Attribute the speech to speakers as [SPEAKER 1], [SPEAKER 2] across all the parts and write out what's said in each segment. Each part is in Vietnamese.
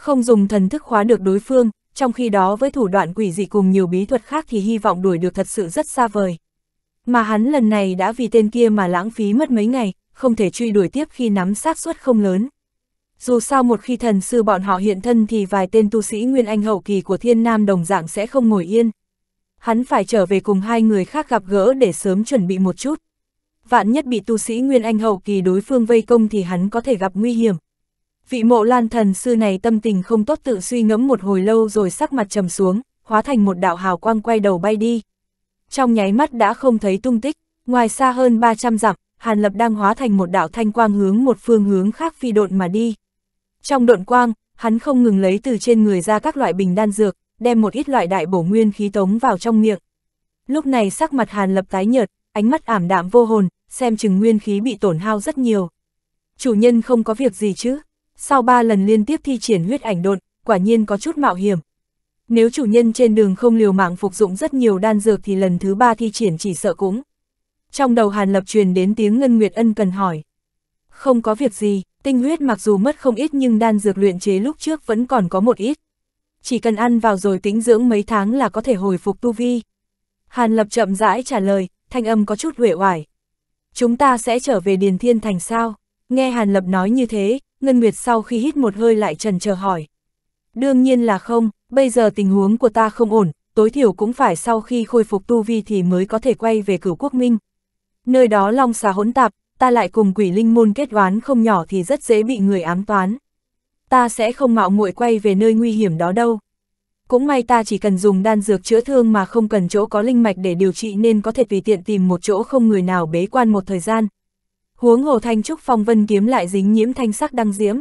[SPEAKER 1] Không dùng thần thức khóa được đối phương, trong khi đó với thủ đoạn quỷ dị cùng nhiều bí thuật khác thì hy vọng đuổi được thật sự rất xa vời. Mà hắn lần này đã vì tên kia mà lãng phí mất mấy ngày, không thể truy đuổi tiếp khi nắm xác suất không lớn. Dù sao một khi thần sư bọn họ hiện thân thì vài tên tu sĩ Nguyên Anh hậu kỳ của thiên nam đồng dạng sẽ không ngồi yên. Hắn phải trở về cùng hai người khác gặp gỡ để sớm chuẩn bị một chút. Vạn nhất bị tu sĩ Nguyên Anh hậu kỳ đối phương vây công thì hắn có thể gặp nguy hiểm. Vị mộ lan thần sư này tâm tình không tốt tự suy ngẫm một hồi lâu rồi sắc mặt trầm xuống, hóa thành một đạo hào quang quay đầu bay đi. Trong nháy mắt đã không thấy tung tích, ngoài xa hơn 300 dặm, Hàn Lập đang hóa thành một đạo thanh quang hướng một phương hướng khác phi độn mà đi. Trong độn quang, hắn không ngừng lấy từ trên người ra các loại bình đan dược, đem một ít loại đại bổ nguyên khí tống vào trong miệng. Lúc này sắc mặt Hàn Lập tái nhợt, ánh mắt ảm đạm vô hồn, xem chừng nguyên khí bị tổn hao rất nhiều. Chủ nhân không có việc gì chứ? Sau ba lần liên tiếp thi triển huyết ảnh độn, quả nhiên có chút mạo hiểm. Nếu chủ nhân trên đường không liều mạng phục dụng rất nhiều đan dược thì lần thứ ba thi triển chỉ sợ cũng. Trong đầu Hàn Lập truyền đến tiếng Ngân Nguyệt Ân cần hỏi. Không có việc gì, tinh huyết mặc dù mất không ít nhưng đan dược luyện chế lúc trước vẫn còn có một ít. Chỉ cần ăn vào rồi tĩnh dưỡng mấy tháng là có thể hồi phục tu vi. Hàn Lập chậm rãi trả lời, thanh âm có chút huệ oải. Chúng ta sẽ trở về Điền Thiên Thành sao? Nghe Hàn Lập nói như thế, Ngân Nguyệt sau khi hít một hơi lại trần chờ hỏi. Đương nhiên là không, bây giờ tình huống của ta không ổn, tối thiểu cũng phải sau khi khôi phục tu vi thì mới có thể quay về cửu quốc minh. Nơi đó long xà hỗn tạp, ta lại cùng quỷ linh môn kết oán không nhỏ thì rất dễ bị người ám toán. Ta sẽ không mạo muội quay về nơi nguy hiểm đó đâu. Cũng may ta chỉ cần dùng đan dược chữa thương mà không cần chỗ có linh mạch để điều trị nên có thể tùy tiện tìm một chỗ không người nào bế quan một thời gian. Huống hồ thanh trúc phong vân kiếm lại dính nhiễm thanh sắc đăng diễm.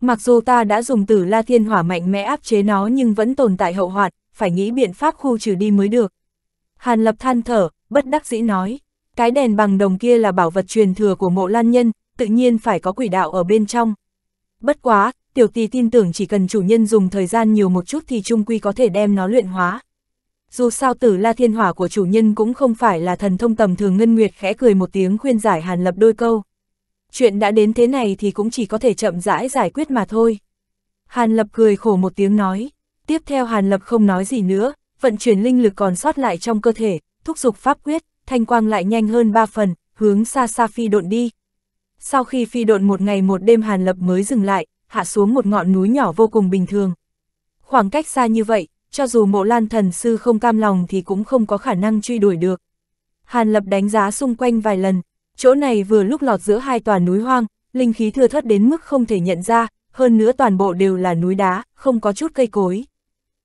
[SPEAKER 1] Mặc dù ta đã dùng tử la thiên hỏa mạnh mẽ áp chế nó nhưng vẫn tồn tại hậu hoạt phải nghĩ biện pháp khu trừ đi mới được. Hàn lập than thở, bất đắc dĩ nói, cái đèn bằng đồng kia là bảo vật truyền thừa của mộ lan nhân, tự nhiên phải có quỷ đạo ở bên trong. Bất quá, tiểu tì tin tưởng chỉ cần chủ nhân dùng thời gian nhiều một chút thì trung quy có thể đem nó luyện hóa. Dù sao tử la thiên hỏa của chủ nhân cũng không phải là thần thông tầm thường ngân nguyệt khẽ cười một tiếng khuyên giải hàn lập đôi câu. Chuyện đã đến thế này thì cũng chỉ có thể chậm rãi giải quyết mà thôi. Hàn lập cười khổ một tiếng nói. Tiếp theo hàn lập không nói gì nữa, vận chuyển linh lực còn sót lại trong cơ thể, thúc giục pháp quyết, thanh quang lại nhanh hơn ba phần, hướng xa xa phi độn đi. Sau khi phi độn một ngày một đêm hàn lập mới dừng lại, hạ xuống một ngọn núi nhỏ vô cùng bình thường. Khoảng cách xa như vậy, cho dù mộ lan thần sư không cam lòng thì cũng không có khả năng truy đuổi được. Hàn lập đánh giá xung quanh vài lần, chỗ này vừa lúc lọt giữa hai tòa núi hoang, linh khí thừa thất đến mức không thể nhận ra, hơn nữa toàn bộ đều là núi đá, không có chút cây cối.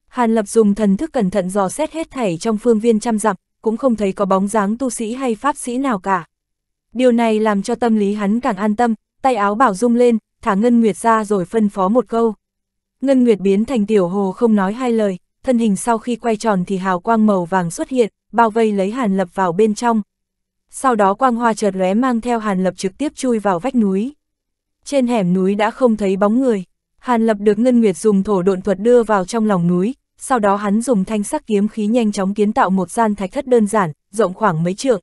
[SPEAKER 1] Hàn lập dùng thần thức cẩn thận dò xét hết thảy trong phương viên trăm dặm, cũng không thấy có bóng dáng tu sĩ hay pháp sĩ nào cả. Điều này làm cho tâm lý hắn càng an tâm, tay áo bảo rung lên, thả Ngân Nguyệt ra rồi phân phó một câu. Ngân Nguyệt biến thành tiểu hồ không nói hai lời, thân hình sau khi quay tròn thì hào quang màu vàng xuất hiện, bao vây lấy Hàn Lập vào bên trong. Sau đó quang hoa chợt lóe mang theo Hàn Lập trực tiếp chui vào vách núi. Trên hẻm núi đã không thấy bóng người, Hàn Lập được Ngân Nguyệt dùng thổ độn thuật đưa vào trong lòng núi, sau đó hắn dùng thanh sắc kiếm khí nhanh chóng kiến tạo một gian thạch thất đơn giản, rộng khoảng mấy trượng.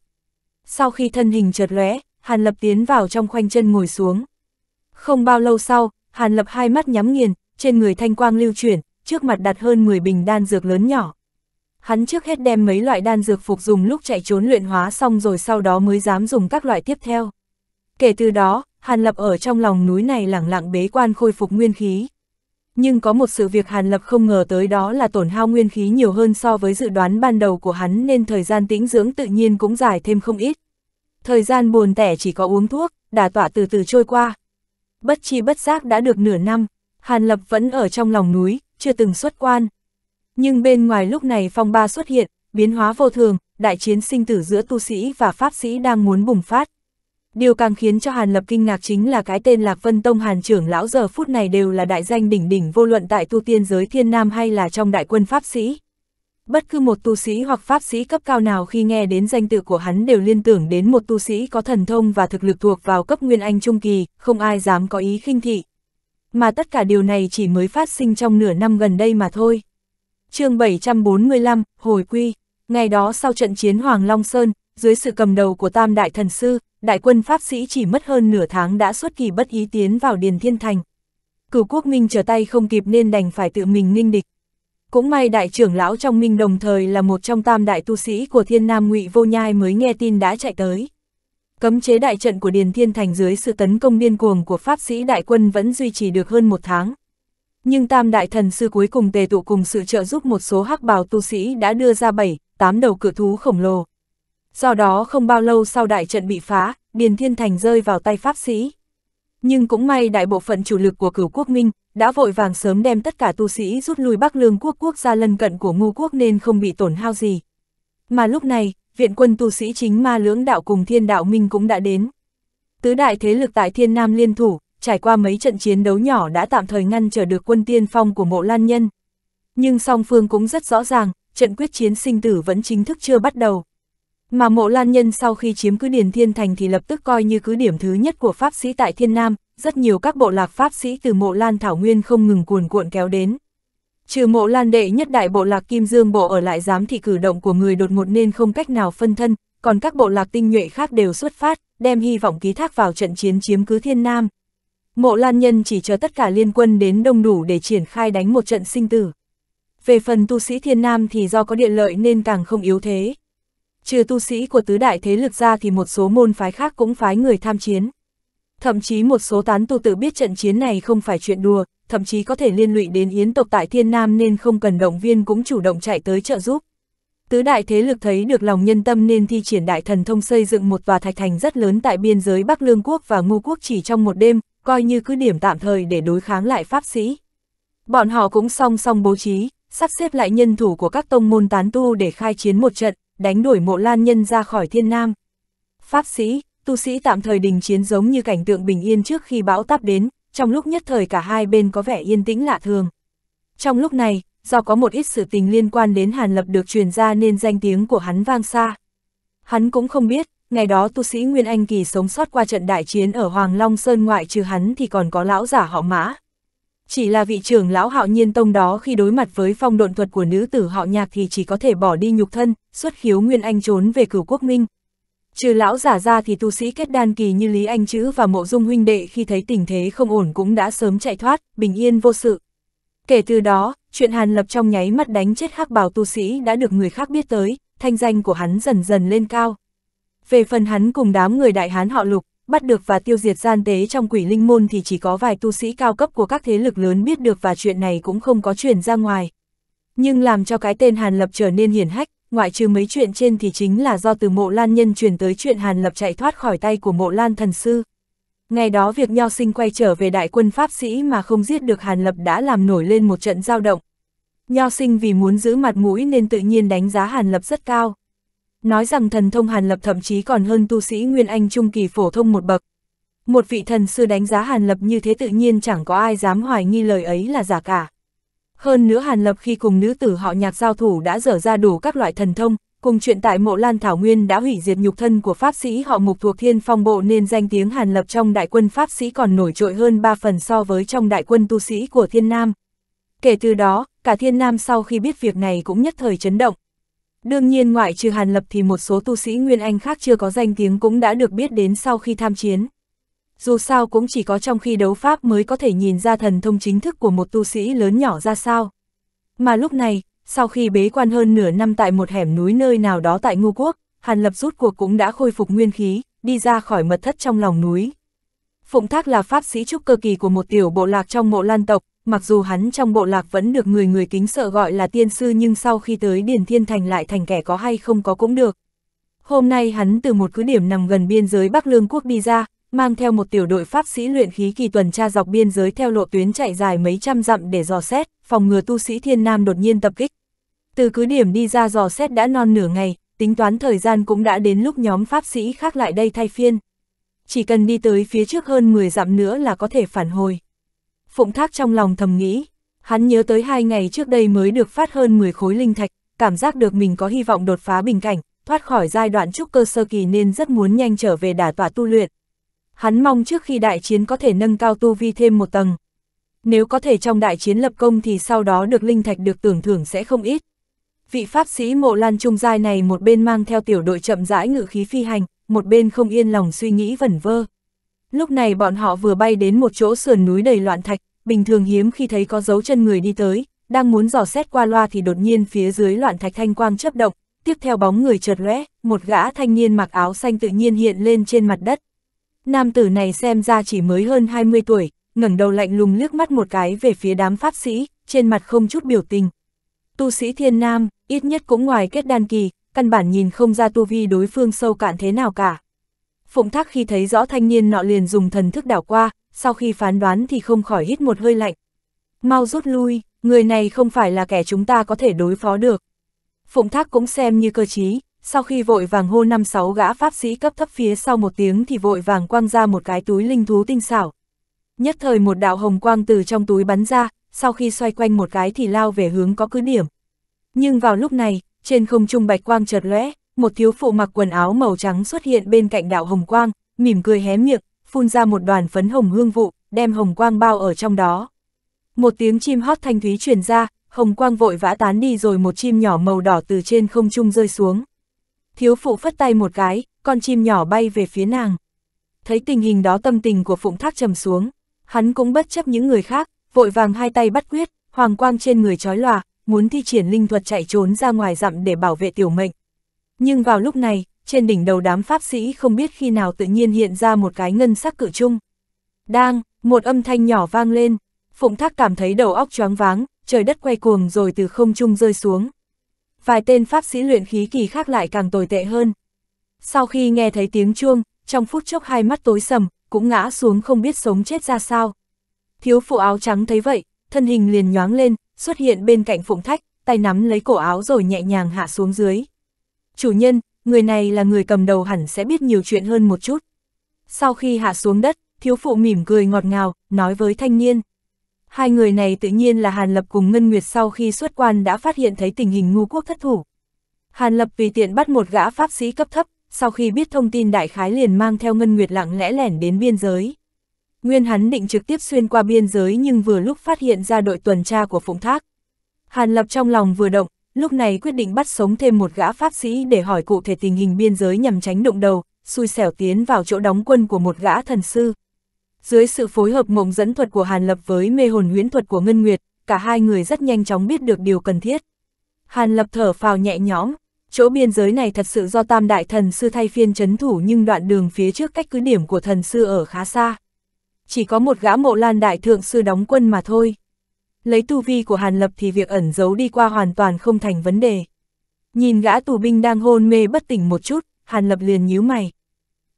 [SPEAKER 1] Sau khi thân hình chợt lóe, Hàn Lập tiến vào trong khoanh chân ngồi xuống. Không bao lâu sau, Hàn Lập hai mắt nhắm nghiền, trên người thanh quang lưu chuyển, trước mặt đặt hơn 10 bình đan dược lớn nhỏ. Hắn trước hết đem mấy loại đan dược phục dùng lúc chạy trốn luyện hóa xong rồi sau đó mới dám dùng các loại tiếp theo. Kể từ đó, Hàn Lập ở trong lòng núi này lẳng lặng bế quan khôi phục nguyên khí. Nhưng có một sự việc Hàn Lập không ngờ tới đó là tổn hao nguyên khí nhiều hơn so với dự đoán ban đầu của hắn nên thời gian tĩnh dưỡng tự nhiên cũng dài thêm không ít. Thời gian buồn tẻ chỉ có uống thuốc, đà tọa từ từ trôi qua. Bất chi bất giác đã được nửa năm, Hàn Lập vẫn ở trong lòng núi, chưa từng xuất quan. Nhưng bên ngoài lúc này phong ba xuất hiện, biến hóa vô thường, đại chiến sinh tử giữa tu sĩ và pháp sĩ đang muốn bùng phát. Điều càng khiến cho Hàn Lập kinh ngạc chính là cái tên Lạc Vân Tông Hàn trưởng lão giờ phút này đều là đại danh đỉnh đỉnh vô luận tại tu tiên giới thiên nam hay là trong đại quân pháp sĩ. Bất cứ một tu sĩ hoặc pháp sĩ cấp cao nào khi nghe đến danh tự của hắn đều liên tưởng đến một tu sĩ có thần thông và thực lực thuộc vào cấp Nguyên Anh Trung Kỳ, không ai dám có ý khinh thị. Mà tất cả điều này chỉ mới phát sinh trong nửa năm gần đây mà thôi. chương 745, Hồi Quy, ngày đó sau trận chiến Hoàng Long Sơn, dưới sự cầm đầu của Tam Đại Thần Sư, đại quân Pháp sĩ chỉ mất hơn nửa tháng đã xuất kỳ bất ý tiến vào Điền Thiên Thành. cửu quốc minh trở tay không kịp nên đành phải tự mình ninh địch. Cũng may đại trưởng lão trong minh đồng thời là một trong tam đại tu sĩ của thiên nam ngụy vô nhai mới nghe tin đã chạy tới. Cấm chế đại trận của Điền Thiên Thành dưới sự tấn công điên cuồng của Pháp sĩ đại quân vẫn duy trì được hơn một tháng. Nhưng tam đại thần sư cuối cùng tề tụ cùng sự trợ giúp một số hắc bào tu sĩ đã đưa ra bảy, tám đầu cự thú khổng lồ. Do đó không bao lâu sau đại trận bị phá, Điền Thiên Thành rơi vào tay Pháp sĩ. Nhưng cũng may đại bộ phận chủ lực của cửu quốc minh, đã vội vàng sớm đem tất cả tu sĩ rút lui Bắc Lương quốc quốc gia lân cận của ngu quốc nên không bị tổn hao gì. Mà lúc này, viện quân tu sĩ chính ma lưỡng đạo cùng thiên đạo minh cũng đã đến. Tứ đại thế lực tại thiên nam liên thủ, trải qua mấy trận chiến đấu nhỏ đã tạm thời ngăn trở được quân tiên phong của mộ lan nhân. Nhưng song phương cũng rất rõ ràng, trận quyết chiến sinh tử vẫn chính thức chưa bắt đầu. Mà mộ lan nhân sau khi chiếm cứ Điền Thiên Thành thì lập tức coi như cứ điểm thứ nhất của Pháp sĩ tại Thiên Nam, rất nhiều các bộ lạc Pháp sĩ từ mộ lan Thảo Nguyên không ngừng cuồn cuộn kéo đến. Trừ mộ lan đệ nhất đại bộ lạc Kim Dương Bộ ở lại giám thị cử động của người đột ngột nên không cách nào phân thân, còn các bộ lạc tinh nhuệ khác đều xuất phát, đem hy vọng ký thác vào trận chiến chiếm cứ Thiên Nam. Mộ lan nhân chỉ chờ tất cả liên quân đến đông đủ để triển khai đánh một trận sinh tử. Về phần tu sĩ Thiên Nam thì do có điện lợi nên càng không yếu thế. Trừ tu sĩ của tứ đại thế lực ra thì một số môn phái khác cũng phái người tham chiến. Thậm chí một số tán tu tự biết trận chiến này không phải chuyện đùa, thậm chí có thể liên lụy đến yến tộc tại Thiên Nam nên không cần động viên cũng chủ động chạy tới trợ giúp. Tứ đại thế lực thấy được lòng nhân tâm nên thi triển đại thần thông xây dựng một tòa thạch thành rất lớn tại biên giới Bắc Lương Quốc và Ngu Quốc chỉ trong một đêm, coi như cứ điểm tạm thời để đối kháng lại Pháp sĩ. Bọn họ cũng song song bố trí, sắp xếp lại nhân thủ của các tông môn tán tu để khai chiến một trận, đánh đuổi mộ lan nhân ra khỏi thiên nam. Pháp sĩ, tu sĩ tạm thời đình chiến giống như cảnh tượng bình yên trước khi bão táp đến, trong lúc nhất thời cả hai bên có vẻ yên tĩnh lạ thường. Trong lúc này, do có một ít sự tình liên quan đến Hàn Lập được truyền ra nên danh tiếng của hắn vang xa. Hắn cũng không biết, ngày đó tu sĩ Nguyên Anh Kỳ sống sót qua trận đại chiến ở Hoàng Long Sơn ngoại trừ hắn thì còn có lão giả họ mã. Chỉ là vị trưởng lão hạo nhiên tông đó khi đối mặt với phong độn thuật của nữ tử họ nhạc thì chỉ có thể bỏ đi nhục thân, xuất khiếu Nguyên Anh trốn về cửu quốc minh. Trừ lão giả ra thì tu sĩ kết đan kỳ như Lý Anh Chữ và mộ dung huynh đệ khi thấy tình thế không ổn cũng đã sớm chạy thoát, bình yên vô sự. Kể từ đó, chuyện Hàn Lập trong nháy mắt đánh chết hắc bào tu sĩ đã được người khác biết tới, thanh danh của hắn dần dần lên cao. Về phần hắn cùng đám người đại hán họ lục, bắt được và tiêu diệt gian tế trong quỷ linh môn thì chỉ có vài tu sĩ cao cấp của các thế lực lớn biết được và chuyện này cũng không có truyền ra ngoài. Nhưng làm cho cái tên Hàn Lập trở nên hiển hách, ngoại trừ mấy chuyện trên thì chính là do từ mộ lan nhân truyền tới chuyện Hàn Lập chạy thoát khỏi tay của mộ lan thần sư. Ngày đó việc Nho Sinh quay trở về đại quân Pháp sĩ mà không giết được Hàn Lập đã làm nổi lên một trận giao động. Nho Sinh vì muốn giữ mặt mũi nên tự nhiên đánh giá Hàn Lập rất cao nói rằng thần thông Hàn Lập thậm chí còn hơn tu sĩ Nguyên Anh Trung Kỳ phổ thông một bậc. Một vị thần sư đánh giá Hàn Lập như thế tự nhiên chẳng có ai dám hoài nghi lời ấy là giả cả. Hơn nữa Hàn Lập khi cùng nữ tử họ nhạc giao thủ đã dở ra đủ các loại thần thông, cùng chuyện tại mộ Lan Thảo Nguyên đã hủy diệt nhục thân của Pháp sĩ họ mục thuộc thiên phong bộ nên danh tiếng Hàn Lập trong đại quân Pháp sĩ còn nổi trội hơn 3 phần so với trong đại quân tu sĩ của thiên nam. Kể từ đó, cả thiên nam sau khi biết việc này cũng nhất thời chấn động, Đương nhiên ngoại trừ Hàn Lập thì một số tu sĩ Nguyên Anh khác chưa có danh tiếng cũng đã được biết đến sau khi tham chiến. Dù sao cũng chỉ có trong khi đấu pháp mới có thể nhìn ra thần thông chính thức của một tu sĩ lớn nhỏ ra sao. Mà lúc này, sau khi bế quan hơn nửa năm tại một hẻm núi nơi nào đó tại Ngô Quốc, Hàn Lập rút cuộc cũng đã khôi phục nguyên khí, đi ra khỏi mật thất trong lòng núi. Phụng Thác là pháp sĩ trúc cơ kỳ của một tiểu bộ lạc trong mộ lan tộc, mặc dù hắn trong bộ lạc vẫn được người người kính sợ gọi là tiên sư nhưng sau khi tới Điền Thiên Thành lại thành kẻ có hay không có cũng được. Hôm nay hắn từ một cứ điểm nằm gần biên giới Bắc Lương Quốc đi ra, mang theo một tiểu đội pháp sĩ luyện khí kỳ tuần tra dọc biên giới theo lộ tuyến chạy dài mấy trăm dặm để dò xét, phòng ngừa tu sĩ Thiên Nam đột nhiên tập kích. Từ cứ điểm đi ra dò xét đã non nửa ngày, tính toán thời gian cũng đã đến lúc nhóm pháp sĩ khác lại đây thay phiên. Chỉ cần đi tới phía trước hơn 10 dặm nữa là có thể phản hồi. Phụng Thác trong lòng thầm nghĩ, hắn nhớ tới hai ngày trước đây mới được phát hơn 10 khối linh thạch, cảm giác được mình có hy vọng đột phá bình cảnh, thoát khỏi giai đoạn trúc cơ sơ kỳ nên rất muốn nhanh trở về đả tỏa tu luyện. Hắn mong trước khi đại chiến có thể nâng cao tu vi thêm một tầng. Nếu có thể trong đại chiến lập công thì sau đó được linh thạch được tưởng thưởng sẽ không ít. Vị pháp sĩ mộ lan trung giai này một bên mang theo tiểu đội chậm rãi ngự khí phi hành, một bên không yên lòng suy nghĩ vẩn vơ. Lúc này bọn họ vừa bay đến một chỗ sườn núi đầy loạn thạch, bình thường hiếm khi thấy có dấu chân người đi tới, đang muốn dò xét qua loa thì đột nhiên phía dưới loạn thạch thanh quang chấp động, tiếp theo bóng người chợt lóe, một gã thanh niên mặc áo xanh tự nhiên hiện lên trên mặt đất. Nam tử này xem ra chỉ mới hơn 20 tuổi, ngẩng đầu lạnh lùng liếc mắt một cái về phía đám pháp sĩ, trên mặt không chút biểu tình. Tu sĩ thiên nam, ít nhất cũng ngoài kết đan kỳ, căn bản nhìn không ra tu vi đối phương sâu cạn thế nào cả. Phụng Thác khi thấy rõ thanh niên nọ liền dùng thần thức đảo qua, sau khi phán đoán thì không khỏi hít một hơi lạnh. Mau rút lui, người này không phải là kẻ chúng ta có thể đối phó được. Phụng Thác cũng xem như cơ trí, sau khi vội vàng hô năm sáu gã pháp sĩ cấp thấp phía sau một tiếng thì vội vàng quăng ra một cái túi linh thú tinh xảo. Nhất thời một đạo hồng quang từ trong túi bắn ra, sau khi xoay quanh một cái thì lao về hướng có cứ điểm. Nhưng vào lúc này, trên không trung bạch quang chợt lóe, một thiếu phụ mặc quần áo màu trắng xuất hiện bên cạnh đạo hồng quang, mỉm cười hé miệng, phun ra một đoàn phấn hồng hương vụ, đem hồng quang bao ở trong đó. Một tiếng chim hót thanh thúy truyền ra, hồng quang vội vã tán đi rồi một chim nhỏ màu đỏ từ trên không trung rơi xuống. Thiếu phụ phất tay một cái, con chim nhỏ bay về phía nàng. Thấy tình hình đó tâm tình của Phụng Thác trầm xuống, hắn cũng bất chấp những người khác, vội vàng hai tay bắt quyết, hoàng quang trên người trói lòa, muốn thi triển linh thuật chạy trốn ra ngoài dặm để bảo vệ tiểu mệnh. Nhưng vào lúc này, trên đỉnh đầu đám pháp sĩ không biết khi nào tự nhiên hiện ra một cái ngân sắc cự trung. Đang, một âm thanh nhỏ vang lên, Phụng Thác cảm thấy đầu óc choáng váng, trời đất quay cuồng rồi từ không trung rơi xuống. Vài tên pháp sĩ luyện khí kỳ khác lại càng tồi tệ hơn. Sau khi nghe thấy tiếng chuông, trong phút chốc hai mắt tối sầm, cũng ngã xuống không biết sống chết ra sao. Thiếu phụ áo trắng thấy vậy, thân hình liền nhoáng lên, xuất hiện bên cạnh Phụng Thách, tay nắm lấy cổ áo rồi nhẹ nhàng hạ xuống dưới. Chủ nhân, người này là người cầm đầu hẳn sẽ biết nhiều chuyện hơn một chút. Sau khi hạ xuống đất, thiếu phụ mỉm cười ngọt ngào, nói với thanh niên. Hai người này tự nhiên là Hàn Lập cùng Ngân Nguyệt sau khi xuất quan đã phát hiện thấy tình hình ngu quốc thất thủ. Hàn Lập tùy tiện bắt một gã pháp sĩ cấp thấp, sau khi biết thông tin đại khái liền mang theo Ngân Nguyệt lặng lẽ lẻn đến biên giới. Nguyên hắn định trực tiếp xuyên qua biên giới nhưng vừa lúc phát hiện ra đội tuần tra của Phụng Thác. Hàn Lập trong lòng vừa động, lúc này quyết định bắt sống thêm một gã pháp sĩ để hỏi cụ thể tình hình biên giới nhằm tránh đụng đầu, xui xẻo tiến vào chỗ đóng quân của một gã thần sư. Dưới sự phối hợp mộng dẫn thuật của Hàn Lập với mê hồn huyễn thuật của Ngân Nguyệt, cả hai người rất nhanh chóng biết được điều cần thiết. Hàn Lập thở phào nhẹ nhõm, chỗ biên giới này thật sự do tam đại thần sư thay phiên chấn thủ nhưng đoạn đường phía trước cách cứ điểm của thần sư ở khá xa. Chỉ có một gã mộ lan đại thượng sư đóng quân mà thôi. Lấy tu vi của Hàn Lập thì việc ẩn giấu đi qua hoàn toàn không thành vấn đề. Nhìn gã tù binh đang hôn mê bất tỉnh một chút, Hàn Lập liền nhíu mày.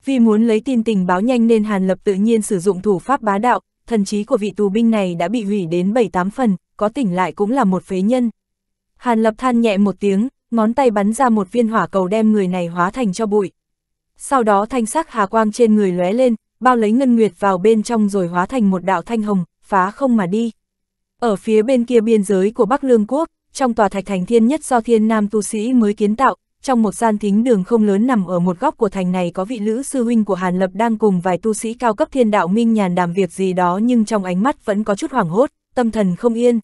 [SPEAKER 1] Vì muốn lấy tin tình báo nhanh nên Hàn Lập tự nhiên sử dụng thủ pháp bá đạo, thần trí của vị tù binh này đã bị hủy đến 7-8 phần, có tỉnh lại cũng là một phế nhân. Hàn Lập than nhẹ một tiếng, ngón tay bắn ra một viên hỏa cầu đem người này hóa thành cho bụi. Sau đó thanh sắc hà quang trên người lóe lên, bao lấy ngân nguyệt vào bên trong rồi hóa thành một đạo thanh hồng, phá không mà đi. Ở phía bên kia biên giới của Bắc Lương Quốc, trong tòa thạch thành thiên nhất do thiên nam tu sĩ mới kiến tạo, trong một gian thính đường không lớn nằm ở một góc của thành này có vị lữ sư huynh của Hàn Lập đang cùng vài tu sĩ cao cấp thiên đạo minh nhàn đàm việc gì đó nhưng trong ánh mắt vẫn có chút hoảng hốt, tâm thần không yên.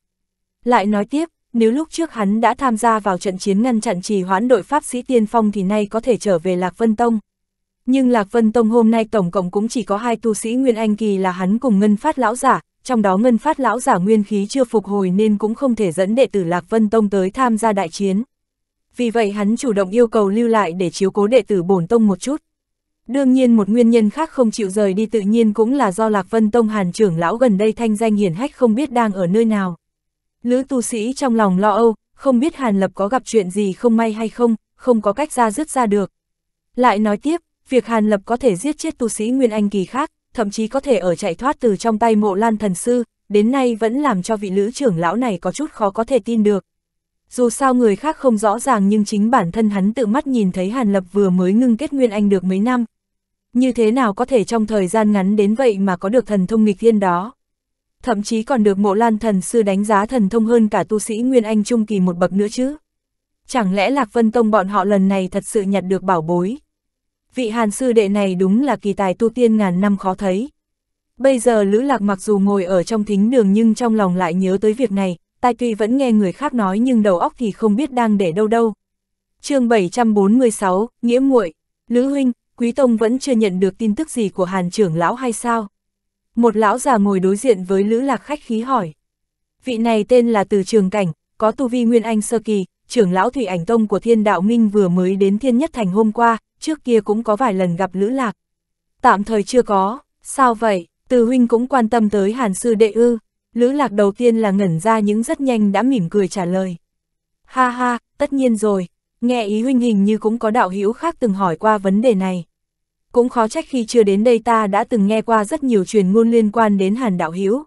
[SPEAKER 1] Lại nói tiếp, nếu lúc trước hắn đã tham gia vào trận chiến ngăn chặn trì hoãn đội Pháp sĩ tiên phong thì nay có thể trở về Lạc Vân Tông. Nhưng Lạc Vân Tông hôm nay tổng cộng cũng chỉ có hai tu sĩ Nguyên Anh Kỳ là hắn cùng Ngân Phát Lão Giả, trong đó Ngân Phát Lão Giả nguyên khí chưa phục hồi nên cũng không thể dẫn đệ tử Lạc Vân Tông tới tham gia đại chiến vì vậy hắn chủ động yêu cầu lưu lại để chiếu cố đệ tử bổn tông một chút. Đương nhiên một nguyên nhân khác không chịu rời đi tự nhiên cũng là do Lạc Vân Tông Hàn trưởng lão gần đây thanh danh hiển hách không biết đang ở nơi nào. Lữ tu sĩ trong lòng lo âu, không biết Hàn Lập có gặp chuyện gì không may hay không, không có cách ra rứt ra được. Lại nói tiếp, việc Hàn Lập có thể giết chết tu sĩ Nguyên Anh kỳ khác, thậm chí có thể ở chạy thoát từ trong tay mộ lan thần sư, đến nay vẫn làm cho vị lữ trưởng lão này có chút khó có thể tin được. Dù sao người khác không rõ ràng nhưng chính bản thân hắn tự mắt nhìn thấy Hàn Lập vừa mới ngưng kết Nguyên Anh được mấy năm. Như thế nào có thể trong thời gian ngắn đến vậy mà có được thần thông nghịch thiên đó. Thậm chí còn được mộ lan thần sư đánh giá thần thông hơn cả tu sĩ Nguyên Anh Trung Kỳ một bậc nữa chứ. Chẳng lẽ Lạc Vân Tông bọn họ lần này thật sự nhặt được bảo bối. Vị hàn sư đệ này đúng là kỳ tài tu tiên ngàn năm khó thấy. Bây giờ Lữ Lạc mặc dù ngồi ở trong thính đường nhưng trong lòng lại nhớ tới việc này, tai tuy vẫn nghe người khác nói nhưng đầu óc thì không biết đang để đâu đâu. chương 746, Nghĩa muội Lữ Huynh, Quý Tông vẫn chưa nhận được tin tức gì của Hàn trưởng lão hay sao? Một lão già ngồi đối diện với Lữ Lạc khách khí hỏi. Vị này tên là Từ Trường Cảnh, có tu vi Nguyên Anh Sơ Kỳ, trưởng lão Thủy Ảnh Tông của Thiên Đạo Minh vừa mới đến Thiên Nhất Thành hôm qua, trước kia cũng có vài lần gặp Lữ Lạc. Tạm thời chưa có, sao vậy, Từ Huynh cũng quan tâm tới Hàn Sư Đệ ư. Lữ Lạc đầu tiên là ngẩn ra những rất nhanh đã mỉm cười trả lời. Ha ha, tất nhiên rồi, nghe ý huynh hình như cũng có đạo hữu khác từng hỏi qua vấn đề này. Cũng khó trách khi chưa đến đây ta đã từng nghe qua rất nhiều truyền ngôn liên quan đến Hàn đạo hữu.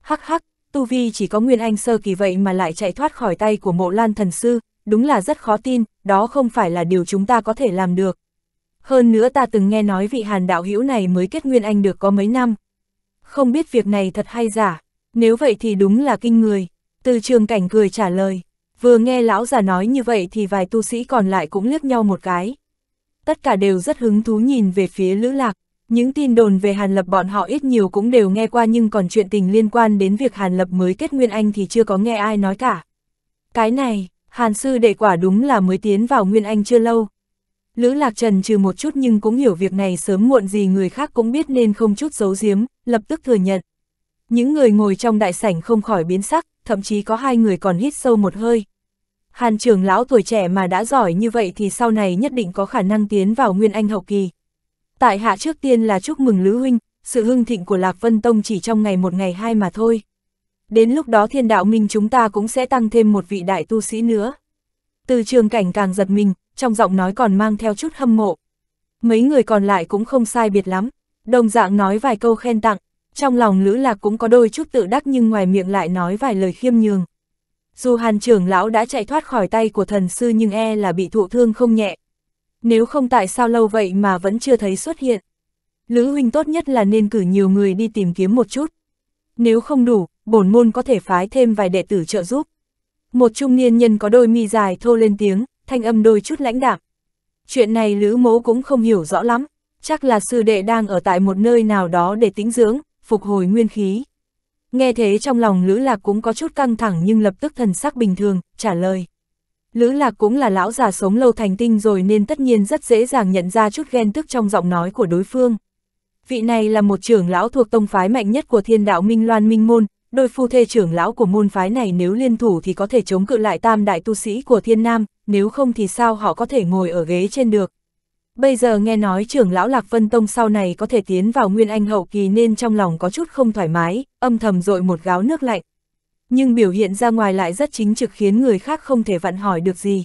[SPEAKER 1] Hắc hắc, Tu Vi chỉ có Nguyên Anh sơ kỳ vậy mà lại chạy thoát khỏi tay của mộ lan thần sư, đúng là rất khó tin, đó không phải là điều chúng ta có thể làm được. Hơn nữa ta từng nghe nói vị hàn đạo hữu này mới kết Nguyên Anh được có mấy năm. Không biết việc này thật hay giả, nếu vậy thì đúng là kinh người. Từ trường cảnh cười trả lời, vừa nghe lão già nói như vậy thì vài tu sĩ còn lại cũng liếc nhau một cái. Tất cả đều rất hứng thú nhìn về phía Lữ Lạc, những tin đồn về Hàn Lập bọn họ ít nhiều cũng đều nghe qua nhưng còn chuyện tình liên quan đến việc Hàn Lập mới kết Nguyên Anh thì chưa có nghe ai nói cả. Cái này, Hàn Sư đệ quả đúng là mới tiến vào Nguyên Anh chưa lâu. Lữ Lạc Trần trừ một chút nhưng cũng hiểu việc này sớm muộn gì người khác cũng biết nên không chút giấu giếm, lập tức thừa nhận. Những người ngồi trong đại sảnh không khỏi biến sắc, thậm chí có hai người còn hít sâu một hơi. Hàn trưởng lão tuổi trẻ mà đã giỏi như vậy thì sau này nhất định có khả năng tiến vào Nguyên Anh hậu kỳ. Tại hạ trước tiên là chúc mừng Lữ Huynh, sự hưng thịnh của Lạc Vân Tông chỉ trong ngày một ngày hai mà thôi. Đến lúc đó thiên đạo minh chúng ta cũng sẽ tăng thêm một vị đại tu sĩ nữa. Từ trường cảnh càng giật mình, trong giọng nói còn mang theo chút hâm mộ. Mấy người còn lại cũng không sai biệt lắm, đồng dạng nói vài câu khen tặng, trong lòng Lữ Lạc cũng có đôi chút tự đắc nhưng ngoài miệng lại nói vài lời khiêm nhường. Dù hàn trưởng lão đã chạy thoát khỏi tay của thần sư nhưng e là bị thụ thương không nhẹ. Nếu không tại sao lâu vậy mà vẫn chưa thấy xuất hiện. Lữ huynh tốt nhất là nên cử nhiều người đi tìm kiếm một chút. Nếu không đủ, bổn môn có thể phái thêm vài đệ tử trợ giúp. Một trung niên nhân có đôi mi dài thô lên tiếng, thanh âm đôi chút lãnh đạm. Chuyện này Lữ mố cũng không hiểu rõ lắm, chắc là sư đệ đang ở tại một nơi nào đó để tĩnh dưỡng, phục hồi nguyên khí. Nghe thế trong lòng Lữ Lạc cũng có chút căng thẳng nhưng lập tức thần sắc bình thường, trả lời. Lữ Lạc cũng là lão già sống lâu thành tinh rồi nên tất nhiên rất dễ dàng nhận ra chút ghen tức trong giọng nói của đối phương. Vị này là một trưởng lão thuộc tông phái mạnh nhất của thiên đạo Minh Loan Minh Môn, đôi phu thê trưởng lão của môn phái này nếu liên thủ thì có thể chống cự lại tam đại tu sĩ của thiên nam, nếu không thì sao họ có thể ngồi ở ghế trên được. Bây giờ nghe nói trưởng lão Lạc Vân Tông sau này có thể tiến vào Nguyên Anh hậu kỳ nên trong lòng có chút không thoải mái, âm thầm dội một gáo nước lạnh. Nhưng biểu hiện ra ngoài lại rất chính trực khiến người khác không thể vặn hỏi được gì.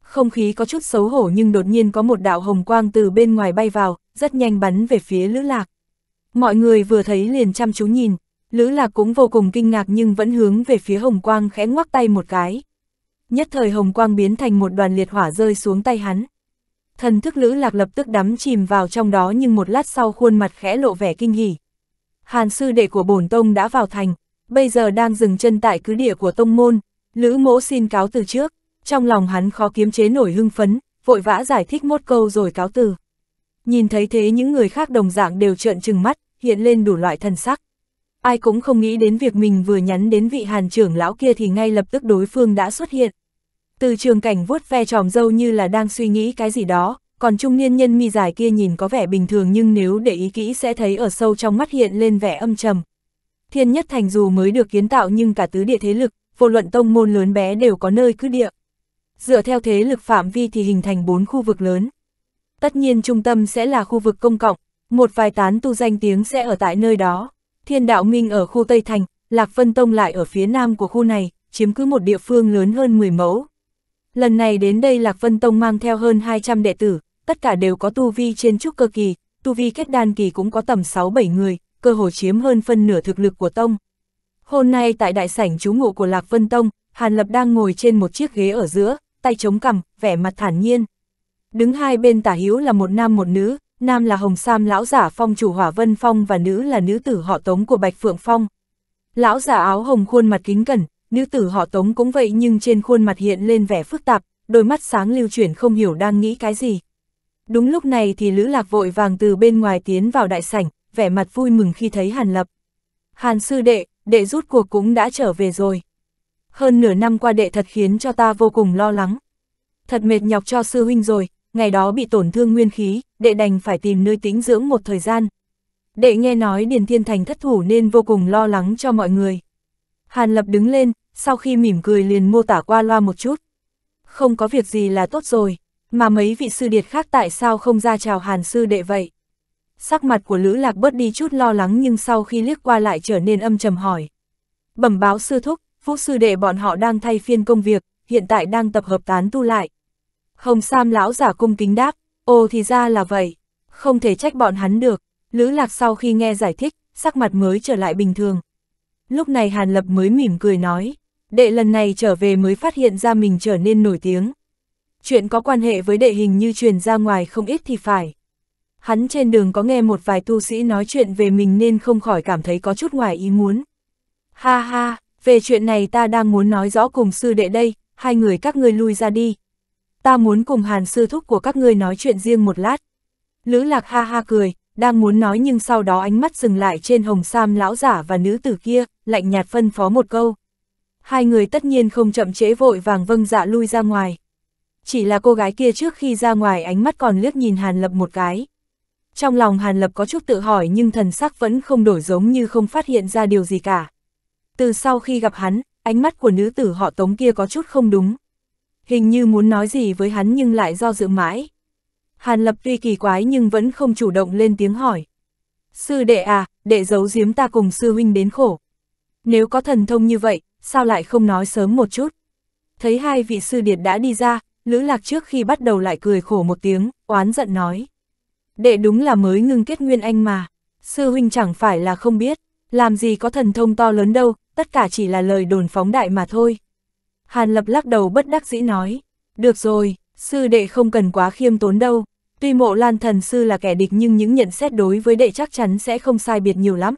[SPEAKER 1] Không khí có chút xấu hổ nhưng đột nhiên có một đạo hồng quang từ bên ngoài bay vào, rất nhanh bắn về phía Lữ Lạc. Mọi người vừa thấy liền chăm chú nhìn, Lữ Lạc cũng vô cùng kinh ngạc nhưng vẫn hướng về phía hồng quang khẽ ngoắc tay một cái. Nhất thời hồng quang biến thành một đoàn liệt hỏa rơi xuống tay hắn. Thần thức Lữ Lạc lập tức đắm chìm vào trong đó nhưng một lát sau khuôn mặt khẽ lộ vẻ kinh hỉ. Hàn sư đệ của bổn tông đã vào thành, bây giờ đang dừng chân tại cứ địa của tông môn, Lữ mỗ xin cáo từ trước, trong lòng hắn khó kiếm chế nổi hưng phấn, vội vã giải thích một câu rồi cáo từ. Nhìn thấy thế những người khác đồng dạng đều trợn trừng mắt, hiện lên đủ loại thần sắc. Ai cũng không nghĩ đến việc mình vừa nhắn đến vị hàn trưởng lão kia thì ngay lập tức đối phương đã xuất hiện. Từ trường cảnh vuốt ve tròm dâu như là đang suy nghĩ cái gì đó, còn trung niên nhân mi dài kia nhìn có vẻ bình thường nhưng nếu để ý kỹ sẽ thấy ở sâu trong mắt hiện lên vẻ âm trầm. Thiên nhất thành dù mới được kiến tạo nhưng cả tứ địa thế lực, vô luận tông môn lớn bé đều có nơi cứ địa. Dựa theo thế lực phạm vi thì hình thành bốn khu vực lớn. Tất nhiên trung tâm sẽ là khu vực công cộng, một vài tán tu danh tiếng sẽ ở tại nơi đó. Thiên đạo minh ở khu Tây Thành, Lạc Vân Tông lại ở phía nam của khu này, chiếm cứ một địa phương lớn hơn 10 mẫu. Lần này đến đây Lạc Vân Tông mang theo hơn 200 đệ tử, tất cả đều có tu vi trên trúc cơ kỳ, tu vi kết đan kỳ cũng có tầm 6-7 người, cơ hồ chiếm hơn phân nửa thực lực của Tông. Hôm nay tại đại sảnh trú ngụ của Lạc Vân Tông, Hàn Lập đang ngồi trên một chiếc ghế ở giữa, tay chống cằm, vẻ mặt thản nhiên. Đứng hai bên tả hữu là một nam một nữ, nam là Hồng Sam lão giả phong chủ Hỏa Vân Phong và nữ là nữ tử họ Tống của Bạch Phượng Phong. Lão giả áo hồng khuôn mặt kính cẩn, nữ tử họ Tống cũng vậy nhưng trên khuôn mặt hiện lên vẻ phức tạp, đôi mắt sáng lưu chuyển không hiểu đang nghĩ cái gì. Đúng lúc này thì Lữ Lạc vội vàng từ bên ngoài tiến vào đại sảnh, vẻ mặt vui mừng khi thấy Hàn Lập. Hàn sư đệ, đệ rút cuộc cũng đã trở về rồi. Hơn nửa năm qua đệ thật khiến cho ta vô cùng lo lắng. Thật mệt nhọc cho sư huynh rồi, ngày đó bị tổn thương nguyên khí, đệ đành phải tìm nơi tĩnh dưỡng một thời gian. Đệ nghe nói Điền Thiên Thành thất thủ nên vô cùng lo lắng cho mọi người. Hàn Lập đứng lên, sau khi mỉm cười liền mô tả qua loa một chút. Không có việc gì là tốt rồi, mà mấy vị sư điệt khác tại sao không ra chào Hàn sư đệ vậy? Sắc mặt của Lữ Lạc bớt đi chút lo lắng nhưng sau khi liếc qua lại trở nên âm trầm hỏi. Bẩm báo sư thúc, Phúc sư đệ bọn họ đang thay phiên công việc, hiện tại đang tập hợp tán tu lại. Hồng Sam lão giả cung kính đáp, ồ thì ra là vậy, không thể trách bọn hắn được. Lữ Lạc sau khi nghe giải thích, sắc mặt mới trở lại bình thường. Lúc này Hàn Lập mới mỉm cười nói, đệ lần này trở về mới phát hiện ra mình trở nên nổi tiếng. Chuyện có quan hệ với đệ hình như truyền ra ngoài không ít thì phải. Hắn trên đường có nghe một vài tu sĩ nói chuyện về mình nên không khỏi cảm thấy có chút ngoài ý muốn. Ha ha, về chuyện này ta đang muốn nói rõ cùng sư đệ đây, hai người các ngươi lui ra đi. Ta muốn cùng hàn sư thúc của các ngươi nói chuyện riêng một lát. Lữ lạc ha ha cười, đang muốn nói nhưng sau đó ánh mắt dừng lại trên hồng sam lão giả và nữ tử kia, lạnh nhạt phân phó một câu. Hai người tất nhiên không chậm trễ vội vàng vâng dạ lui ra ngoài. Chỉ là cô gái kia trước khi ra ngoài ánh mắt còn liếc nhìn Hàn Lập một cái. Trong lòng Hàn Lập có chút tự hỏi nhưng thần sắc vẫn không đổi giống như không phát hiện ra điều gì cả. Từ sau khi gặp hắn, ánh mắt của nữ tử họ tống kia có chút không đúng. Hình như muốn nói gì với hắn nhưng lại do dự mãi. Hàn Lập tuy kỳ quái nhưng vẫn không chủ động lên tiếng hỏi. Sư đệ à, đệ giấu giếm ta cùng sư huynh đến khổ. Nếu có thần thông như vậy, sao lại không nói sớm một chút? Thấy hai vị sư điệt đã đi ra, Lữ Lạc trước khi bắt đầu lại cười khổ một tiếng, oán giận nói. Đệ đúng là mới ngưng kết nguyên anh mà, sư huynh chẳng phải là không biết, làm gì có thần thông to lớn đâu, tất cả chỉ là lời đồn phóng đại mà thôi. Hàn Lập lắc đầu bất đắc dĩ nói, được rồi, sư đệ không cần quá khiêm tốn đâu, tuy mộ lan thần sư là kẻ địch nhưng những nhận xét đối với đệ chắc chắn sẽ không sai biệt nhiều lắm.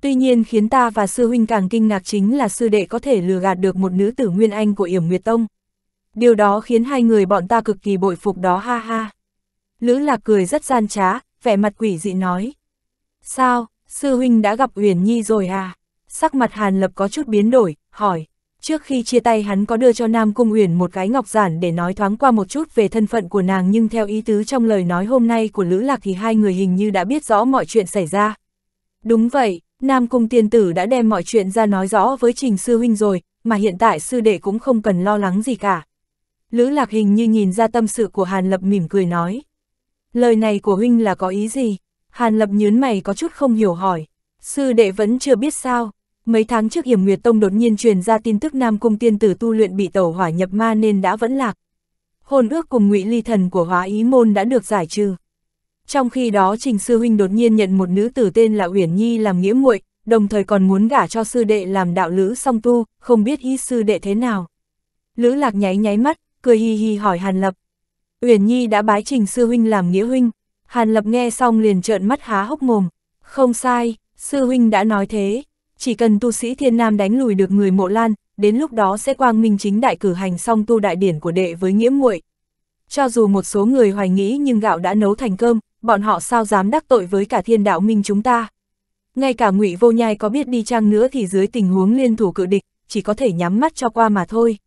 [SPEAKER 1] Tuy nhiên khiến ta và sư huynh càng kinh ngạc chính là sư đệ có thể lừa gạt được một nữ tử nguyên anh của Yểm Nguyệt Tông. Điều đó khiến hai người bọn ta cực kỳ bội phục đó ha ha. Lữ Lạc cười rất gian trá, vẻ mặt quỷ dị nói. Sao, sư huynh đã gặp Uyển Nhi rồi à? Sắc mặt Hàn Lập có chút biến đổi, hỏi. Trước khi chia tay hắn có đưa cho Nam Cung Uyển một cái ngọc giản để nói thoáng qua một chút về thân phận của nàng nhưng theo ý tứ trong lời nói hôm nay của Lữ Lạc thì hai người hình như đã biết rõ mọi chuyện xảy ra. Đúng vậy, Nam Cung tiên tử đã đem mọi chuyện ra nói rõ với Trình Sư Huynh rồi, mà hiện tại sư đệ cũng không cần lo lắng gì cả. Lữ Lạc hình như nhìn ra tâm sự của Hàn Lập mỉm cười nói. Lời này của Huynh là có ý gì? Hàn Lập nhớn mày có chút không hiểu hỏi. Sư đệ vẫn chưa biết sao. Mấy tháng trước Hiểm Nguyệt Tông đột nhiên truyền ra tin tức Nam Cung tiên tử tu luyện bị tẩu hỏa nhập ma nên đã vẫn lạc. Hồn ước cùng ngụy ly thần của hóa ý môn đã được giải trừ. Trong khi đó Trình Sư Huynh đột nhiên nhận một nữ tử tên là Uyển Nhi làm nghĩa muội, đồng thời còn muốn gả cho sư đệ làm đạo lữ song tu, không biết ý sư đệ thế nào. Lữ lạc nháy nháy mắt, cười hi hi hỏi Hàn Lập. Uyển Nhi đã bái Trình Sư Huynh làm nghĩa huynh, Hàn Lập nghe xong liền trợn mắt há hốc mồm. Không sai, Sư Huynh đã nói thế, chỉ cần tu sĩ thiên nam đánh lùi được người mộ lan, đến lúc đó sẽ quang minh chính đại cử hành xong tu đại điển của đệ với nghĩa muội. Cho dù một số người hoài nghĩ nhưng gạo đã nấu thành cơm, bọn họ sao dám đắc tội với cả thiên đạo minh chúng ta. Ngay cả ngụy vô nhai có biết đi chăng nữa thì dưới tình huống liên thủ cự địch, chỉ có thể nhắm mắt cho qua mà thôi.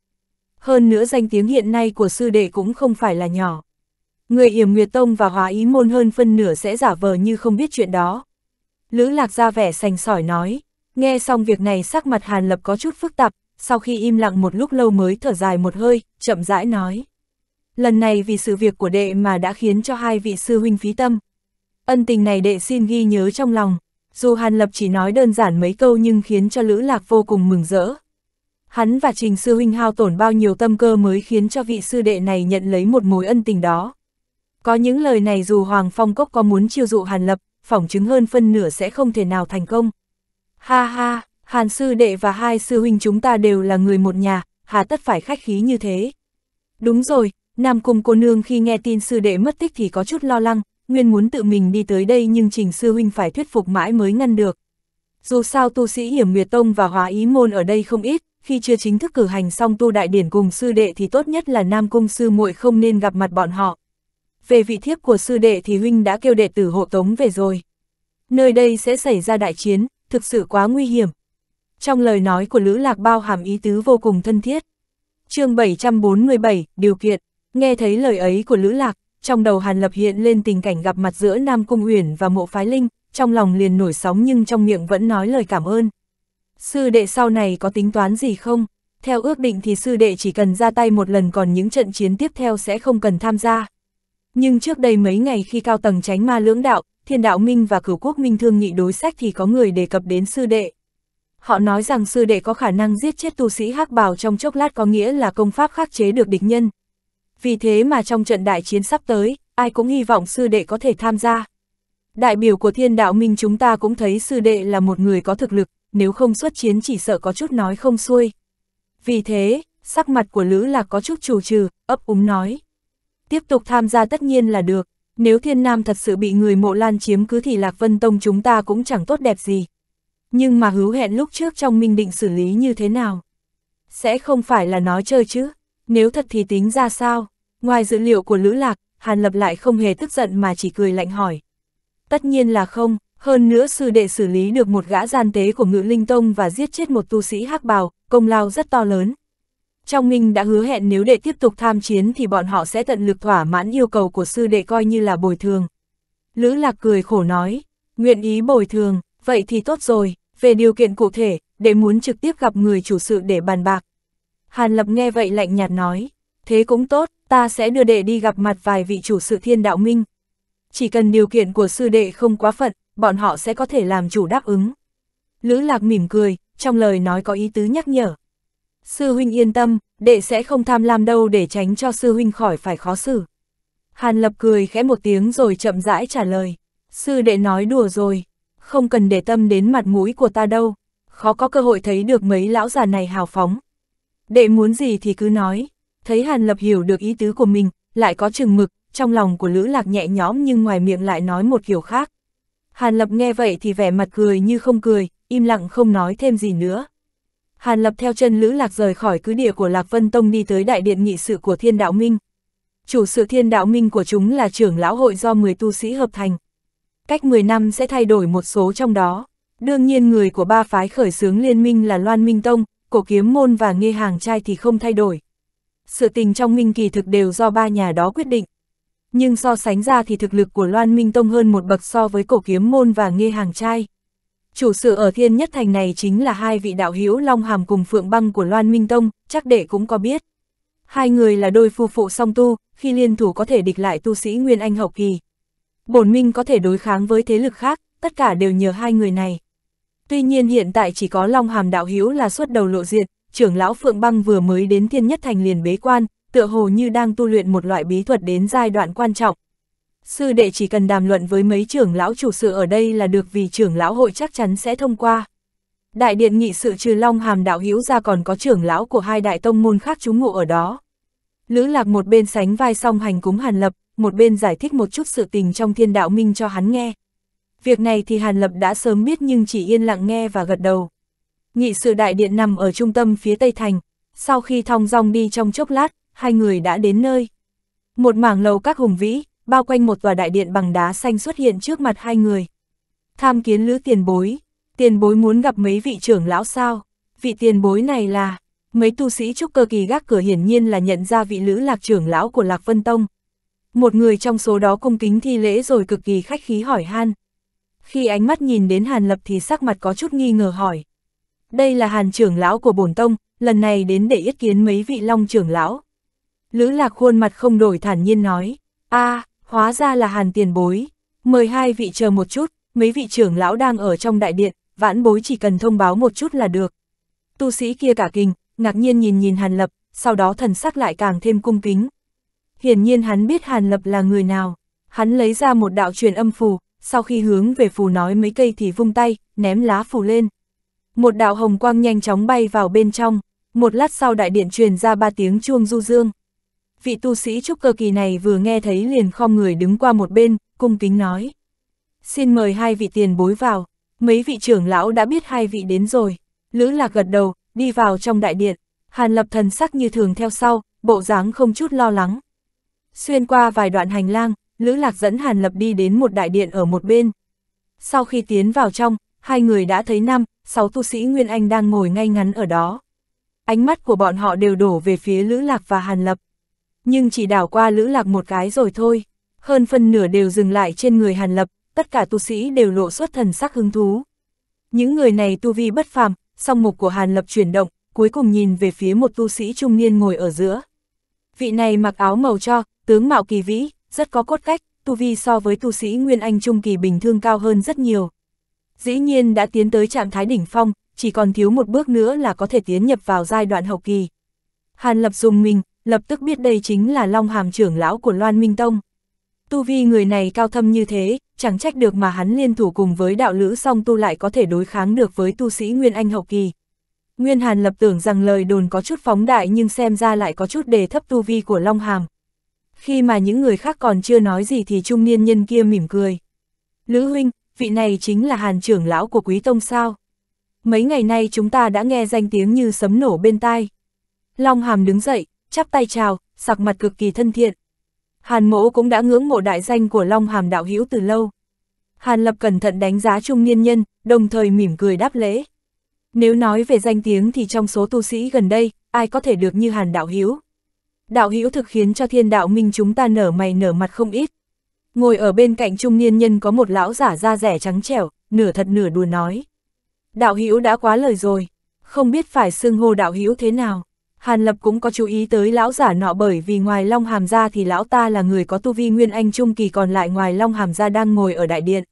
[SPEAKER 1] Hơn nữa danh tiếng hiện nay của sư đệ cũng không phải là nhỏ. Người yểm Nguyệt Tông và Hóa Ý Môn hơn phân nửa sẽ giả vờ như không biết chuyện đó. Lữ Lạc ra vẻ sành sỏi nói, nghe xong việc này sắc mặt Hàn Lập có chút phức tạp, sau khi im lặng một lúc lâu mới thở dài một hơi, chậm rãi nói lần này vì sự việc của đệ mà đã khiến cho hai vị sư huynh phí tâm. Ân tình này đệ xin ghi nhớ trong lòng, dù Hàn Lập chỉ nói đơn giản mấy câu nhưng khiến cho Lữ Lạc vô cùng mừng rỡ. Hắn và Trình sư huynh hao tổn bao nhiêu tâm cơ mới khiến cho vị sư đệ này nhận lấy một mối ân tình đó. Có những lời này dù Hoàng Phong Cốc có muốn chiêu dụ Hàn Lập, phỏng chứng hơn phân nửa sẽ không thể nào thành công. Ha ha, Hàn sư đệ và hai sư huynh chúng ta đều là người một nhà, hà tất phải khách khí như thế. Đúng rồi, Nam Cung cô nương khi nghe tin sư đệ mất tích thì có chút lo lắng, nguyên muốn tự mình đi tới đây nhưng trình sư huynh phải thuyết phục mãi mới ngăn được. Dù sao tu sĩ hiểm nguyệt tông và hóa ý môn ở đây không ít, khi chưa chính thức cử hành xong tu đại điển cùng sư đệ thì tốt nhất là Nam Cung sư muội không nên gặp mặt bọn họ. Về vị thiếp của sư đệ thì huynh đã kêu đệ tử hộ tống về rồi. Nơi đây sẽ xảy ra đại chiến, thực sự quá nguy hiểm. Trong lời nói của Lữ Lạc bao hàm ý tứ vô cùng thân thiết. chương 747, điều kiện. Nghe thấy lời ấy của Lữ Lạc, trong đầu Hàn Lập hiện lên tình cảnh gặp mặt giữa Nam Cung Uyển và Mộ Phái Linh, trong lòng liền nổi sóng nhưng trong miệng vẫn nói lời cảm ơn. Sư đệ sau này có tính toán gì không? Theo ước định thì sư đệ chỉ cần ra tay một lần còn những trận chiến tiếp theo sẽ không cần tham gia. Nhưng trước đây mấy ngày khi cao tầng tránh ma lưỡng đạo, thiên đạo minh và cửu quốc minh thương nghị đối sách thì có người đề cập đến sư đệ. Họ nói rằng sư đệ có khả năng giết chết tu sĩ hắc bào trong chốc lát có nghĩa là công pháp khắc chế được địch nhân. Vì thế mà trong trận đại chiến sắp tới, ai cũng hy vọng sư đệ có thể tham gia. Đại biểu của thiên đạo minh chúng ta cũng thấy sư đệ là một người có thực lực, nếu không xuất chiến chỉ sợ có chút nói không xuôi. Vì thế, sắc mặt của Lữ Lạc có chút chủ trừ, ấp úng nói. Tiếp tục tham gia tất nhiên là được, nếu thiên nam thật sự bị người mộ lan chiếm cứ thì Lạc Vân Tông chúng ta cũng chẳng tốt đẹp gì. Nhưng mà hứa hẹn lúc trước trong minh định xử lý như thế nào? Sẽ không phải là nói chơi chứ, nếu thật thì tính ra sao? Ngoài dữ liệu của Lữ Lạc, Hàn Lập lại không hề tức giận mà chỉ cười lạnh hỏi. Tất nhiên là không, hơn nữa sư đệ xử lý được một gã gian tế của ngự linh tông và giết chết một tu sĩ hắc bào, công lao rất to lớn. Trong Minh đã hứa hẹn nếu đệ tiếp tục tham chiến thì bọn họ sẽ tận lực thỏa mãn yêu cầu của sư đệ coi như là bồi thường. Lữ Lạc cười khổ nói, nguyện ý bồi thường, vậy thì tốt rồi, về điều kiện cụ thể, đệ muốn trực tiếp gặp người chủ sự để bàn bạc. Hàn Lập nghe vậy lạnh nhạt nói, thế cũng tốt, ta sẽ đưa đệ đi gặp mặt vài vị chủ sự thiên đạo minh. Chỉ cần điều kiện của sư đệ không quá phận, bọn họ sẽ có thể làm chủ đáp ứng. Lữ Lạc mỉm cười, trong lời nói có ý tứ nhắc nhở. Sư huynh yên tâm, đệ sẽ không tham lam đâu để tránh cho sư huynh khỏi phải khó xử. Hàn Lập cười khẽ một tiếng rồi chậm rãi trả lời. Sư đệ nói đùa rồi, không cần để tâm đến mặt mũi của ta đâu, khó có cơ hội thấy được mấy lão già này hào phóng. Đệ muốn gì thì cứ nói, thấy Hàn Lập hiểu được ý tứ của mình, lại có chừng mực, trong lòng của Lữ Lạc nhẹ nhõm nhưng ngoài miệng lại nói một kiểu khác. Hàn Lập nghe vậy thì vẻ mặt cười như không cười, im lặng không nói thêm gì nữa. Hàn Lập theo chân Lữ Lạc rời khỏi cứ địa của Lạc Vân Tông đi tới đại điện nghị sự của Thiên Đạo Minh. Chủ sự Thiên Đạo Minh của chúng là trưởng lão hội do 10 tu sĩ hợp thành. Cách 10 năm sẽ thay đổi một số trong đó. Đương nhiên người của ba phái khởi xướng liên minh là Loan Minh Tông, Cổ Kiếm Môn và Nghê Hàng Trai thì không thay đổi. Sự tình trong minh kỳ thực đều do ba nhà đó quyết định. Nhưng so sánh ra thì thực lực của Loan Minh Tông hơn một bậc so với Cổ Kiếm Môn và Nghê Hàng Trai. Chủ sự ở Thiên Nhất Thành này chính là hai vị đạo hữu Long Hàm cùng Phượng Băng của Loan Minh Tông, chắc đệ cũng có biết. Hai người là đôi phu phụ song tu, khi liên thủ có thể địch lại tu sĩ Nguyên Anh hậu kỳ. Bổn Minh có thể đối kháng với thế lực khác, tất cả đều nhờ hai người này. Tuy nhiên hiện tại chỉ có Long Hàm đạo hữu là xuất đầu lộ diện, trưởng lão Phượng Băng vừa mới đến Thiên Nhất Thành liền bế quan, tựa hồ như đang tu luyện một loại bí thuật đến giai đoạn quan trọng. Sư đệ chỉ cần đàm luận với mấy trưởng lão chủ sự ở đây là được vì trưởng lão hội chắc chắn sẽ thông qua. Đại điện nghị sự trừ Long Hàm đạo hữu ra còn có trưởng lão của hai đại tông môn khác trú ngụ ở đó. Lữ lạc một bên sánh vai song hành cúng Hàn Lập, một bên giải thích một chút sự tình trong thiên đạo minh cho hắn nghe. Việc này thì Hàn Lập đã sớm biết nhưng chỉ yên lặng nghe và gật đầu. Nghị sự đại điện nằm ở trung tâm phía tây thành, sau khi thong dong đi trong chốc lát, hai người đã đến nơi. Một mảng lầu các hùng vĩ, bao quanh một tòa đại điện bằng đá xanh xuất hiện trước mặt hai người. Tham kiến lữ tiền bối, tiền bối muốn gặp mấy vị trưởng lão sao? Vị tiền bối này là, mấy tu sĩ trúc cơ kỳ gác cửa hiển nhiên là nhận ra vị lữ lạc trưởng lão của Lạc Vân Tông. Một người trong số đó cung kính thi lễ rồi cực kỳ khách khí hỏi han. Khi ánh mắt nhìn đến Hàn Lập thì sắc mặt có chút nghi ngờ hỏi. Đây là Hàn trưởng lão của bổn tông, lần này đến để yết kiến mấy vị long trưởng lão. Lữ lạc khuôn mặt không đổi thản nhiên nói, a hóa ra là hàn tiền bối, mời hai vị chờ một chút, mấy vị trưởng lão đang ở trong đại điện, vãn bối chỉ cần thông báo một chút là được. Tu sĩ kia cả kinh, ngạc nhiên nhìn nhìn hàn lập, sau đó thần sắc lại càng thêm cung kính. Hiển nhiên hắn biết hàn lập là người nào, hắn lấy ra một đạo truyền âm phù, sau khi hướng về phù nói mấy cây thì vung tay, ném lá phù lên. Một đạo hồng quang nhanh chóng bay vào bên trong, một lát sau đại điện truyền ra ba tiếng chuông du dương vị tu sĩ trúc cơ kỳ này vừa nghe thấy liền khom người đứng qua một bên, cung kính nói. Xin mời hai vị tiền bối vào, mấy vị trưởng lão đã biết hai vị đến rồi. Lữ lạc gật đầu, đi vào trong đại điện, hàn lập thần sắc như thường theo sau, bộ dáng không chút lo lắng. Xuyên qua vài đoạn hành lang, Lữ lạc dẫn hàn lập đi đến một đại điện ở một bên. Sau khi tiến vào trong, hai người đã thấy năm, sáu tu sĩ Nguyên Anh đang ngồi ngay ngắn ở đó. Ánh mắt của bọn họ đều đổ về phía Lữ Lạc và Hàn Lập nhưng chỉ đảo qua Lữ Lạc một cái rồi thôi. Hơn phân nửa đều dừng lại trên người Hàn Lập, tất cả tu sĩ đều lộ xuất thần sắc hứng thú. Những người này tu vi bất phàm, song mục của Hàn Lập chuyển động, cuối cùng nhìn về phía một tu sĩ trung niên ngồi ở giữa. Vị này mặc áo màu cho, tướng mạo kỳ vĩ, rất có cốt cách, tu vi so với tu sĩ Nguyên Anh Trung Kỳ bình thường cao hơn rất nhiều. Dĩ nhiên đã tiến tới trạng thái đỉnh phong, chỉ còn thiếu một bước nữa là có thể tiến nhập vào giai đoạn hậu kỳ. Hàn Lập dùng mình, lập tức biết đây chính là Long Hàm trưởng lão của Loan Minh Tông. Tu vi người này cao thâm như thế, chẳng trách được mà hắn liên thủ cùng với đạo lữ song tu lại có thể đối kháng được với tu sĩ Nguyên Anh hậu kỳ. Nguyên Hàn lập tưởng rằng lời đồn có chút phóng đại nhưng xem ra lại có chút đề thấp tu vi của Long Hàm. Khi mà những người khác còn chưa nói gì thì trung niên nhân kia mỉm cười. Lữ huynh, vị này chính là Hàn trưởng lão của Quý Tông sao? Mấy ngày nay chúng ta đã nghe danh tiếng như sấm nổ bên tai. Long Hàm đứng dậy, chắp tay chào, sặc mặt cực kỳ thân thiện. Hàn mỗ cũng đã ngưỡng mộ đại danh của Long Hàm đạo hữu từ lâu. Hàn Lập cẩn thận đánh giá trung niên nhân, đồng thời mỉm cười đáp lễ. Nếu nói về danh tiếng thì trong số tu sĩ gần đây, ai có thể được như Hàn đạo hữu Đạo hữu thực khiến cho thiên đạo minh chúng ta nở mày nở mặt không ít. Ngồi ở bên cạnh trung niên nhân có một lão giả da rẻ trắng trẻo, nửa thật nửa đùa nói. Đạo hữu đã quá lời rồi, không biết phải xưng hô đạo hữu thế nào. Hàn Lập cũng có chú ý tới lão giả nọ bởi vì ngoài Long Hàm gia thì lão ta là người có tu vi Nguyên Anh Trung Kỳ còn lại ngoài Long Hàm gia đang ngồi ở đại điện.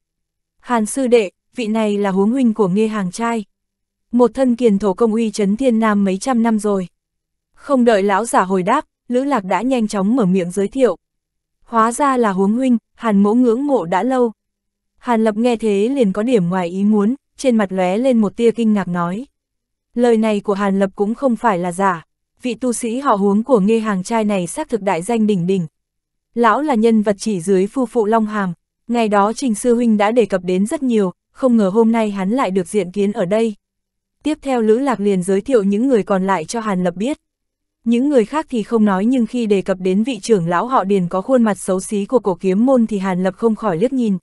[SPEAKER 1] Hàn sư đệ, vị này là huống huynh của nghe hàng trai. Một thân kiền thổ công uy chấn thiên nam mấy trăm năm rồi. Không đợi lão giả hồi đáp, Lữ Lạc đã nhanh chóng mở miệng giới thiệu. Hóa ra là huống huynh, Hàn Mỗ ngưỡng mộ đã lâu. Hàn Lập nghe thế liền có điểm ngoài ý muốn, trên mặt lóe lên một tia kinh ngạc nói. Lời này của Hàn Lập cũng không phải là giả, vị tu sĩ họ huống của nghe hàng trai này xác thực đại danh đỉnh đỉnh. Lão là nhân vật chỉ dưới phu phụ Long Hàm, ngày đó Trình Sư Huynh đã đề cập đến rất nhiều, không ngờ hôm nay hắn lại được diện kiến ở đây. Tiếp theo Lữ Lạc liền giới thiệu những người còn lại cho Hàn Lập biết. Những người khác thì không nói nhưng khi đề cập đến vị trưởng lão họ Điền có khuôn mặt xấu xí của cổ kiếm môn thì Hàn Lập không khỏi liếc nhìn.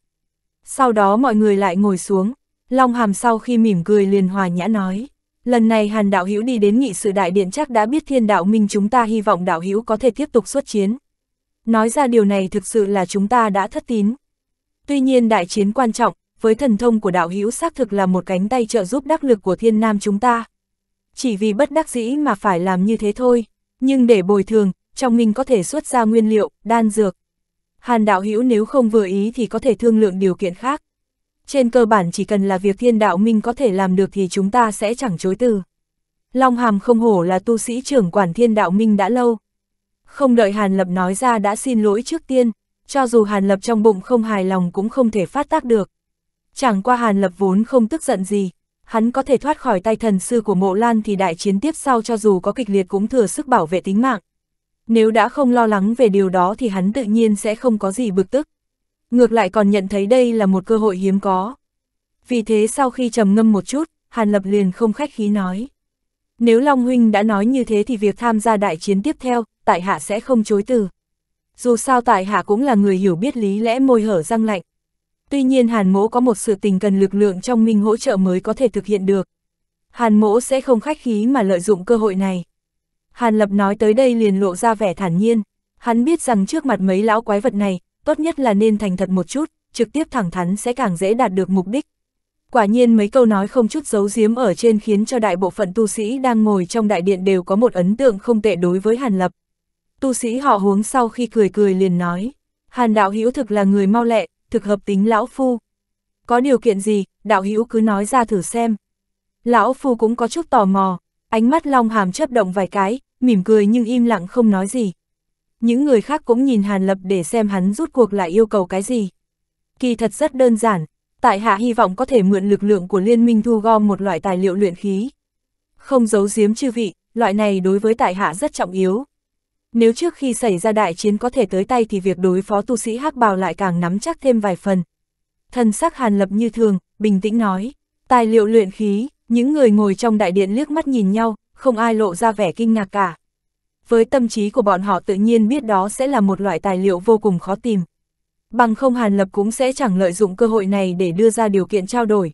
[SPEAKER 1] Sau đó mọi người lại ngồi xuống, Long Hàm sau khi mỉm cười liền hòa nhã nói. Lần này Hàn Đạo Hữu đi đến nghị sự đại điện chắc đã biết thiên đạo minh chúng ta hy vọng Đạo Hữu có thể tiếp tục xuất chiến. Nói ra điều này thực sự là chúng ta đã thất tín. Tuy nhiên đại chiến quan trọng, với thần thông của Đạo Hữu xác thực là một cánh tay trợ giúp đắc lực của thiên nam chúng ta. Chỉ vì bất đắc dĩ mà phải làm như thế thôi, nhưng để bồi thường, trong mình có thể xuất ra nguyên liệu, đan dược. Hàn đạo hữu nếu không vừa ý thì có thể thương lượng điều kiện khác. Trên cơ bản chỉ cần là việc thiên đạo minh có thể làm được thì chúng ta sẽ chẳng chối từ. Long Hàm không hổ là tu sĩ trưởng quản thiên đạo minh đã lâu. Không đợi Hàn Lập nói ra đã xin lỗi trước tiên, cho dù Hàn Lập trong bụng không hài lòng cũng không thể phát tác được. Chẳng qua Hàn Lập vốn không tức giận gì, hắn có thể thoát khỏi tay thần sư của mộ lan thì đại chiến tiếp sau cho dù có kịch liệt cũng thừa sức bảo vệ tính mạng. Nếu đã không lo lắng về điều đó thì hắn tự nhiên sẽ không có gì bực tức. Ngược lại còn nhận thấy đây là một cơ hội hiếm có. Vì thế sau khi trầm ngâm một chút, Hàn Lập liền không khách khí nói. Nếu Long Huynh đã nói như thế thì việc tham gia đại chiến tiếp theo, tại hạ sẽ không chối từ. Dù sao tại hạ cũng là người hiểu biết lý lẽ môi hở răng lạnh tuy nhiên Hàn Mỗ có một sự tình cần lực lượng trong minh hỗ trợ mới có thể thực hiện được. Hàn Mỗ sẽ không khách khí mà lợi dụng cơ hội này. Hàn Lập nói tới đây liền lộ ra vẻ thản nhiên, hắn biết rằng trước mặt mấy lão quái vật này, tốt nhất là nên thành thật một chút, trực tiếp thẳng thắn sẽ càng dễ đạt được mục đích. Quả nhiên mấy câu nói không chút giấu giếm ở trên khiến cho đại bộ phận tu sĩ đang ngồi trong đại điện đều có một ấn tượng không tệ đối với Hàn Lập. Tu sĩ họ huống sau khi cười cười liền nói, Hàn đạo hữu thực là người mau lẹ, thực hợp tính lão phu. Có điều kiện gì, đạo hữu cứ nói ra thử xem. Lão phu cũng có chút tò mò, ánh mắt long hàm chớp động vài cái, mỉm cười nhưng im lặng không nói gì. Những người khác cũng nhìn Hàn Lập để xem hắn rút cuộc lại yêu cầu cái gì. Kỳ thật rất đơn giản, tại hạ hy vọng có thể mượn lực lượng của liên minh thu gom một loại tài liệu luyện khí. Không giấu giếm chư vị, loại này đối với tại hạ rất trọng yếu. Nếu trước khi xảy ra đại chiến có thể tới tay thì việc đối phó tu sĩ hắc bào lại càng nắm chắc thêm vài phần. Thần sắc hàn lập như thường, bình tĩnh nói, tài liệu luyện khí, những người ngồi trong đại điện liếc mắt nhìn nhau, không ai lộ ra vẻ kinh ngạc cả. Với tâm trí của bọn họ tự nhiên biết đó sẽ là một loại tài liệu vô cùng khó tìm. Bằng không Hàn Lập cũng sẽ chẳng lợi dụng cơ hội này để đưa ra điều kiện trao đổi.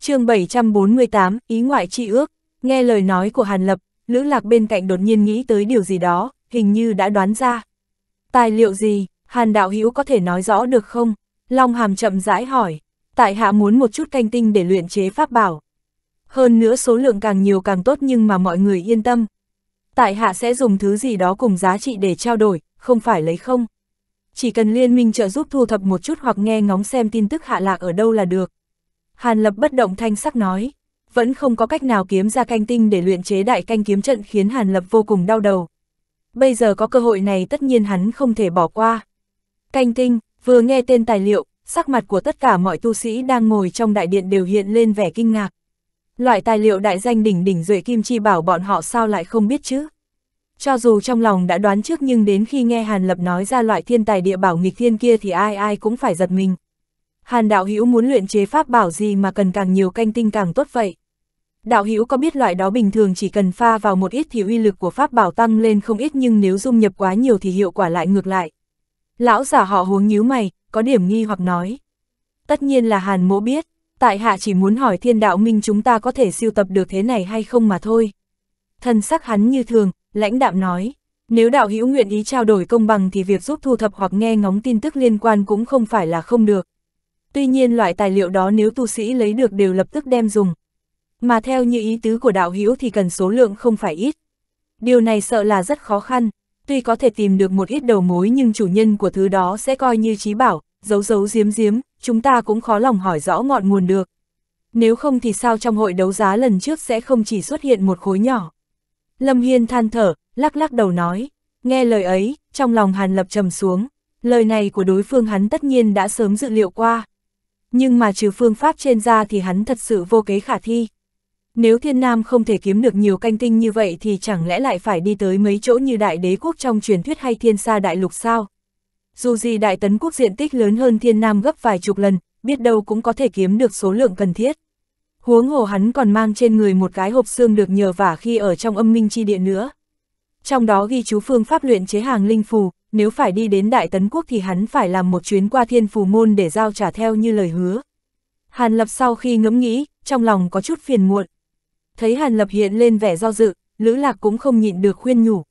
[SPEAKER 1] chương 748, ý ngoại trị ước, nghe lời nói của Hàn Lập, Lữ Lạc bên cạnh đột nhiên nghĩ tới điều gì đó, hình như đã đoán ra. Tài liệu gì, Hàn đạo hữu có thể nói rõ được không? Long Hàm chậm rãi hỏi, tại hạ muốn một chút canh tinh để luyện chế pháp bảo. Hơn nữa số lượng càng nhiều càng tốt nhưng mà mọi người yên tâm. Tại hạ sẽ dùng thứ gì đó cùng giá trị để trao đổi, không phải lấy không. Chỉ cần liên minh trợ giúp thu thập một chút hoặc nghe ngóng xem tin tức hạ lạc ở đâu là được. Hàn Lập bất động thanh sắc nói, vẫn không có cách nào kiếm ra canh tinh để luyện chế đại canh kiếm trận khiến Hàn Lập vô cùng đau đầu. Bây giờ có cơ hội này tất nhiên hắn không thể bỏ qua. Canh tinh, vừa nghe tên tài liệu, sắc mặt của tất cả mọi tu sĩ đang ngồi trong đại điện đều hiện lên vẻ kinh ngạc. Loại tài liệu đại danh đỉnh đỉnh duệ kim chi bảo bọn họ sao lại không biết chứ? Cho dù trong lòng đã đoán trước nhưng đến khi nghe Hàn Lập nói ra loại thiên tài địa bảo nghịch thiên kia thì ai ai cũng phải giật mình. Hàn đạo hữu muốn luyện chế pháp bảo gì mà cần càng nhiều canh tinh càng tốt vậy? Đạo hữu có biết loại đó bình thường chỉ cần pha vào một ít thì uy lực của pháp bảo tăng lên không ít nhưng nếu dung nhập quá nhiều thì hiệu quả lại ngược lại. Lão giả họ huống nhíu mày, có điểm nghi hoặc nói. Tất nhiên là Hàn mỗ biết, tại hạ chỉ muốn hỏi thiên đạo minh chúng ta có thể siêu tập được thế này hay không mà thôi. Thần sắc hắn như thường, lãnh đạm nói, nếu đạo hữu nguyện ý trao đổi công bằng thì việc giúp thu thập hoặc nghe ngóng tin tức liên quan cũng không phải là không được. Tuy nhiên loại tài liệu đó nếu tu sĩ lấy được đều lập tức đem dùng. Mà theo như ý tứ của đạo hữu thì cần số lượng không phải ít. Điều này sợ là rất khó khăn, tuy có thể tìm được một ít đầu mối nhưng chủ nhân của thứ đó sẽ coi như trí bảo, giấu giấu giếm giếm, chúng ta cũng khó lòng hỏi rõ ngọn nguồn được. Nếu không thì sao trong hội đấu giá lần trước sẽ không chỉ xuất hiện một khối nhỏ. Lâm Hiên than thở, lắc lắc đầu nói, nghe lời ấy, trong lòng Hàn Lập trầm xuống, lời này của đối phương hắn tất nhiên đã sớm dự liệu qua. Nhưng mà trừ phương pháp trên ra thì hắn thật sự vô kế khả thi. Nếu thiên nam không thể kiếm được nhiều canh tinh như vậy thì chẳng lẽ lại phải đi tới mấy chỗ như đại đế quốc trong truyền thuyết hay thiên sa đại lục sao? Dù gì đại tấn quốc diện tích lớn hơn thiên nam gấp vài chục lần, biết đâu cũng có thể kiếm được số lượng cần thiết. Huống hồ hắn còn mang trên người một cái hộp xương được nhờ vả khi ở trong âm minh chi địa nữa. Trong đó ghi chú phương pháp luyện chế hàng linh phù, nếu phải đi đến Đại Tấn Quốc thì hắn phải làm một chuyến qua thiên phù môn để giao trả theo như lời hứa. Hàn Lập sau khi ngẫm nghĩ, trong lòng có chút phiền muộn. Thấy Hàn Lập hiện lên vẻ do dự, Lữ Lạc cũng không nhịn được khuyên nhủ.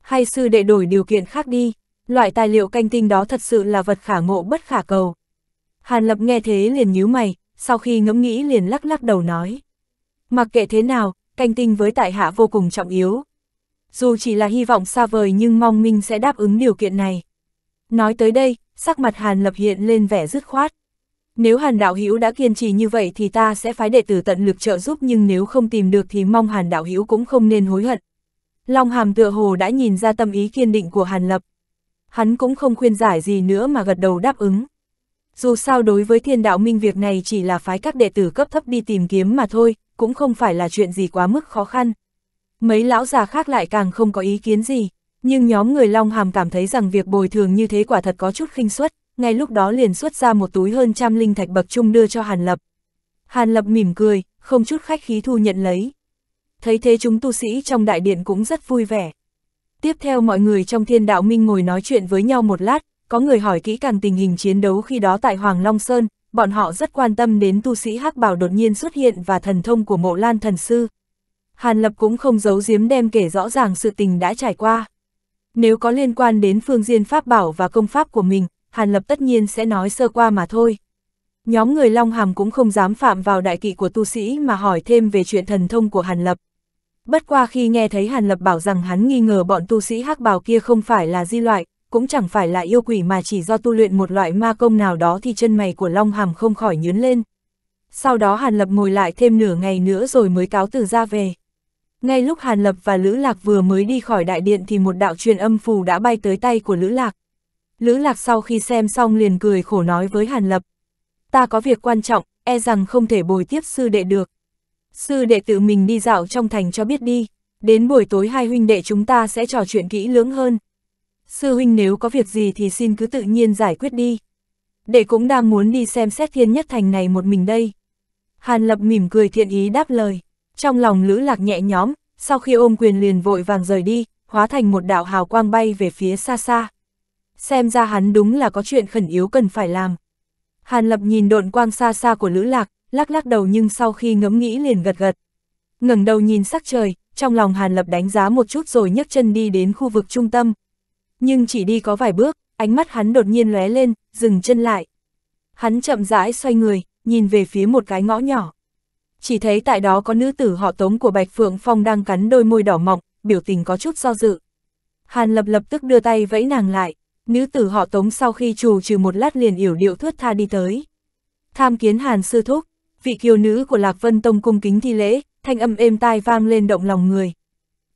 [SPEAKER 1] Hay sư đệ đổi điều kiện khác đi, loại tài liệu canh tinh đó thật sự là vật khả ngộ bất khả cầu. Hàn Lập nghe thế liền nhíu mày, sau khi ngẫm nghĩ liền lắc lắc đầu nói. Mặc kệ thế nào, canh tinh với tại hạ vô cùng trọng yếu. Dù chỉ là hy vọng xa vời nhưng mong Minh sẽ đáp ứng điều kiện này. Nói tới đây, sắc mặt Hàn Lập hiện lên vẻ dứt khoát. Nếu Hàn Đạo Hữu đã kiên trì như vậy thì ta sẽ phái đệ tử tận lực trợ giúp nhưng nếu không tìm được thì mong Hàn Đạo Hữu cũng không nên hối hận. Long Hàm tựa hồ đã nhìn ra tâm ý kiên định của Hàn Lập. Hắn cũng không khuyên giải gì nữa mà gật đầu đáp ứng. Dù sao đối với thiên đạo minh việc này chỉ là phái các đệ tử cấp thấp đi tìm kiếm mà thôi, cũng không phải là chuyện gì quá mức khó khăn. Mấy lão già khác lại càng không có ý kiến gì, nhưng nhóm người Long Hàm cảm thấy rằng việc bồi thường như thế quả thật có chút khinh suất, ngay lúc đó liền xuất ra một túi hơn trăm linh thạch bậc trung đưa cho Hàn Lập. Hàn Lập mỉm cười, không chút khách khí thu nhận lấy. Thấy thế chúng tu sĩ trong đại điện cũng rất vui vẻ. Tiếp theo mọi người trong thiên đạo minh ngồi nói chuyện với nhau một lát, có người hỏi kỹ càng tình hình chiến đấu khi đó tại Hoàng Long Sơn, bọn họ rất quan tâm đến tu sĩ hắc bảo đột nhiên xuất hiện và thần thông của mộ lan thần sư. Hàn Lập cũng không giấu giếm đem kể rõ ràng sự tình đã trải qua. Nếu có liên quan đến phương diên pháp bảo và công pháp của mình, Hàn Lập tất nhiên sẽ nói sơ qua mà thôi. Nhóm người Long Hàm cũng không dám phạm vào đại kỵ của tu sĩ mà hỏi thêm về chuyện thần thông của Hàn Lập. Bất qua khi nghe thấy Hàn Lập bảo rằng hắn nghi ngờ bọn tu sĩ hắc bào kia không phải là di loại, cũng chẳng phải là yêu quỷ mà chỉ do tu luyện một loại ma công nào đó thì chân mày của Long Hàm không khỏi nhướn lên. Sau đó Hàn Lập ngồi lại thêm nửa ngày nữa rồi mới cáo từ ra về. Ngay lúc Hàn Lập và Lữ Lạc vừa mới đi khỏi đại điện thì một đạo truyền âm phù đã bay tới tay của Lữ Lạc. Lữ Lạc sau khi xem xong liền cười khổ nói với Hàn Lập. Ta có việc quan trọng, e rằng không thể bồi tiếp sư đệ được. Sư đệ tự mình đi dạo trong thành cho biết đi, đến buổi tối hai huynh đệ chúng ta sẽ trò chuyện kỹ lưỡng hơn. Sư huynh nếu có việc gì thì xin cứ tự nhiên giải quyết đi. Đệ cũng đang muốn đi xem xét thiên nhất thành này một mình đây. Hàn Lập mỉm cười thiện ý đáp lời. Trong lòng Lữ Lạc nhẹ nhóm, sau khi ôm quyền liền vội vàng rời đi, hóa thành một đạo hào quang bay về phía xa xa. Xem ra hắn đúng là có chuyện khẩn yếu cần phải làm. Hàn Lập nhìn độn quang xa xa của Lữ Lạc, lắc lắc đầu nhưng sau khi ngẫm nghĩ liền gật gật. ngẩng đầu nhìn sắc trời, trong lòng Hàn Lập đánh giá một chút rồi nhấc chân đi đến khu vực trung tâm. Nhưng chỉ đi có vài bước, ánh mắt hắn đột nhiên lóe lên, dừng chân lại. Hắn chậm rãi xoay người, nhìn về phía một cái ngõ nhỏ. Chỉ thấy tại đó có nữ tử họ tống của Bạch Phượng Phong đang cắn đôi môi đỏ mọng, biểu tình có chút do dự. Hàn lập lập tức đưa tay vẫy nàng lại, nữ tử họ tống sau khi trù trừ một lát liền yểu điệu thướt tha đi tới. Tham kiến Hàn sư thúc, vị kiều nữ của Lạc Vân Tông cung kính thi lễ, thanh âm êm tai vang lên động lòng người.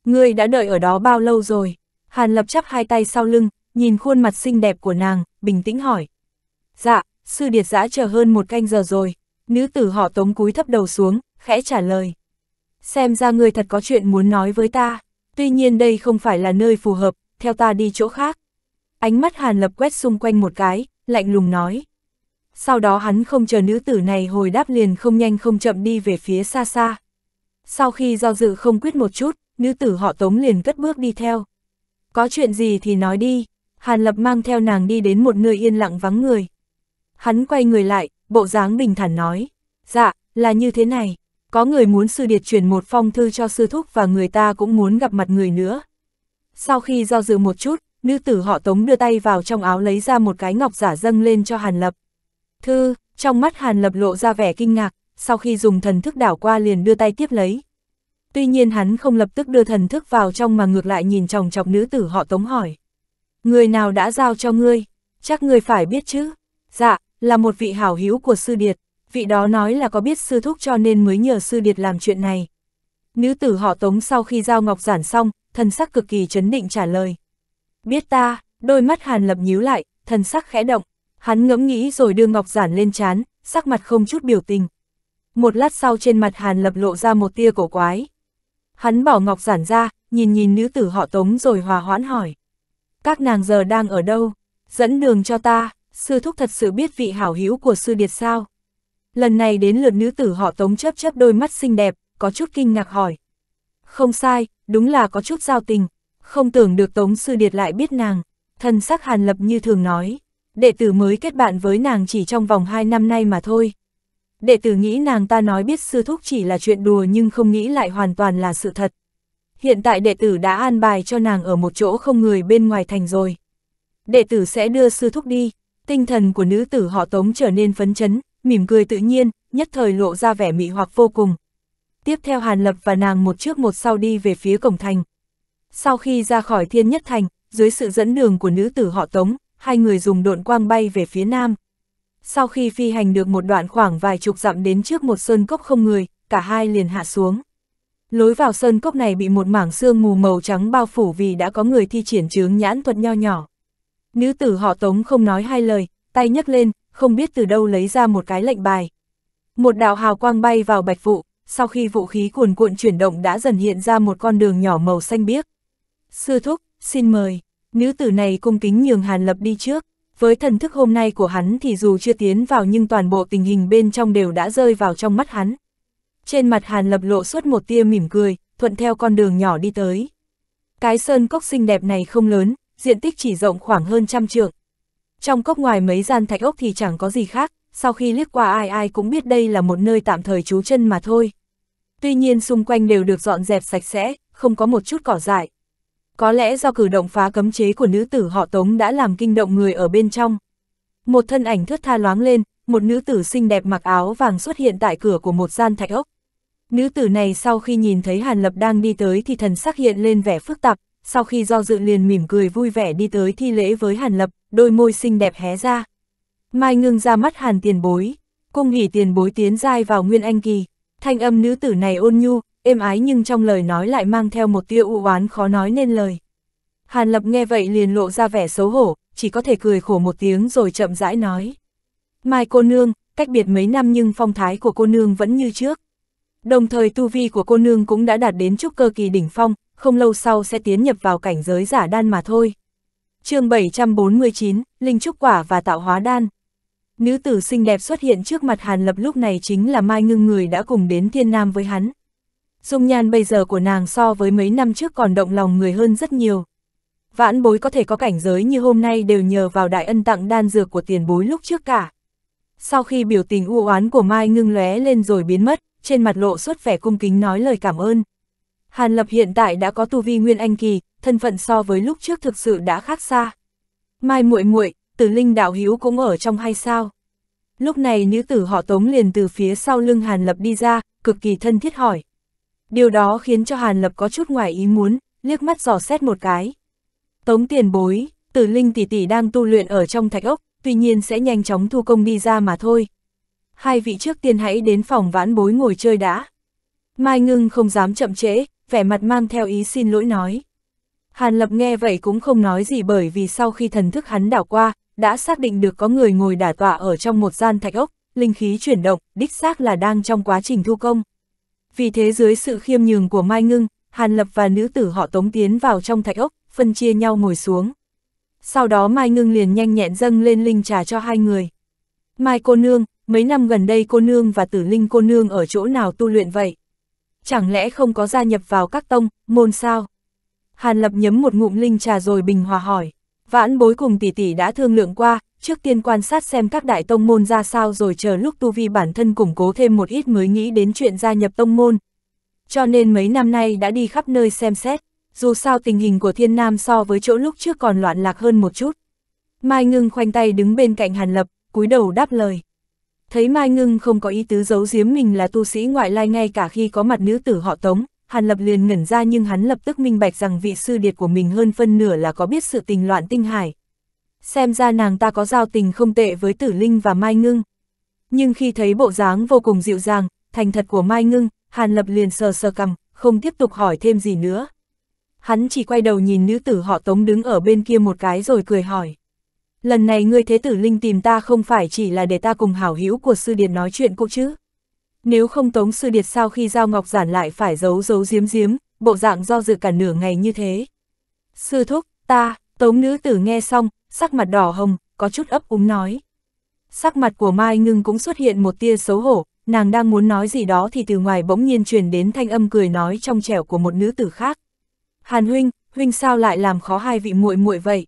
[SPEAKER 1] Người đã đợi ở đó bao lâu rồi? Hàn lập chắp hai tay sau lưng, nhìn khuôn mặt xinh đẹp của nàng, bình tĩnh hỏi. Dạ, sư điệt giã chờ hơn một canh giờ rồi. Nữ tử họ tống cúi thấp đầu xuống, khẽ trả lời. Xem ra người thật có chuyện muốn nói với ta, tuy nhiên đây không phải là nơi phù hợp, theo ta đi chỗ khác. Ánh mắt Hàn Lập quét xung quanh một cái, lạnh lùng nói. Sau đó hắn không chờ nữ tử này hồi đáp liền không nhanh không chậm đi về phía xa xa. Sau khi do dự không quyết một chút, nữ tử họ tống liền cất bước đi theo. Có chuyện gì thì nói đi, Hàn Lập mang theo nàng đi đến một nơi yên lặng vắng người. Hắn quay người lại, bộ dáng bình thản nói, dạ, là như thế này, có người muốn sư điệt chuyển một phong thư cho sư thúc và người ta cũng muốn gặp mặt người nữa. Sau khi do dự một chút, nữ tử họ tống đưa tay vào trong áo lấy ra một cái ngọc giả dâng lên cho Hàn Lập. Thư, trong mắt Hàn Lập lộ ra vẻ kinh ngạc, sau khi dùng thần thức đảo qua liền đưa tay tiếp lấy. Tuy nhiên hắn không lập tức đưa thần thức vào trong mà ngược lại nhìn chồng chọc nữ tử họ tống hỏi. Người nào đã giao cho ngươi? Chắc ngươi phải biết chứ? Dạ, là một vị hảo hữu của sư điệt, vị đó nói là có biết sư thúc cho nên mới nhờ sư điệt làm chuyện này. Nữ tử họ tống sau khi giao ngọc giản xong, thần sắc cực kỳ chấn định trả lời. Biết ta, đôi mắt hàn lập nhíu lại, thần sắc khẽ động, hắn ngẫm nghĩ rồi đưa ngọc giản lên chán, sắc mặt không chút biểu tình. Một lát sau trên mặt hàn lập lộ ra một tia cổ quái. Hắn bỏ ngọc giản ra, nhìn nhìn nữ tử họ tống rồi hòa hoãn hỏi. Các nàng giờ đang ở đâu? Dẫn đường cho ta sư thúc thật sự biết vị hảo hữu của sư điệt sao. Lần này đến lượt nữ tử họ tống chấp chấp đôi mắt xinh đẹp, có chút kinh ngạc hỏi. Không sai, đúng là có chút giao tình, không tưởng được tống sư điệt lại biết nàng, thân sắc hàn lập như thường nói. Đệ tử mới kết bạn với nàng chỉ trong vòng 2 năm nay mà thôi. Đệ tử nghĩ nàng ta nói biết sư thúc chỉ là chuyện đùa nhưng không nghĩ lại hoàn toàn là sự thật. Hiện tại đệ tử đã an bài cho nàng ở một chỗ không người bên ngoài thành rồi. Đệ tử sẽ đưa sư thúc đi, Tinh thần của nữ tử họ tống trở nên phấn chấn, mỉm cười tự nhiên, nhất thời lộ ra vẻ mị hoặc vô cùng. Tiếp theo Hàn Lập và nàng một trước một sau đi về phía cổng thành. Sau khi ra khỏi thiên nhất thành, dưới sự dẫn đường của nữ tử họ tống, hai người dùng độn quang bay về phía nam. Sau khi phi hành được một đoạn khoảng vài chục dặm đến trước một sơn cốc không người, cả hai liền hạ xuống. Lối vào sơn cốc này bị một mảng sương mù màu trắng bao phủ vì đã có người thi triển chướng nhãn thuật nho nhỏ. Nữ tử họ Tống không nói hai lời, tay nhấc lên, không biết từ đâu lấy ra một cái lệnh bài. Một đạo hào quang bay vào bạch vụ, sau khi vũ khí cuồn cuộn chuyển động đã dần hiện ra một con đường nhỏ màu xanh biếc. Sư thúc, xin mời, nữ tử này cung kính nhường Hàn Lập đi trước. Với thần thức hôm nay của hắn thì dù chưa tiến vào nhưng toàn bộ tình hình bên trong đều đã rơi vào trong mắt hắn. Trên mặt Hàn Lập lộ suốt một tia mỉm cười, thuận theo con đường nhỏ đi tới. Cái sơn cốc xinh đẹp này không lớn, diện tích chỉ rộng khoảng hơn trăm trượng. Trong cốc ngoài mấy gian thạch ốc thì chẳng có gì khác, sau khi liếc qua ai ai cũng biết đây là một nơi tạm thời trú chân mà thôi. Tuy nhiên xung quanh đều được dọn dẹp sạch sẽ, không có một chút cỏ dại. Có lẽ do cử động phá cấm chế của nữ tử họ Tống đã làm kinh động người ở bên trong. Một thân ảnh thướt tha loáng lên, một nữ tử xinh đẹp mặc áo vàng xuất hiện tại cửa của một gian thạch ốc. Nữ tử này sau khi nhìn thấy Hàn Lập đang đi tới thì thần sắc hiện lên vẻ phức tạp, sau khi do dự liền mỉm cười vui vẻ đi tới thi lễ với Hàn Lập, đôi môi xinh đẹp hé ra. Mai ngưng ra mắt Hàn tiền bối, cung hỉ tiền bối tiến dai vào nguyên anh kỳ, thanh âm nữ tử này ôn nhu, êm ái nhưng trong lời nói lại mang theo một tia u oán khó nói nên lời. Hàn Lập nghe vậy liền lộ ra vẻ xấu hổ, chỉ có thể cười khổ một tiếng rồi chậm rãi nói. Mai cô nương, cách biệt mấy năm nhưng phong thái của cô nương vẫn như trước. Đồng thời tu vi của cô nương cũng đã đạt đến trúc cơ kỳ đỉnh phong, không lâu sau sẽ tiến nhập vào cảnh giới giả đan mà thôi. chương 749, Linh Trúc Quả và Tạo Hóa Đan Nữ tử xinh đẹp xuất hiện trước mặt Hàn Lập lúc này chính là Mai Ngưng người đã cùng đến Thiên Nam với hắn. Dung nhan bây giờ của nàng so với mấy năm trước còn động lòng người hơn rất nhiều. Vãn bối có thể có cảnh giới như hôm nay đều nhờ vào đại ân tặng đan dược của tiền bối lúc trước cả. Sau khi biểu tình u oán của Mai ngưng lóe lên rồi biến mất, trên mặt lộ xuất vẻ cung kính nói lời cảm ơn. Hàn Lập hiện tại đã có tu vi nguyên anh kỳ, thân phận so với lúc trước thực sự đã khác xa. Mai muội muội, Tử Linh đạo hữu cũng ở trong hay sao? Lúc này nữ tử họ Tống liền từ phía sau lưng Hàn Lập đi ra, cực kỳ thân thiết hỏi. Điều đó khiến cho Hàn Lập có chút ngoài ý muốn, liếc mắt dò xét một cái. Tống tiền bối, tử linh tỷ tỷ đang tu luyện ở trong thạch ốc, tuy nhiên sẽ nhanh chóng thu công đi ra mà thôi. Hai vị trước tiên hãy đến phòng vãn bối ngồi chơi đã. Mai ngưng không dám chậm trễ, vẻ mặt mang theo ý xin lỗi nói. Hàn Lập nghe vậy cũng không nói gì bởi vì sau khi thần thức hắn đảo qua, đã xác định được có người ngồi đả tọa ở trong một gian thạch ốc, linh khí chuyển động, đích xác là đang trong quá trình thu công. Vì thế dưới sự khiêm nhường của Mai Ngưng, Hàn Lập và nữ tử họ tống tiến vào trong thạch ốc, phân chia nhau ngồi xuống. Sau đó Mai Ngưng liền nhanh nhẹn dâng lên linh trà cho hai người. Mai cô nương, mấy năm gần đây cô nương và tử linh cô nương ở chỗ nào tu luyện vậy? Chẳng lẽ không có gia nhập vào các tông, môn sao? Hàn Lập nhấm một ngụm linh trà rồi bình hòa hỏi. Vãn bối cùng tỷ tỷ đã thương lượng qua, trước tiên quan sát xem các đại tông môn ra sao rồi chờ lúc tu vi bản thân củng cố thêm một ít mới nghĩ đến chuyện gia nhập tông môn. Cho nên mấy năm nay đã đi khắp nơi xem xét, dù sao tình hình của thiên nam so với chỗ lúc trước còn loạn lạc hơn một chút. Mai ngưng khoanh tay đứng bên cạnh Hàn Lập, cúi đầu đáp lời. Thấy Mai ngưng không có ý tứ giấu giếm mình là tu sĩ ngoại lai ngay cả khi có mặt nữ tử họ tống, Hàn Lập liền ngẩn ra nhưng hắn lập tức minh bạch rằng vị sư điệt của mình hơn phân nửa là có biết sự tình loạn tinh hải. Xem ra nàng ta có giao tình không tệ với Tử Linh và Mai Ngưng. Nhưng khi thấy bộ dáng vô cùng dịu dàng, thành thật của Mai Ngưng, Hàn Lập liền sờ sờ cầm, không tiếp tục hỏi thêm gì nữa. Hắn chỉ quay đầu nhìn nữ tử họ Tống đứng ở bên kia một cái rồi cười hỏi. Lần này ngươi thế tử Linh tìm ta không phải chỉ là để ta cùng hảo hữu của sư điệt nói chuyện cũng chứ? Nếu không Tống Sư Điệt sau khi Giao Ngọc Giản lại phải giấu giấu giếm giếm, bộ dạng do dự cả nửa ngày như thế. Sư thúc, ta, Tống nữ tử nghe xong, sắc mặt đỏ hồng, có chút ấp úng nói. Sắc mặt của Mai Ngưng cũng xuất hiện một tia xấu hổ, nàng đang muốn nói gì đó thì từ ngoài bỗng nhiên truyền đến thanh âm cười nói trong trẻo của một nữ tử khác. Hàn huynh, huynh sao lại làm khó hai vị muội muội vậy?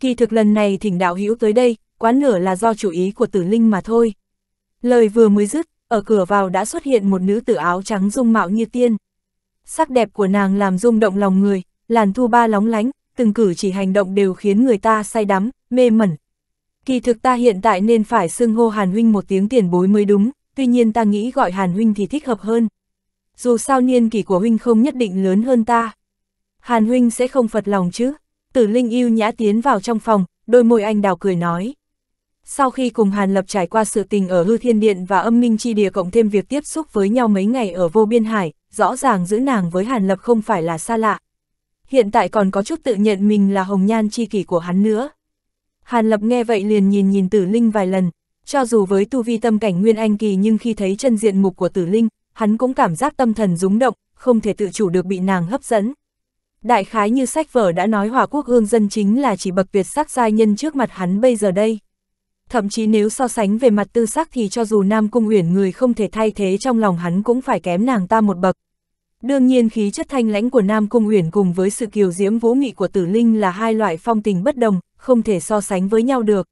[SPEAKER 1] Kỳ thực lần này thỉnh đạo hữu tới đây, quán nửa là do chủ ý của tử linh mà thôi. Lời vừa mới dứt, ở cửa vào đã xuất hiện một nữ tử áo trắng dung mạo như tiên. Sắc đẹp của nàng làm rung động lòng người, làn thu ba lóng lánh, từng cử chỉ hành động đều khiến người ta say đắm, mê mẩn. Kỳ thực ta hiện tại nên phải xưng hô Hàn Huynh một tiếng tiền bối mới đúng, tuy nhiên ta nghĩ gọi Hàn Huynh thì thích hợp hơn. Dù sao niên kỷ của Huynh không nhất định lớn hơn ta. Hàn Huynh sẽ không phật lòng chứ. Tử Linh yêu nhã tiến vào trong phòng, đôi môi anh đào cười nói. Sau khi cùng Hàn Lập trải qua sự tình ở hư thiên điện và âm minh chi địa cộng thêm việc tiếp xúc với nhau mấy ngày ở vô biên hải, rõ ràng giữ nàng với Hàn Lập không phải là xa lạ. Hiện tại còn có chút tự nhận mình là hồng nhan chi kỷ của hắn nữa. Hàn Lập nghe vậy liền nhìn nhìn tử linh vài lần, cho dù với tu vi tâm cảnh nguyên anh kỳ nhưng khi thấy chân diện mục của tử linh, hắn cũng cảm giác tâm thần rúng động, không thể tự chủ được bị nàng hấp dẫn. Đại khái như sách vở đã nói hòa quốc hương dân chính là chỉ bậc tuyệt sắc giai nhân trước mặt hắn bây giờ đây thậm chí nếu so sánh về mặt tư sắc thì cho dù Nam Cung Uyển người không thể thay thế trong lòng hắn cũng phải kém nàng ta một bậc. Đương nhiên khí chất thanh lãnh của Nam Cung Uyển cùng với sự kiều diễm vũ nghị của Tử Linh là hai loại phong tình bất đồng, không thể so sánh với nhau được.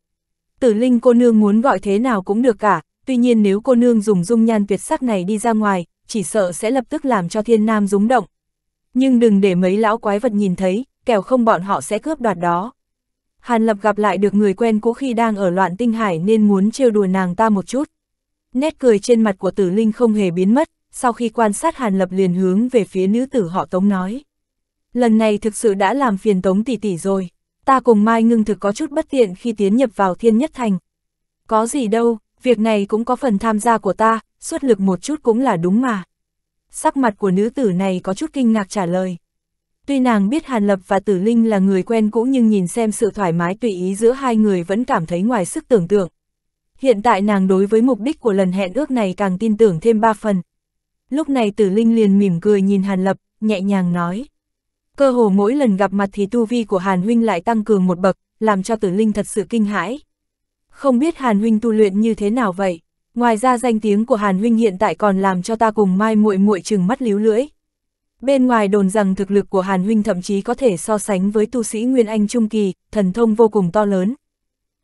[SPEAKER 1] Tử Linh cô nương muốn gọi thế nào cũng được cả, tuy nhiên nếu cô nương dùng dung nhan tuyệt sắc này đi ra ngoài, chỉ sợ sẽ lập tức làm cho thiên nam rúng động. Nhưng đừng để mấy lão quái vật nhìn thấy, kẻo không bọn họ sẽ cướp đoạt đó. Hàn Lập gặp lại được người quen cũ khi đang ở loạn tinh hải nên muốn trêu đùa nàng ta một chút. Nét cười trên mặt của tử linh không hề biến mất, sau khi quan sát Hàn Lập liền hướng về phía nữ tử họ Tống nói. Lần này thực sự đã làm phiền Tống tỷ tỷ rồi, ta cùng Mai ngưng thực có chút bất tiện khi tiến nhập vào thiên nhất thành. Có gì đâu, việc này cũng có phần tham gia của ta, xuất lực một chút cũng là đúng mà. Sắc mặt của nữ tử này có chút kinh ngạc trả lời. Tuy nàng biết Hàn Lập và Tử Linh là người quen cũ nhưng nhìn xem sự thoải mái tùy ý giữa hai người vẫn cảm thấy ngoài sức tưởng tượng. Hiện tại nàng đối với mục đích của lần hẹn ước này càng tin tưởng thêm ba phần. Lúc này Tử Linh liền mỉm cười nhìn Hàn Lập, nhẹ nhàng nói. Cơ hồ mỗi lần gặp mặt thì tu vi của Hàn Huynh lại tăng cường một bậc, làm cho Tử Linh thật sự kinh hãi. Không biết Hàn Huynh tu luyện như thế nào vậy? Ngoài ra danh tiếng của Hàn Huynh hiện tại còn làm cho ta cùng mai muội muội chừng mắt líu lưỡi. Bên ngoài đồn rằng thực lực của Hàn Huynh thậm chí có thể so sánh với tu sĩ Nguyên Anh Trung Kỳ, thần thông vô cùng to lớn.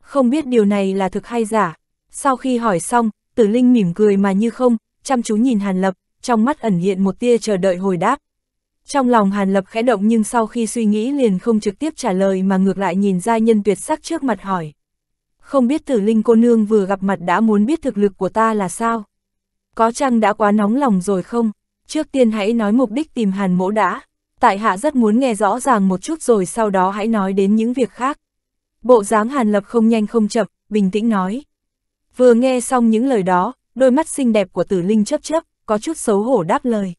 [SPEAKER 1] Không biết điều này là thực hay giả. Sau khi hỏi xong, tử linh mỉm cười mà như không, chăm chú nhìn Hàn Lập, trong mắt ẩn hiện một tia chờ đợi hồi đáp. Trong lòng Hàn Lập khẽ động nhưng sau khi suy nghĩ liền không trực tiếp trả lời mà ngược lại nhìn ra nhân tuyệt sắc trước mặt hỏi. Không biết tử linh cô nương vừa gặp mặt đã muốn biết thực lực của ta là sao? Có chăng đã quá nóng lòng rồi không? Trước tiên hãy nói mục đích tìm hàn mỗ đã. Tại hạ rất muốn nghe rõ ràng một chút rồi sau đó hãy nói đến những việc khác. Bộ dáng hàn lập không nhanh không chậm, bình tĩnh nói. Vừa nghe xong những lời đó, đôi mắt xinh đẹp của tử linh chấp chấp, có chút xấu hổ đáp lời.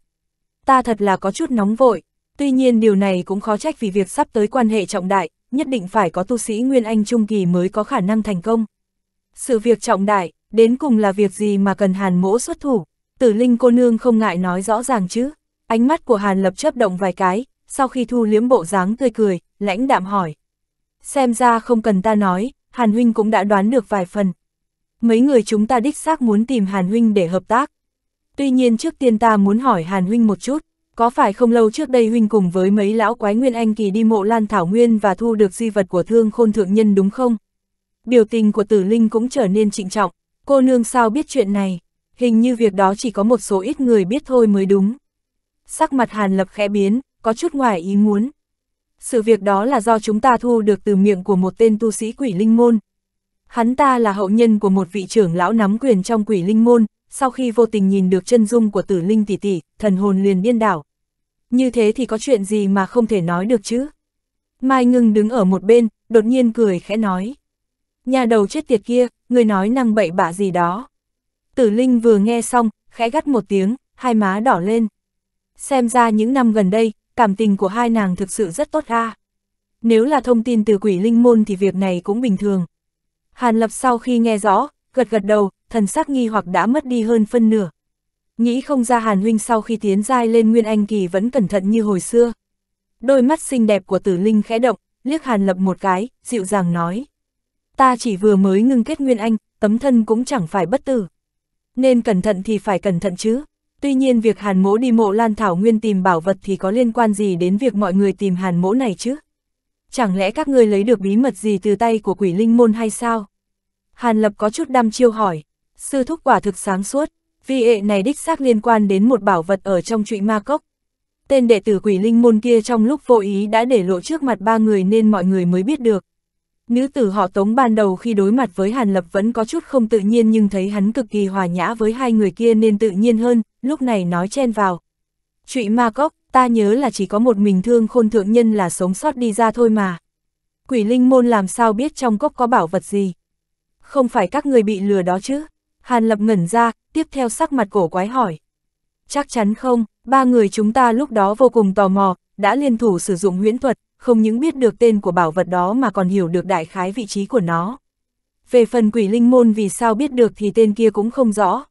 [SPEAKER 1] Ta thật là có chút nóng vội, tuy nhiên điều này cũng khó trách vì việc sắp tới quan hệ trọng đại, nhất định phải có tu sĩ Nguyên Anh Trung Kỳ mới có khả năng thành công. Sự việc trọng đại, đến cùng là việc gì mà cần hàn mỗ xuất thủ, tử linh cô nương không ngại nói rõ ràng chứ. Ánh mắt của hàn lập chấp động vài cái, sau khi thu liếm bộ dáng tươi cười, lãnh đạm hỏi. Xem ra không cần ta nói, hàn huynh cũng đã đoán được vài phần. Mấy người chúng ta đích xác muốn tìm hàn huynh để hợp tác. Tuy nhiên trước tiên ta muốn hỏi hàn huynh một chút, có phải không lâu trước đây huynh cùng với mấy lão quái nguyên anh kỳ đi mộ lan thảo nguyên và thu được di vật của thương khôn thượng nhân đúng không? Biểu tình của tử linh cũng trở nên trịnh trọng, cô nương sao biết chuyện này, hình như việc đó chỉ có một số ít người biết thôi mới đúng. Sắc mặt hàn lập khẽ biến, có chút ngoài ý muốn. Sự việc đó là do chúng ta thu được từ miệng của một tên tu sĩ quỷ linh môn. Hắn ta là hậu nhân của một vị trưởng lão nắm quyền trong quỷ linh môn, sau khi vô tình nhìn được chân dung của tử linh tỷ tỷ, thần hồn liền điên đảo. Như thế thì có chuyện gì mà không thể nói được chứ? Mai ngưng đứng ở một bên, đột nhiên cười khẽ nói. Nhà đầu chết tiệt kia, người nói năng bậy bạ gì đó. Tử linh vừa nghe xong, khẽ gắt một tiếng, hai má đỏ lên. Xem ra những năm gần đây, cảm tình của hai nàng thực sự rất tốt ha. Nếu là thông tin từ quỷ linh môn thì việc này cũng bình thường. Hàn Lập sau khi nghe rõ, gật gật đầu, thần sắc nghi hoặc đã mất đi hơn phân nửa. Nghĩ không ra Hàn Huynh sau khi tiến giai lên Nguyên Anh Kỳ vẫn cẩn thận như hồi xưa. Đôi mắt xinh đẹp của tử linh khẽ động, liếc Hàn Lập một cái, dịu dàng nói. Ta chỉ vừa mới ngưng kết Nguyên Anh, tấm thân cũng chẳng phải bất tử. Nên cẩn thận thì phải cẩn thận chứ. Tuy nhiên việc Hàn Mỗ đi mộ Lan Thảo Nguyên tìm bảo vật thì có liên quan gì đến việc mọi người tìm Hàn Mỗ này chứ? Chẳng lẽ các ngươi lấy được bí mật gì từ tay của quỷ linh môn hay sao? Hàn Lập có chút đăm chiêu hỏi, sư thúc quả thực sáng suốt, vì hệ này đích xác liên quan đến một bảo vật ở trong trụy ma cốc. Tên đệ tử quỷ linh môn kia trong lúc vô ý đã để lộ trước mặt ba người nên mọi người mới biết được. Nữ tử họ tống ban đầu khi đối mặt với Hàn Lập vẫn có chút không tự nhiên nhưng thấy hắn cực kỳ hòa nhã với hai người kia nên tự nhiên hơn, lúc này nói chen vào. Trụy ma cốc, ta nhớ là chỉ có một mình thương khôn thượng nhân là sống sót đi ra thôi mà. Quỷ linh môn làm sao biết trong cốc có bảo vật gì. Không phải các người bị lừa đó chứ. Hàn lập ngẩn ra, tiếp theo sắc mặt cổ quái hỏi. Chắc chắn không, ba người chúng ta lúc đó vô cùng tò mò, đã liên thủ sử dụng huyễn thuật, không những biết được tên của bảo vật đó mà còn hiểu được đại khái vị trí của nó. Về phần quỷ linh môn vì sao biết được thì tên kia cũng không rõ.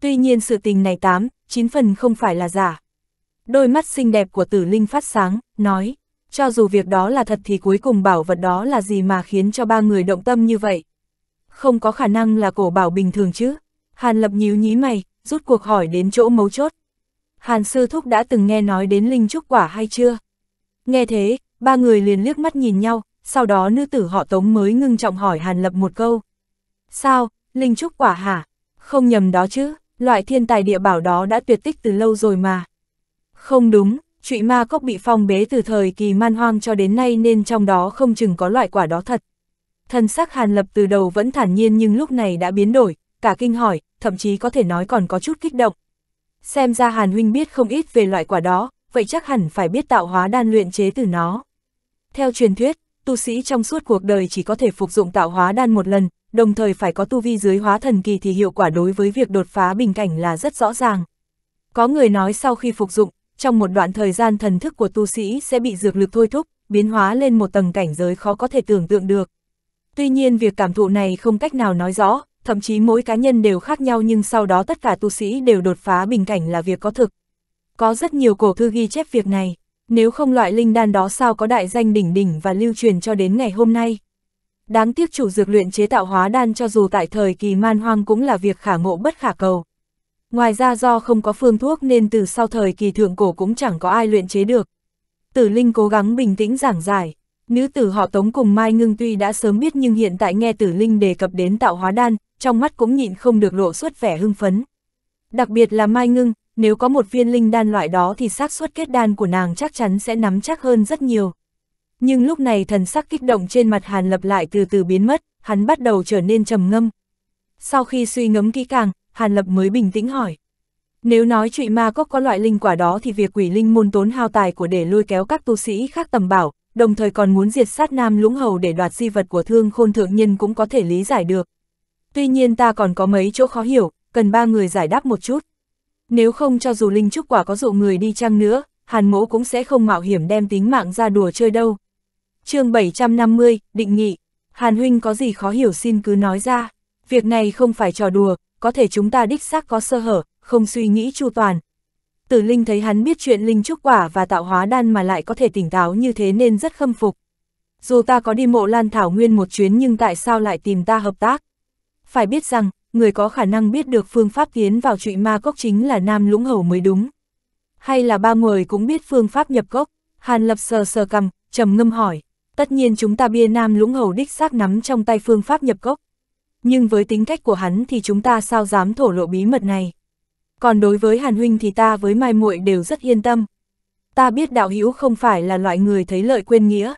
[SPEAKER 1] Tuy nhiên sự tình này tám, chín phần không phải là giả. Đôi mắt xinh đẹp của tử linh phát sáng, nói, cho dù việc đó là thật thì cuối cùng bảo vật đó là gì mà khiến cho ba người động tâm như vậy. Không có khả năng là cổ bảo bình thường chứ. Hàn lập nhíu nhí mày, rút cuộc hỏi đến chỗ mấu chốt. Hàn sư thúc đã từng nghe nói đến linh trúc quả hay chưa? Nghe thế, ba người liền liếc mắt nhìn nhau, sau đó nữ tử họ tống mới ngưng trọng hỏi Hàn lập một câu. Sao, linh trúc quả hả? Không nhầm đó chứ, loại thiên tài địa bảo đó đã tuyệt tích từ lâu rồi mà. Không đúng, trụy ma cốc bị phong bế từ thời kỳ man hoang cho đến nay nên trong đó không chừng có loại quả đó thật. Thân sắc Hàn Lập từ đầu vẫn thản nhiên nhưng lúc này đã biến đổi, cả kinh hỏi, thậm chí có thể nói còn có chút kích động. Xem ra Hàn Huynh biết không ít về loại quả đó, vậy chắc hẳn phải biết tạo hóa đan luyện chế từ nó. Theo truyền thuyết, tu sĩ trong suốt cuộc đời chỉ có thể phục dụng tạo hóa đan một lần, đồng thời phải có tu vi dưới hóa thần kỳ thì hiệu quả đối với việc đột phá bình cảnh là rất rõ ràng. Có người nói sau khi phục dụng, trong một đoạn thời gian thần thức của tu sĩ sẽ bị dược lực thôi thúc, biến hóa lên một tầng cảnh giới khó có thể tưởng tượng được. Tuy nhiên việc cảm thụ này không cách nào nói rõ, thậm chí mỗi cá nhân đều khác nhau nhưng sau đó tất cả tu sĩ đều đột phá bình cảnh là việc có thực. Có rất nhiều cổ thư ghi chép việc này, nếu không loại linh đan đó sao có đại danh đỉnh đỉnh và lưu truyền cho đến ngày hôm nay. Đáng tiếc chủ dược luyện chế tạo hóa đan cho dù tại thời kỳ man hoang cũng là việc khả ngộ bất khả cầu. Ngoài ra do không có phương thuốc nên từ sau thời kỳ thượng cổ cũng chẳng có ai luyện chế được. Tử Linh cố gắng bình tĩnh giảng giải, nữ tử họ Tống cùng Mai Ngưng tuy đã sớm biết nhưng hiện tại nghe Tử Linh đề cập đến tạo hóa đan, trong mắt cũng nhịn không được lộ suất vẻ hưng phấn. Đặc biệt là Mai Ngưng, nếu có một viên linh đan loại đó thì xác suất kết đan của nàng chắc chắn sẽ nắm chắc hơn rất nhiều. Nhưng lúc này thần sắc kích động trên mặt Hàn Lập lại từ từ biến mất, hắn bắt đầu trở nên trầm ngâm. Sau khi suy ngẫm kỹ càng, Hàn Lập mới bình tĩnh hỏi. Nếu nói trụy ma cốc có loại linh quả đó thì việc quỷ linh môn tốn hao tài của để lôi kéo các tu sĩ khác tầm bảo, đồng thời còn muốn diệt sát nam lũng hầu để đoạt di vật của thương khôn thượng nhân cũng có thể lý giải được. Tuy nhiên ta còn có mấy chỗ khó hiểu, cần ba người giải đáp một chút. Nếu không cho dù linh trúc quả có dụ người đi chăng nữa, hàn mỗ cũng sẽ không mạo hiểm đem tính mạng ra đùa chơi đâu. chương 750, định nghị, hàn huynh có gì khó hiểu xin cứ nói ra, việc này không phải trò đùa, có thể chúng ta đích xác có sơ hở, không suy nghĩ chu toàn. Tử Linh thấy hắn biết chuyện linh trúc quả và tạo hóa đan mà lại có thể tỉnh táo như thế nên rất khâm phục. Dù ta có đi mộ lan thảo nguyên một chuyến nhưng tại sao lại tìm ta hợp tác? Phải biết rằng, người có khả năng biết được phương pháp tiến vào trụy ma cốc chính là Nam Lũng Hầu mới đúng. Hay là ba người cũng biết phương pháp nhập cốc? Hàn Lập sờ sờ cầm, trầm ngâm hỏi. Tất nhiên chúng ta bia Nam Lũng Hầu đích xác nắm trong tay phương pháp nhập cốc. Nhưng với tính cách của hắn thì chúng ta sao dám thổ lộ bí mật này? Còn đối với Hàn Huynh thì ta với Mai muội đều rất yên tâm. Ta biết đạo hữu không phải là loại người thấy lợi quên nghĩa.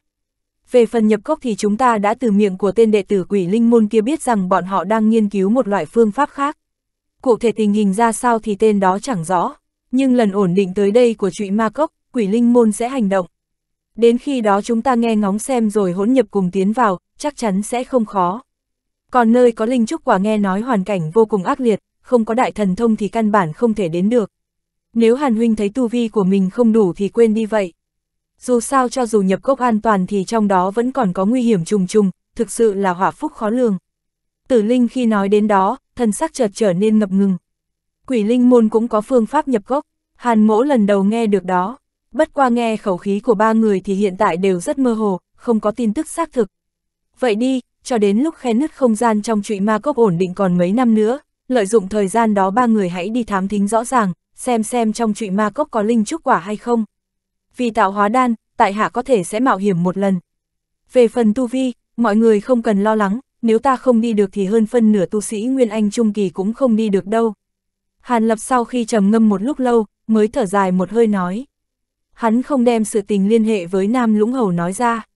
[SPEAKER 1] Về phần nhập cốc thì chúng ta đã từ miệng của tên đệ tử quỷ linh môn kia biết rằng bọn họ đang nghiên cứu một loại phương pháp khác. Cụ thể tình hình ra sao thì tên đó chẳng rõ, nhưng lần ổn định tới đây của trụy ma cốc, quỷ linh môn sẽ hành động. Đến khi đó chúng ta nghe ngóng xem rồi hỗn nhập cùng tiến vào, chắc chắn sẽ không khó. Còn nơi có linh trúc quả nghe nói hoàn cảnh vô cùng ác liệt, không có đại thần thông thì căn bản không thể đến được. Nếu Hàn Huynh thấy tu vi của mình không đủ thì quên đi vậy. Dù sao cho dù nhập cốc an toàn thì trong đó vẫn còn có nguy hiểm trùng trùng, thực sự là hỏa phúc khó lường. Tử Linh khi nói đến đó, thân sắc chợt trở nên ngập ngừng. Quỷ Linh môn cũng có phương pháp nhập cốc, Hàn mỗ lần đầu nghe được đó. Bất qua nghe khẩu khí của ba người thì hiện tại đều rất mơ hồ, không có tin tức xác thực. Vậy đi, cho đến lúc khe nứt không gian trong trụy ma cốc ổn định còn mấy năm nữa, lợi dụng thời gian đó ba người hãy đi thám thính rõ ràng, xem xem trong trụy ma cốc có linh trúc quả hay không. Vì tạo hóa đan, tại hạ có thể sẽ mạo hiểm một lần. Về phần tu vi, mọi người không cần lo lắng, nếu ta không đi được thì hơn phân nửa tu sĩ Nguyên Anh Trung Kỳ cũng không đi được đâu. Hàn Lập sau khi trầm ngâm một lúc lâu, mới thở dài một hơi nói. Hắn không đem sự tình liên hệ với Nam Lũng Hầu nói ra.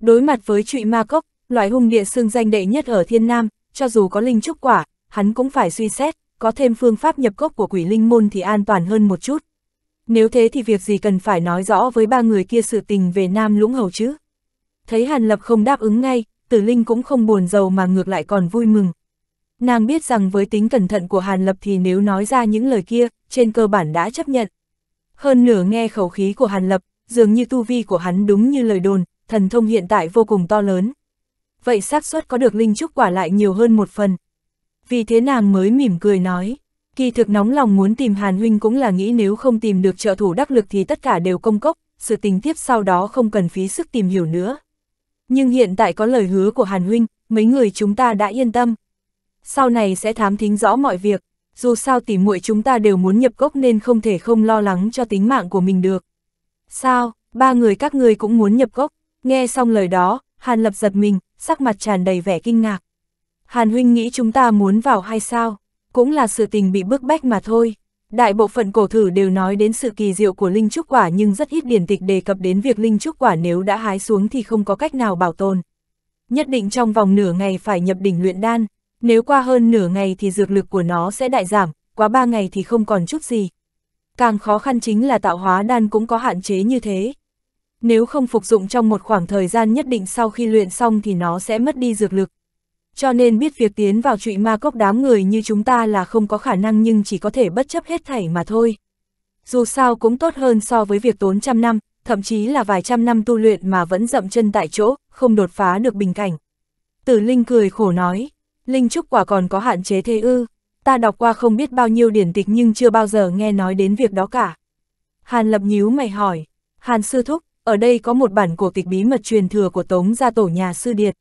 [SPEAKER 1] Đối mặt với trụy ma cốc, loại hung địa xương danh đệ nhất ở thiên nam, cho dù có linh trúc quả, hắn cũng phải suy xét, có thêm phương pháp nhập cốc của quỷ linh môn thì an toàn hơn một chút. Nếu thế thì việc gì cần phải nói rõ với ba người kia sự tình về Nam Lũng Hầu chứ? Thấy Hàn Lập không đáp ứng ngay, Tử Linh cũng không buồn giàu mà ngược lại còn vui mừng. Nàng biết rằng với tính cẩn thận của Hàn Lập thì nếu nói ra những lời kia, trên cơ bản đã chấp nhận. Hơn nửa nghe khẩu khí của Hàn Lập, dường như tu vi của hắn đúng như lời đồn, thần thông hiện tại vô cùng to lớn. Vậy xác suất có được linh trúc quả lại nhiều hơn một phần. Vì thế nàng mới mỉm cười nói, kỳ thực nóng lòng muốn tìm Hàn Huynh cũng là nghĩ nếu không tìm được trợ thủ đắc lực thì tất cả đều công cốc, sự tình tiếp sau đó không cần phí sức tìm hiểu nữa. Nhưng hiện tại có lời hứa của Hàn Huynh, mấy người chúng ta đã yên tâm. Sau này sẽ thám thính rõ mọi việc, dù sao tỉ muội chúng ta đều muốn nhập cốc nên không thể không lo lắng cho tính mạng của mình được. Sao, ba người các người cũng muốn nhập cốc, nghe xong lời đó, Hàn Lập giật mình, sắc mặt tràn đầy vẻ kinh ngạc. Hàn huynh nghĩ chúng ta muốn vào hay sao? Cũng là sự tình bị bức bách mà thôi. Đại bộ phận cổ thử đều nói đến sự kỳ diệu của linh trúc quả nhưng rất ít điển tịch đề cập đến việc linh trúc quả nếu đã hái xuống thì không có cách nào bảo tồn. Nhất định trong vòng nửa ngày phải nhập đỉnh luyện đan, nếu qua hơn nửa ngày thì dược lực của nó sẽ đại giảm, quá ba ngày thì không còn chút gì. Càng khó khăn chính là tạo hóa đan cũng có hạn chế như thế. Nếu không phục dụng trong một khoảng thời gian nhất định sau khi luyện xong thì nó sẽ mất đi dược lực cho nên biết việc tiến vào trụy ma cốc đám người như chúng ta là không có khả năng nhưng chỉ có thể bất chấp hết thảy mà thôi. Dù sao cũng tốt hơn so với việc tốn trăm năm, thậm chí là vài trăm năm tu luyện mà vẫn dậm chân tại chỗ, không đột phá được bình cảnh. Tử Linh cười khổ nói, Linh Trúc quả còn có hạn chế thế ư, ta đọc qua không biết bao nhiêu điển tịch nhưng chưa bao giờ nghe nói đến việc đó cả. Hàn lập nhíu mày hỏi, Hàn sư thúc, ở đây có một bản cổ tịch bí mật truyền thừa của tống gia tổ nhà sư điệt.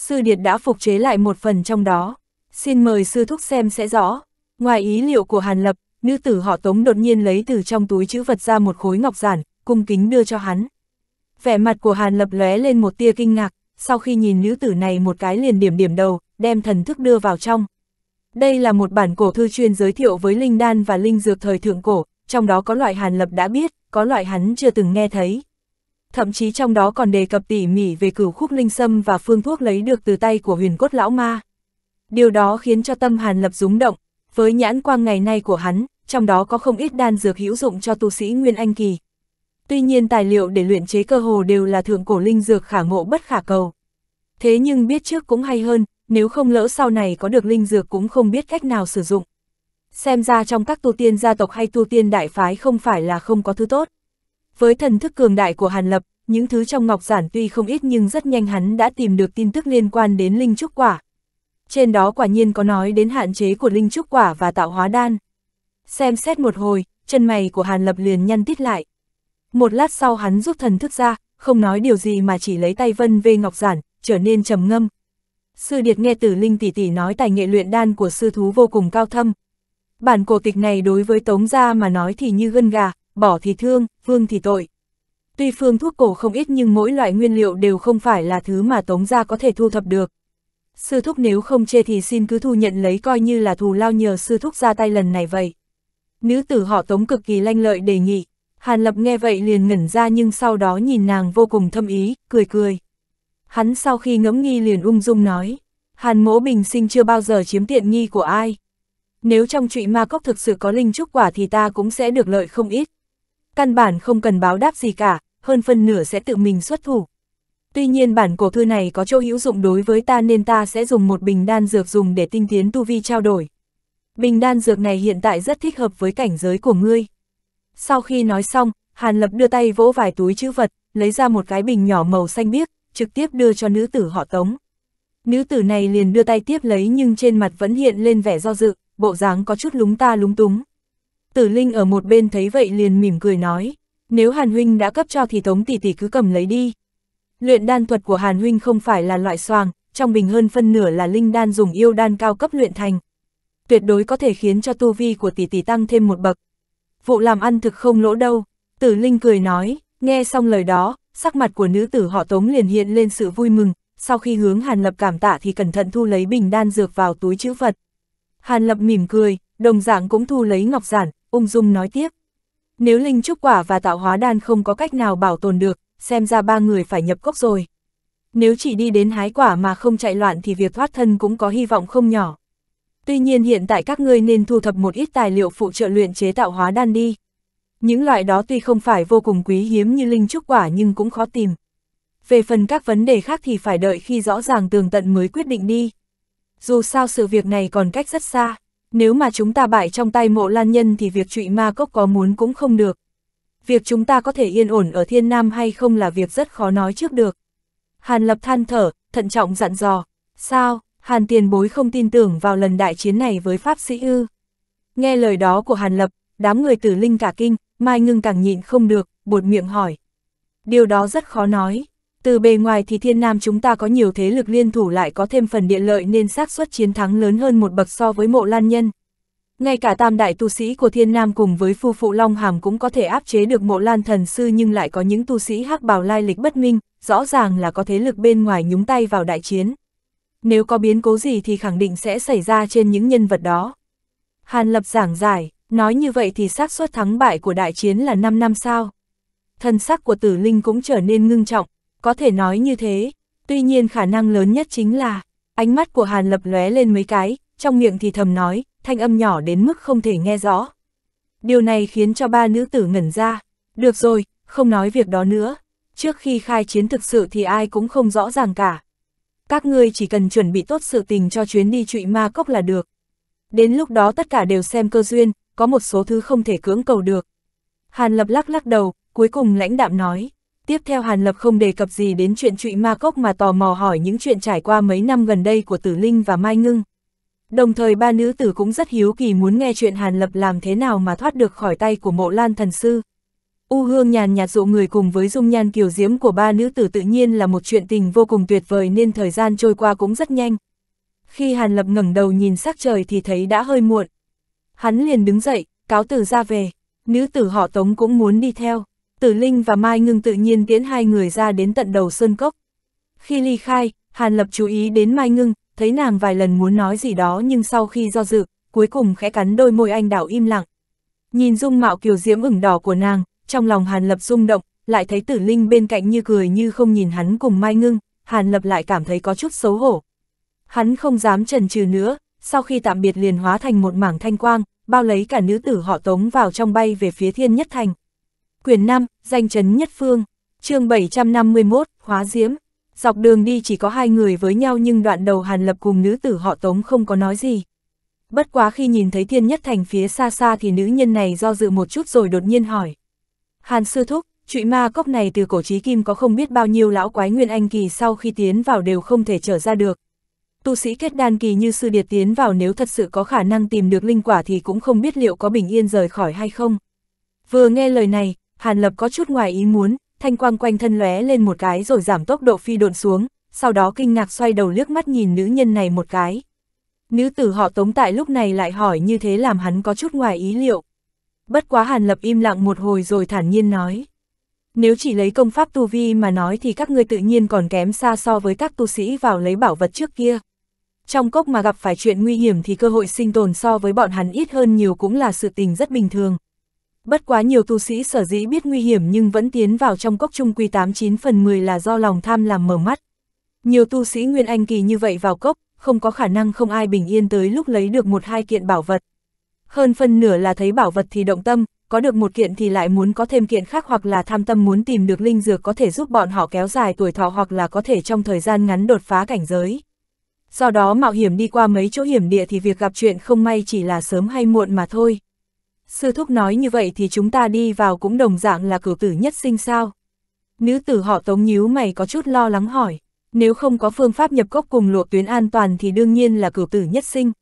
[SPEAKER 1] Sư Điệt đã phục chế lại một phần trong đó. Xin mời sư thúc xem sẽ rõ. Ngoài ý liệu của Hàn Lập, nữ tử họ Tống đột nhiên lấy từ trong túi chữ vật ra một khối ngọc giản, cung kính đưa cho hắn. Vẻ mặt của Hàn Lập lóe lên một tia kinh ngạc, sau khi nhìn nữ tử này một cái liền điểm điểm đầu, đem thần thức đưa vào trong. Đây là một bản cổ thư chuyên giới thiệu với linh đan và linh dược thời thượng cổ, trong đó có loại Hàn Lập đã biết, có loại hắn chưa từng nghe thấy. Thậm chí trong đó còn đề cập tỉ mỉ về cửu khúc linh sâm và phương thuốc lấy được từ tay của huyền cốt lão ma. Điều đó khiến cho tâm Hàn Lập rúng động, với nhãn quang ngày nay của hắn, trong đó có không ít đan dược hữu dụng cho tu sĩ Nguyên Anh Kỳ. Tuy nhiên tài liệu để luyện chế cơ hồ đều là thượng cổ linh dược khả ngộ bất khả cầu. Thế nhưng biết trước cũng hay hơn, nếu không lỡ sau này có được linh dược cũng không biết cách nào sử dụng. Xem ra trong các tu tiên gia tộc hay tu tiên đại phái không phải là không có thứ tốt. Với thần thức cường đại của Hàn Lập, những thứ trong ngọc giản tuy không ít nhưng rất nhanh hắn đã tìm được tin tức liên quan đến linh trúc quả. Trên đó quả nhiên có nói đến hạn chế của linh trúc quả và tạo hóa đan. Xem xét một hồi, chân mày của Hàn Lập liền nhăn tít lại. Một lát sau hắn rút thần thức ra, không nói điều gì mà chỉ lấy tay vân về ngọc giản, trở nên trầm ngâm. Sư Điệt nghe tử linh tỷ tỷ nói tài nghệ luyện đan của sư thú vô cùng cao thâm. Bản cổ tịch này đối với tống gia mà nói thì như gân gà, bỏ thì thương, phương thì tội. Tuy phương thuốc cổ không ít nhưng mỗi loại nguyên liệu đều không phải là thứ mà tống gia có thể thu thập được. Sư thúc nếu không chê thì xin cứ thu nhận lấy coi như là thù lao nhờ sư thúc ra tay lần này vậy. Nữ tử họ tống cực kỳ lanh lợi đề nghị. Hàn Lập nghe vậy liền ngẩn ra nhưng sau đó nhìn nàng vô cùng thâm ý, cười cười. Hắn sau khi ngẫm nghi liền ung dung nói, Hàn mỗ bình sinh chưa bao giờ chiếm tiện nghi của ai. Nếu trong trụy ma cốc thực sự có linh trúc quả thì ta cũng sẽ được lợi không ít. Căn bản không cần báo đáp gì cả, hơn phân nửa sẽ tự mình xuất thủ. Tuy nhiên bản cổ thư này có chỗ hữu dụng đối với ta nên ta sẽ dùng một bình đan dược dùng để tinh tiến tu vi trao đổi. Bình đan dược này hiện tại rất thích hợp với cảnh giới của ngươi. Sau khi nói xong, Hàn Lập đưa tay vỗ vài túi chữ vật, lấy ra một cái bình nhỏ màu xanh biếc, trực tiếp đưa cho nữ tử họ Tống. Nữ tử này liền đưa tay tiếp lấy nhưng trên mặt vẫn hiện lên vẻ do dự, bộ dáng có chút lúng ta lúng túng. Tử Linh ở một bên thấy vậy liền mỉm cười nói, nếu Hàn Huynh đã cấp cho thì Tống tỷ tỷ cứ cầm lấy đi. Luyện đan thuật của Hàn Huynh không phải là loại xoàng, trong bình hơn phân nửa là linh đan dùng yêu đan cao cấp luyện thành. Tuyệt đối có thể khiến cho tu vi của tỷ tỷ tăng thêm một bậc. Vụ làm ăn thực không lỗ đâu, tử Linh cười nói, nghe xong lời đó, sắc mặt của nữ tử họ Tống liền hiện lên sự vui mừng, sau khi hướng Hàn Lập cảm tạ thì cẩn thận thu lấy bình đan dược vào túi chữ vật. Hàn Lập mỉm cười, đồng dạng cũng thu lấy ngọc giản, ung dung nói tiếp. Nếu linh trúc quả và tạo hóa đan không có cách nào bảo tồn được, xem ra ba người phải nhập cốc rồi. Nếu chỉ đi đến hái quả mà không chạy loạn thì việc thoát thân cũng có hy vọng không nhỏ. Tuy nhiên hiện tại các ngươi nên thu thập một ít tài liệu phụ trợ luyện chế tạo hóa đan đi. Những loại đó tuy không phải vô cùng quý hiếm như linh trúc quả nhưng cũng khó tìm. Về phần các vấn đề khác thì phải đợi khi rõ ràng tường tận mới quyết định đi. Dù sao sự việc này còn cách rất xa, nếu mà chúng ta bại trong tay mộ lan nhân thì việc trụy ma cốc có muốn cũng không được. Việc chúng ta có thể yên ổn ở thiên nam hay không là việc rất khó nói trước được. Hàn lập than thở, thận trọng dặn dò, sao, Hàn tiền bối không tin tưởng vào lần đại chiến này với Pháp sĩ ư. Nghe lời đó của Hàn lập, đám người tử linh cả kinh, Mai Ngưng càng nhịn không được, buột miệng hỏi. Điều đó rất khó nói. Từ bề ngoài thì thiên nam chúng ta có nhiều thế lực liên thủ lại có thêm phần địa lợi nên xác suất chiến thắng lớn hơn một bậc so với mộ lan nhân. Ngay cả tam đại tu sĩ của thiên nam cùng với phu phụ Long Hàm cũng có thể áp chế được mộ lan thần sư nhưng lại có những tu sĩ hắc bào lai lịch bất minh, rõ ràng là có thế lực bên ngoài nhúng tay vào đại chiến. Nếu có biến cố gì thì khẳng định sẽ xảy ra trên những nhân vật đó. Hàn Lập giảng giải, nói như vậy thì xác suất thắng bại của đại chiến là 5 năm sao. Thần sắc của tử linh cũng trở nên ngưng trọng, có thể nói như thế, tuy nhiên khả năng lớn nhất chính là, ánh mắt của Hàn Lập lóe lên mấy cái, trong miệng thì thầm nói, thanh âm nhỏ đến mức không thể nghe rõ. Điều này khiến cho ba nữ tử ngẩn ra, được rồi, không nói việc đó nữa, trước khi khai chiến thực sự thì ai cũng không rõ ràng cả. Các ngươi chỉ cần chuẩn bị tốt sự tình cho chuyến đi trụy ma cốc là được. Đến lúc đó tất cả đều xem cơ duyên, có một số thứ không thể cưỡng cầu được. Hàn Lập lắc lắc đầu, cuối cùng lãnh đạm nói. Tiếp theo Hàn Lập không đề cập gì đến chuyện trụy ma cốc mà tò mò hỏi những chuyện trải qua mấy năm gần đây của Tử Linh và Mai Ngưng. Đồng thời ba nữ tử cũng rất hiếu kỳ muốn nghe chuyện Hàn Lập làm thế nào mà thoát được khỏi tay của mộ lan thần sư. U hương nhàn nhạt dụ người cùng với dung nhan kiều diễm của ba nữ tử tự nhiên là một chuyện tình vô cùng tuyệt vời nên thời gian trôi qua cũng rất nhanh. Khi Hàn Lập ngẩng đầu nhìn sắc trời thì thấy đã hơi muộn. Hắn liền đứng dậy, cáo từ ra về, nữ tử họ Tống cũng muốn đi theo. Tử Linh và Mai Ngưng tự nhiên tiễn hai người ra đến tận đầu sơn cốc. Khi ly khai, Hàn Lập chú ý đến Mai Ngưng, thấy nàng vài lần muốn nói gì đó nhưng sau khi do dự, cuối cùng khẽ cắn đôi môi anh đảo im lặng. Nhìn dung mạo kiều diễm ửng đỏ của nàng, trong lòng Hàn Lập rung động, lại thấy tử linh bên cạnh như cười như không nhìn hắn cùng Mai Ngưng, Hàn Lập lại cảm thấy có chút xấu hổ. Hắn không dám trần trừ nữa, sau khi tạm biệt liền hóa thành một mảng thanh quang, bao lấy cả nữ tử họ tống vào trong bay về phía thiên nhất thành. Quyền 5, danh chấn nhất phương, chương 751, hóa diễm. Dọc đường đi chỉ có hai người với nhau nhưng đoạn đầu Hàn Lập cùng nữ tử họ tống không có nói gì. Bất quá khi nhìn thấy thiên nhất thành phía xa xa thì nữ nhân này do dự một chút rồi đột nhiên hỏi. Hàn sư thúc, trụy ma cốc này từ cổ trí kim có không biết bao nhiêu lão quái nguyên anh kỳ sau khi tiến vào đều không thể trở ra được. Tu sĩ kết đan kỳ như sư điệt tiến vào nếu thật sự có khả năng tìm được linh quả thì cũng không biết liệu có bình yên rời khỏi hay không. Vừa nghe lời này, Hàn Lập có chút ngoài ý muốn, thanh quang quanh thân lóe lên một cái rồi giảm tốc độ phi độn xuống, sau đó kinh ngạc xoay đầu liếc mắt nhìn nữ nhân này một cái. Nữ tử họ tống tại lúc này lại hỏi như thế làm hắn có chút ngoài ý liệu. Bất quá Hàn Lập im lặng một hồi rồi thản nhiên nói. Nếu chỉ lấy công pháp tu vi mà nói thì các ngươi tự nhiên còn kém xa so với các tu sĩ vào lấy bảo vật trước kia. Trong cốc mà gặp phải chuyện nguy hiểm thì cơ hội sinh tồn so với bọn hắn ít hơn nhiều cũng là sự tình rất bình thường. Bất quá nhiều tu sĩ sở dĩ biết nguy hiểm nhưng vẫn tiến vào trong cốc trung quy 89 phần 10 là do lòng tham làm mở mắt. Nhiều tu sĩ Nguyên Anh kỳ như vậy vào cốc, không có khả năng không ai bình yên tới lúc lấy được một hai kiện bảo vật. Hơn phân nửa là thấy bảo vật thì động tâm, có được một kiện thì lại muốn có thêm kiện khác hoặc là tham tâm muốn tìm được linh dược có thể giúp bọn họ kéo dài tuổi thọ hoặc là có thể trong thời gian ngắn đột phá cảnh giới. Do đó mạo hiểm đi qua mấy chỗ hiểm địa thì việc gặp chuyện không may chỉ là sớm hay muộn mà thôi. Sư thúc nói như vậy thì chúng ta đi vào cũng đồng dạng là cửu tử nhất sinh sao. Nữ tử họ tống nhíu mày có chút lo lắng hỏi, nếu không có phương pháp nhập cốc cùng lộ tuyến an toàn thì đương nhiên là cửu tử nhất sinh.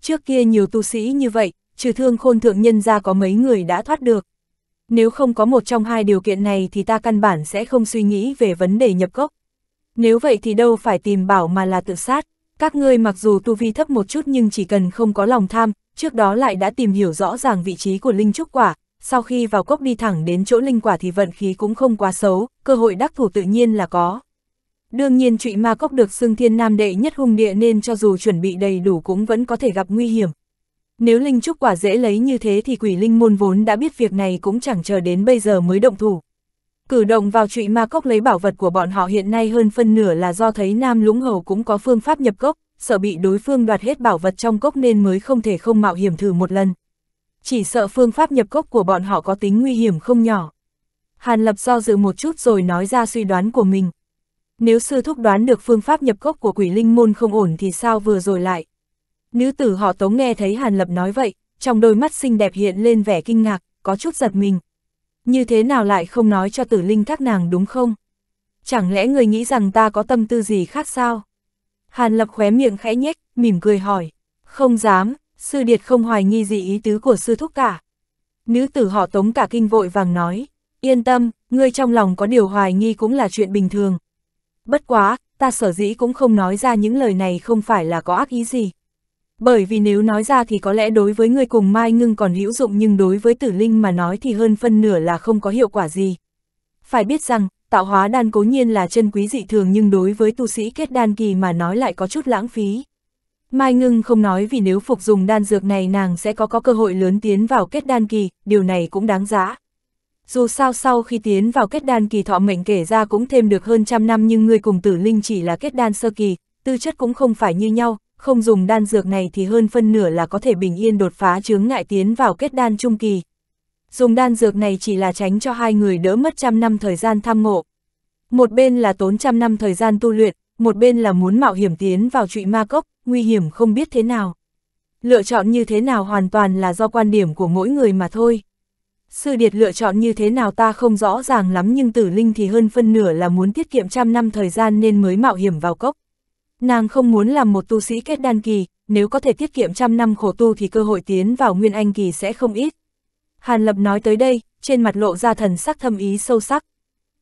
[SPEAKER 1] Trước kia nhiều tu sĩ như vậy, trừ thương khôn thượng nhân ra có mấy người đã thoát được. Nếu không có một trong hai điều kiện này thì ta căn bản sẽ không suy nghĩ về vấn đề nhập cốc. Nếu vậy thì đâu phải tìm bảo mà là tự sát. Các ngươi mặc dù tu vi thấp một chút nhưng chỉ cần không có lòng tham, trước đó lại đã tìm hiểu rõ ràng vị trí của linh trúc quả, sau khi vào cốc đi thẳng đến chỗ linh quả thì vận khí cũng không quá xấu, cơ hội đắc thủ tự nhiên là có. Đương nhiên trụy ma cốc được xưng thiên nam đệ nhất hung địa nên cho dù chuẩn bị đầy đủ cũng vẫn có thể gặp nguy hiểm. Nếu linh trúc quả dễ lấy như thế thì quỷ linh môn vốn đã biết việc này cũng chẳng chờ đến bây giờ mới động thủ. Cử động vào trụy ma cốc lấy bảo vật của bọn họ hiện nay hơn phân nửa là do thấy Nam Lũng Hầu cũng có phương pháp nhập cốc, sợ bị đối phương đoạt hết bảo vật trong cốc nên mới không thể không mạo hiểm thử một lần. Chỉ sợ phương pháp nhập cốc của bọn họ có tính nguy hiểm không nhỏ. Hàn Lập do dự một chút rồi nói ra suy đoán của mình. Nếu sư thúc đoán được phương pháp nhập cốc của quỷ linh môn không ổn thì sao vừa rồi lại. Nữ tử họ tống nghe thấy Hàn Lập nói vậy, trong đôi mắt xinh đẹp hiện lên vẻ kinh ngạc, có chút giật mình. Như thế nào lại không nói cho tử linh các nàng đúng không? Chẳng lẽ người nghĩ rằng ta có tâm tư gì khác sao? Hàn Lập khóe miệng khẽ nhếch, mỉm cười hỏi. Không dám, sư điệt không hoài nghi gì ý tứ của sư thúc cả. Nữ tử họ tống cả kinh vội vàng nói. Yên tâm, ngươi trong lòng có điều hoài nghi cũng là chuyện bình thường. Bất quá, ta sở dĩ cũng không nói ra những lời này không phải là có ác ý gì. Bởi vì nếu nói ra thì có lẽ đối với người cùng Mai Ngưng còn hữu dụng nhưng đối với tử linh mà nói thì hơn phân nửa là không có hiệu quả gì. Phải biết rằng, tạo hóa đan cố nhiên là chân quý dị thường nhưng đối với tu sĩ kết đan kỳ mà nói lại có chút lãng phí. Mai Ngưng không nói vì nếu phục dùng đan dược này nàng sẽ có có cơ hội lớn tiến vào kết đan kỳ, điều này cũng đáng giá. Dù sao sau khi tiến vào kết đan kỳ thọ mệnh kể ra cũng thêm được hơn trăm năm nhưng người cùng tử linh chỉ là kết đan sơ kỳ, tư chất cũng không phải như nhau, không dùng đan dược này thì hơn phân nửa là có thể bình yên đột phá chướng ngại tiến vào kết đan trung kỳ. Dùng đan dược này chỉ là tránh cho hai người đỡ mất trăm năm thời gian tham ngộ. Một bên là tốn trăm năm thời gian tu luyện, một bên là muốn mạo hiểm tiến vào trụy ma cốc, nguy hiểm không biết thế nào. Lựa chọn như thế nào hoàn toàn là do quan điểm của mỗi người mà thôi. Sư Điệt lựa chọn như thế nào ta không rõ ràng lắm nhưng tử linh thì hơn phân nửa là muốn tiết kiệm trăm năm thời gian nên mới mạo hiểm vào cốc. Nàng không muốn làm một tu sĩ kết đan kỳ, nếu có thể tiết kiệm trăm năm khổ tu thì cơ hội tiến vào nguyên anh kỳ sẽ không ít. Hàn Lập nói tới đây, trên mặt lộ ra thần sắc thâm ý sâu sắc.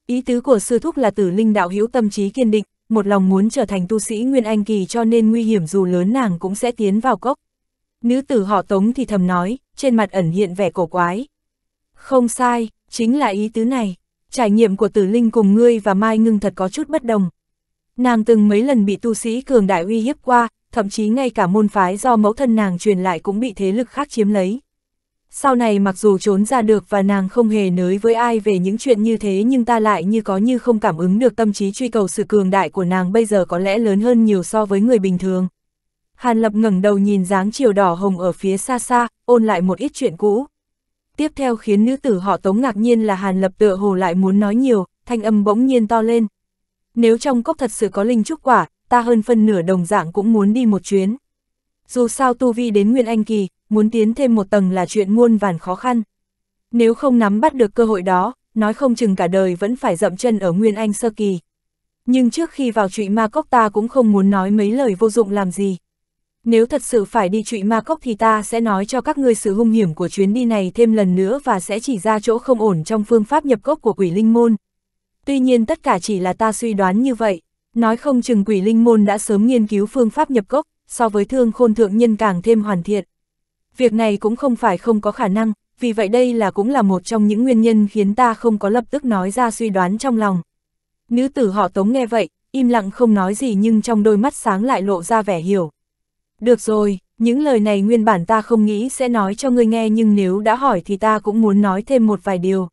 [SPEAKER 1] Ý tứ của sư thúc là tử linh đạo hữu tâm trí kiên định, một lòng muốn trở thành tu sĩ nguyên anh kỳ cho nên nguy hiểm dù lớn nàng cũng sẽ tiến vào cốc. Nữ tử họ tống thì thầm nói, trên mặt ẩn hiện vẻ cổ quái. Không sai, chính là ý tứ này. Trải nghiệm của tử linh cùng ngươi và Mai Ngưng thật có chút bất đồng. Nàng từng mấy lần bị tu sĩ cường đại uy hiếp qua, thậm chí ngay cả môn phái do mẫu thân nàng truyền lại cũng bị thế lực khác chiếm lấy. Sau này mặc dù trốn ra được và nàng không hề nới với ai về những chuyện như thế nhưng ta lại như có như không cảm ứng được tâm trí truy cầu sự cường đại của nàng bây giờ có lẽ lớn hơn nhiều so với người bình thường. Hàn Lập ngẩng đầu nhìn dáng chiều đỏ hồng ở phía xa xa, ôn lại một ít chuyện cũ. Tiếp theo khiến nữ tử họ tống ngạc nhiên là Hàn Lập tựa hồ lại muốn nói nhiều, thanh âm bỗng nhiên to lên. Nếu trong cốc thật sự có linh trúc quả, ta hơn phân nửa đồng dạng cũng muốn đi một chuyến. Dù sao tu vi đến Nguyên Anh Kỳ, muốn tiến thêm một tầng là chuyện muôn vàn khó khăn. Nếu không nắm bắt được cơ hội đó, nói không chừng cả đời vẫn phải dậm chân ở Nguyên Anh Sơ Kỳ. Nhưng trước khi vào trụy ma cốc ta cũng không muốn nói mấy lời vô dụng làm gì. Nếu thật sự phải đi trụy ma cốc thì ta sẽ nói cho các ngươi sự hung hiểm của chuyến đi này thêm lần nữa và sẽ chỉ ra chỗ không ổn trong phương pháp nhập cốc của quỷ linh môn. Tuy nhiên tất cả chỉ là ta suy đoán như vậy, nói không chừng quỷ linh môn đã sớm nghiên cứu phương pháp nhập cốc, so với thương khôn thượng nhân càng thêm hoàn thiện. Việc này cũng không phải không có khả năng, vì vậy đây là cũng là một trong những nguyên nhân khiến ta không có lập tức nói ra suy đoán trong lòng. Nữ tử họ tống nghe vậy, im lặng không nói gì nhưng trong đôi mắt sáng lại lộ ra vẻ hiểu. Được rồi, những lời này nguyên bản ta không nghĩ sẽ nói cho ngươi nghe nhưng nếu đã hỏi thì ta cũng muốn nói thêm một vài điều.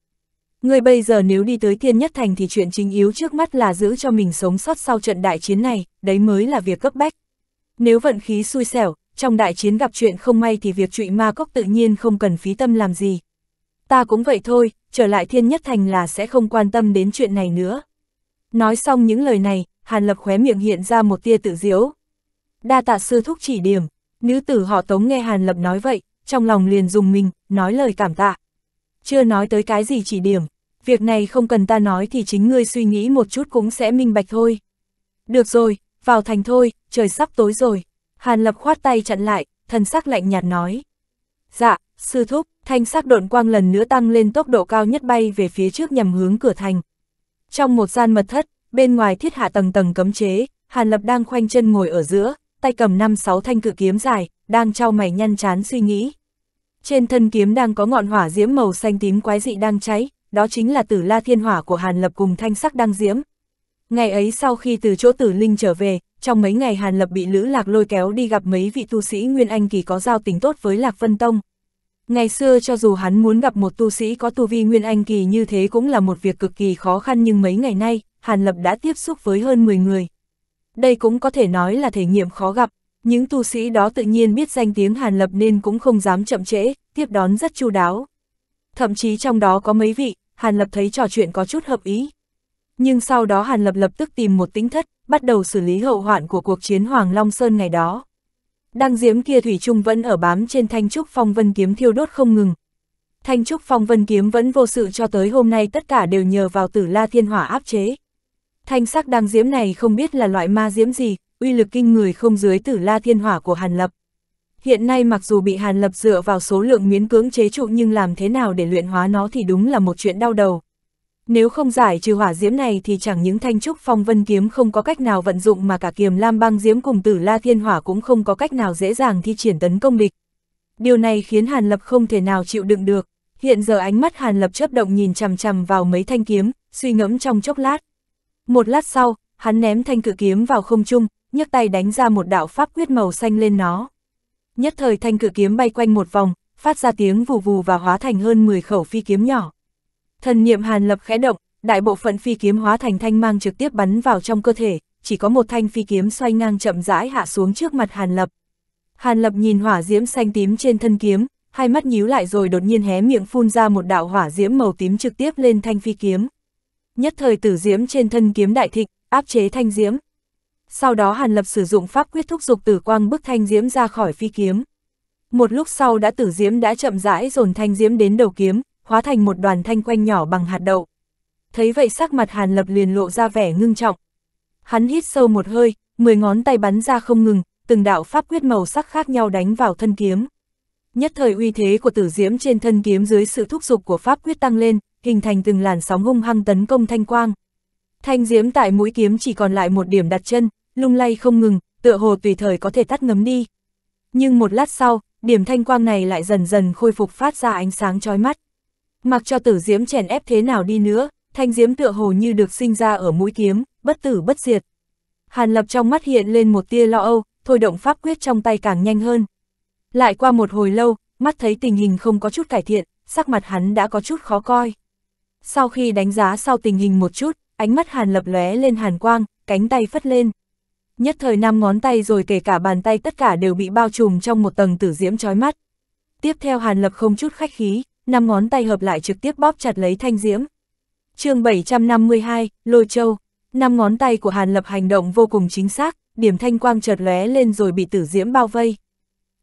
[SPEAKER 1] Ngươi bây giờ nếu đi tới Thiên Nhất Thành thì chuyện chính yếu trước mắt là giữ cho mình sống sót sau trận đại chiến này, đấy mới là việc cấp bách. Nếu vận khí xui xẻo, trong đại chiến gặp chuyện không may thì việc trụy ma cốc tự nhiên không cần phí tâm làm gì. Ta cũng vậy thôi, trở lại Thiên Nhất Thành là sẽ không quan tâm đến chuyện này nữa. Nói xong những lời này, Hàn Lập khóe miệng hiện ra một tia tự diễu. Đa tạ sư thúc chỉ điểm, nữ tử họ tống nghe Hàn Lập nói vậy, trong lòng liền dùng mình, nói lời cảm tạ. Chưa nói tới cái gì chỉ điểm, việc này không cần ta nói thì chính ngươi suy nghĩ một chút cũng sẽ minh bạch thôi. Được rồi, vào thành thôi, trời sắp tối rồi. Hàn Lập khoát tay chặn lại, thần sắc lạnh nhạt nói. Dạ, sư thúc, thanh sắc độn quang lần nữa tăng lên tốc độ cao nhất bay về phía trước nhằm hướng cửa thành. Trong một gian mật thất, bên ngoài thiết hạ tầng tầng cấm chế, Hàn Lập đang khoanh chân ngồi ở giữa, tay cầm năm sáu thanh cự kiếm dài, đang trao mày nhăn chán suy nghĩ. Trên thân kiếm đang có ngọn hỏa diễm màu xanh tím quái dị đang cháy, đó chính là tử la thiên hỏa của Hàn Lập cùng thanh sắc đang diễm. Ngày ấy sau khi từ chỗ tử linh trở về, trong mấy ngày Hàn Lập bị Lữ Lạc lôi kéo đi gặp mấy vị tu sĩ Nguyên Anh kỳ có giao tình tốt với Lạc Vân Tông. Ngày xưa cho dù hắn muốn gặp một tu sĩ có tu vi Nguyên Anh kỳ như thế cũng là một việc cực kỳ khó khăn nhưng mấy ngày nay, Hàn Lập đã tiếp xúc với hơn 10 người. Đây cũng có thể nói là thể nghiệm khó gặp, những tu sĩ đó tự nhiên biết danh tiếng Hàn Lập nên cũng không dám chậm trễ, tiếp đón rất chu đáo. Thậm chí trong đó có mấy vị, Hàn Lập thấy trò chuyện có chút hợp ý. Nhưng sau đó Hàn Lập lập tức tìm một tính thất, bắt đầu xử lý hậu hoạn của cuộc chiến Hoàng Long Sơn ngày đó. Đăng diếm kia Thủy Trung vẫn ở bám trên thanh trúc phong vân kiếm thiêu đốt không ngừng. Thanh trúc phong vân kiếm vẫn vô sự cho tới hôm nay tất cả đều nhờ vào tử la thiên hỏa áp chế. Thanh sắc đăng diếm này không biết là loại ma diếm gì, uy lực kinh người không dưới tử la thiên hỏa của Hàn Lập. Hiện nay mặc dù bị Hàn Lập dựa vào số lượng miến cưỡng chế trụ nhưng làm thế nào để luyện hóa nó thì đúng là một chuyện đau đầu. Nếu không giải trừ hỏa diễm này thì chẳng những thanh trúc phong vân kiếm không có cách nào vận dụng mà cả kiềm lam băng diễm cùng tử la thiên hỏa cũng không có cách nào dễ dàng thi triển tấn công địch. Điều này khiến Hàn Lập không thể nào chịu đựng được. Hiện giờ ánh mắt Hàn Lập chấp động nhìn chằm chằm vào mấy thanh kiếm, suy ngẫm trong chốc lát. Một lát sau, hắn ném thanh cự kiếm vào không trung, nhấc tay đánh ra một đạo pháp quyết màu xanh lên nó. Nhất thời thanh cự kiếm bay quanh một vòng, phát ra tiếng vù vù và hóa thành hơn 10 khẩu phi kiếm nhỏ. Thần niệm Hàn Lập khẽ động, đại bộ phận phi kiếm hóa thành thanh mang trực tiếp bắn vào trong cơ thể, chỉ có một thanh phi kiếm xoay ngang chậm rãi hạ xuống trước mặt Hàn Lập. Hàn Lập nhìn hỏa diễm xanh tím trên thân kiếm, hai mắt nhíu lại rồi đột nhiên hé miệng phun ra một đạo hỏa diễm màu tím trực tiếp lên thanh phi kiếm. Nhất thời tử diễm trên thân kiếm đại thịnh, áp chế thanh diễm. Sau đó Hàn Lập sử dụng pháp quyết thúc dục tử quang bức thanh diễm ra khỏi phi kiếm. Một lúc sau đã tử diễm đã chậm rãi dồn thanh diễm đến đầu kiếm, hóa thành một đoàn thanh quanh nhỏ bằng hạt đậu. Thấy vậy sắc mặt Hàn Lập liền lộ ra vẻ ngưng trọng. Hắn hít sâu một hơi, mười ngón tay bắn ra không ngừng, từng đạo pháp quyết màu sắc khác nhau đánh vào thân kiếm. Nhất thời uy thế của tử diễm trên thân kiếm dưới sự thúc giục của pháp quyết tăng lên, hình thành từng làn sóng hung hăng tấn công thanh quang. Thanh diễm tại mũi kiếm chỉ còn lại một điểm đặt chân, lung lay không ngừng, tựa hồ tùy thời có thể tắt ngấm đi. Nhưng một lát sau, điểm thanh quang này lại dần dần khôi phục phát ra ánh sáng chói mắt. Mặc cho tử diễm chèn ép thế nào đi nữa, thanh diễm tựa hồ như được sinh ra ở mũi kiếm, bất tử bất diệt. Hàn lập trong mắt hiện lên một tia lo âu, thôi động pháp quyết trong tay càng nhanh hơn. Lại qua một hồi lâu, mắt thấy tình hình không có chút cải thiện, sắc mặt hắn đã có chút khó coi. Sau khi đánh giá sau tình hình một chút, ánh mắt Hàn Lập lóe lên hàn quang, cánh tay phất lên. Nhất thời năm ngón tay rồi kể cả bàn tay tất cả đều bị bao trùm trong một tầng tử diễm chói mắt. Tiếp theo Hàn Lập không chút khách khí, năm ngón tay hợp lại trực tiếp bóp chặt lấy thanh diễm. chương 752, Lôi Châu, năm ngón tay của Hàn Lập hành động vô cùng chính xác, điểm thanh quang chợt lóe lên rồi bị tử diễm bao vây.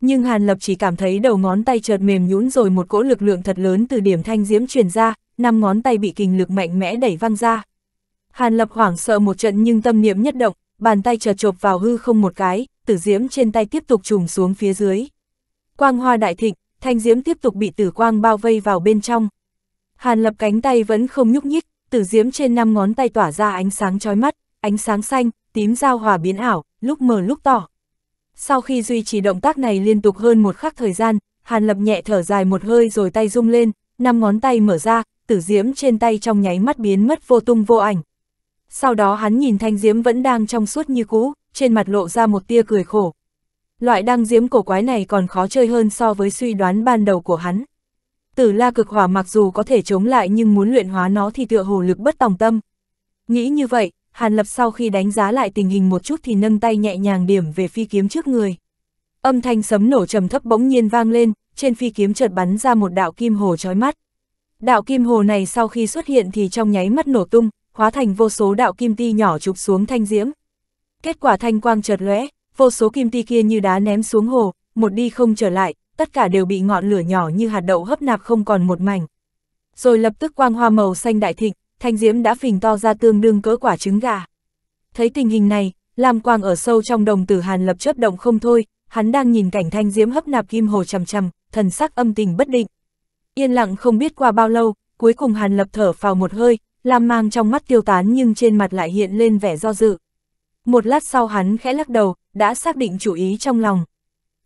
[SPEAKER 1] Nhưng Hàn Lập chỉ cảm thấy đầu ngón tay chợt mềm nhũn rồi một cỗ lực lượng thật lớn từ điểm thanh diễm truyền ra, năm ngón tay bị kình lực mạnh mẽ đẩy văng ra. Hàn Lập hoảng sợ một trận nhưng tâm niệm nhất động, bàn tay chợt chộp vào hư không một cái, tử diễm trên tay tiếp tục trùm xuống phía dưới. Quang hoa đại thịnh, thanh diễm tiếp tục bị tử quang bao vây vào bên trong. Hàn Lập cánh tay vẫn không nhúc nhích, tử diễm trên năm ngón tay tỏa ra ánh sáng chói mắt, ánh sáng xanh, tím giao hòa biến ảo, lúc mờ lúc tỏ. Sau khi duy trì động tác này liên tục hơn một khắc thời gian, Hàn Lập nhẹ thở dài một hơi rồi tay rung lên, năm ngón tay mở ra, tử diễm trên tay trong nháy mắt biến mất vô tung vô ảnh. Sau đó hắn nhìn thanh diễm vẫn đang trong suốt như cũ, trên mặt lộ ra một tia cười khổ. Loại đăng diễm cổ quái này còn khó chơi hơn so với suy đoán ban đầu của hắn. Tử la cực hỏa mặc dù có thể chống lại nhưng muốn luyện hóa nó thì tựa hồ lực bất tòng tâm. Nghĩ như vậy, Hàn Lập sau khi đánh giá lại tình hình một chút thì nâng tay nhẹ nhàng điểm về phi kiếm trước người. Âm thanh sấm nổ trầm thấp bỗng nhiên vang lên, trên phi kiếm chợt bắn ra một đạo kim hồ chói mắt. Đạo kim hồ này sau khi xuất hiện thì trong nháy mắt nổ tung, hóa thành vô số đạo kim ti nhỏ chụp xuống thanh diễm. Kết quả thanh quang chợt lóe, vô số kim ti kia như đá ném xuống hồ, một đi không trở lại, tất cả đều bị ngọn lửa nhỏ như hạt đậu hấp nạp không còn một mảnh. Rồi lập tức quang hoa màu xanh đại thịnh, thanh diễm đã phình to ra tương đương cỡ quả trứng gà. Thấy tình hình này, Lam Quang ở sâu trong đồng tử Hàn lập chớp động không thôi, hắn đang nhìn cảnh thanh diễm hấp nạp kim hồ chằm chằm, thần sắc âm tình bất định. Yên lặng không biết qua bao lâu, cuối cùng Hàn lập thở vào một hơi, Lam mang trong mắt tiêu tán nhưng trên mặt lại hiện lên vẻ do dự. Một lát sau hắn khẽ lắc đầu, đã xác định chủ ý trong lòng.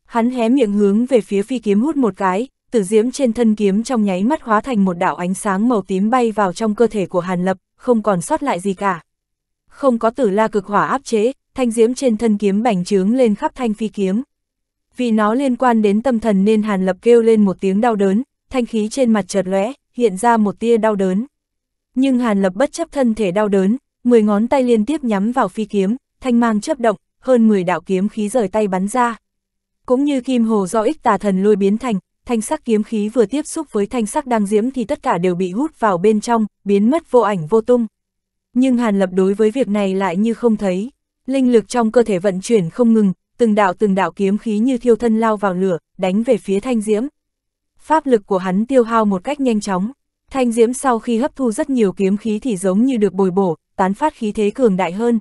[SPEAKER 1] Hắn hé miệng hướng về phía phi kiếm hút một cái, tử diễm trên thân kiếm trong nháy mắt hóa thành một đạo ánh sáng màu tím bay vào trong cơ thể của Hàn Lập, không còn sót lại gì cả. Không có tử la cực hỏa áp chế, thanh diễm trên thân kiếm bành trướng lên khắp thanh phi kiếm. Vì nó liên quan đến tâm thần nên Hàn Lập kêu lên một tiếng đau đớn, thanh khí trên mặt chợt lóe, hiện ra một tia đau đớn. Nhưng Hàn Lập bất chấp thân thể đau đớn, 10 ngón tay liên tiếp nhắm vào phi kiếm, thanh mang chớp động, hơn 10 đạo kiếm khí rời tay bắn ra. Cũng như kim hồ do ích tà thần lôi biến thành, thanh sắc kiếm khí vừa tiếp xúc với thanh sắc đang diễm thì tất cả đều bị hút vào bên trong, biến mất vô ảnh vô tung. Nhưng Hàn Lập đối với việc này lại như không thấy. Linh lực trong cơ thể vận chuyển không ngừng, từng đạo từng đạo kiếm khí như thiêu thân lao vào lửa, đánh về phía thanh diễm. Pháp lực của hắn tiêu hao một cách nhanh chóng. Thanh diễm sau khi hấp thu rất nhiều kiếm khí thì giống như được bồi bổ, tán phát khí thế cường đại hơn.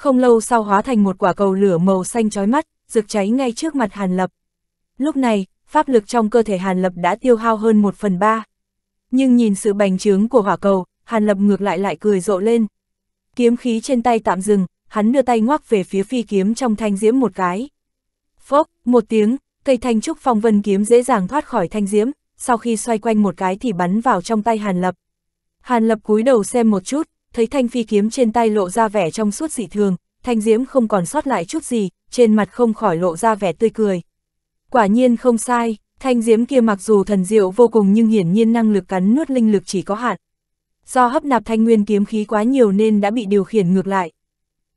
[SPEAKER 1] Không lâu sau hóa thành một quả cầu lửa màu xanh chói mắt, rực cháy ngay trước mặt Hàn Lập. Lúc này, pháp lực trong cơ thể Hàn Lập đã tiêu hao hơn một phần ba. Nhưng nhìn sự bành trướng của hỏa cầu, Hàn Lập ngược lại lại cười rộ lên. Kiếm khí trên tay tạm dừng, hắn đưa tay ngoắc về phía phi kiếm trong thanh diễm một cái. Phốc, một tiếng, cây thanh trúc phong vân kiếm dễ dàng thoát khỏi thanh diễm, sau khi xoay quanh một cái thì bắn vào trong tay Hàn Lập. Hàn Lập cúi đầu xem một chút, thấy thanh phi kiếm trên tay lộ ra vẻ trong suốt dị thường, thanh diễm không còn sót lại chút gì, trên mặt không khỏi lộ ra vẻ tươi cười. Quả nhiên không sai, thanh diễm kia mặc dù thần diệu vô cùng nhưng hiển nhiên năng lực cắn nuốt linh lực chỉ có hạn. Do hấp nạp thanh nguyên kiếm khí quá nhiều nên đã bị điều khiển ngược lại.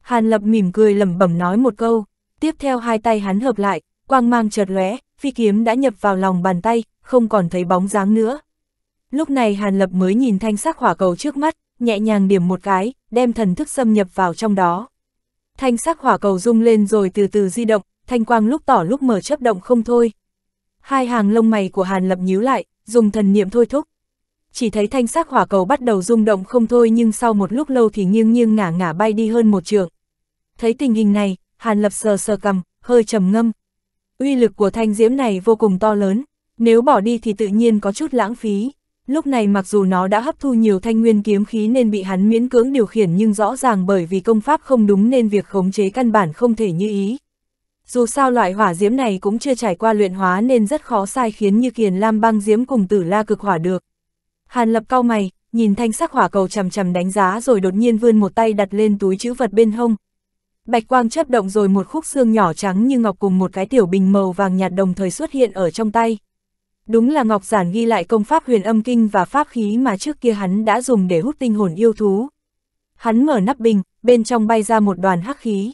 [SPEAKER 1] Hàn Lập mỉm cười lẩm bẩm nói một câu, tiếp theo hai tay hắn hợp lại, quang mang chợt lóe, phi kiếm đã nhập vào lòng bàn tay, không còn thấy bóng dáng nữa. Lúc này Hàn Lập mới nhìn thanh sắc hỏa cầu trước mắt, nhẹ nhàng điểm một cái, đem thần thức xâm nhập vào trong đó. Thanh sắc hỏa cầu rung lên rồi từ từ di động, thanh quang lúc tỏ lúc mở chấp động không thôi. Hai hàng lông mày của Hàn Lập nhíu lại, dùng thần niệm thôi thúc. Chỉ thấy thanh sắc hỏa cầu bắt đầu rung động không thôi nhưng sau một lúc lâu thì nghiêng nghiêng ngả ngả bay đi hơn một trường. Thấy tình hình này, Hàn Lập sờ sờ cầm, hơi trầm ngâm. Uy lực của thanh diễm này vô cùng to lớn, nếu bỏ đi thì tự nhiên có chút lãng phí. Lúc này mặc dù nó đã hấp thu nhiều thanh nguyên kiếm khí nên bị hắn miễn cưỡng điều khiển nhưng rõ ràng bởi vì công pháp không đúng nên việc khống chế căn bản không thể như ý. Dù sao loại hỏa diễm này cũng chưa trải qua luyện hóa nên rất khó sai khiến như kiền lam băng diễm cùng tử la cực hỏa được. Hàn lập cao mày, nhìn thanh sắc hỏa cầu chầm chầm đánh giá rồi đột nhiên vươn một tay đặt lên túi chữ vật bên hông. Bạch quang chấp động rồi một khúc xương nhỏ trắng như ngọc cùng một cái tiểu bình màu vàng nhạt đồng thời xuất hiện ở trong tay. Đúng là Ngọc Giản ghi lại công pháp huyền âm kinh và pháp khí mà trước kia hắn đã dùng để hút tinh hồn yêu thú. Hắn mở nắp bình, bên trong bay ra một đoàn hắc khí.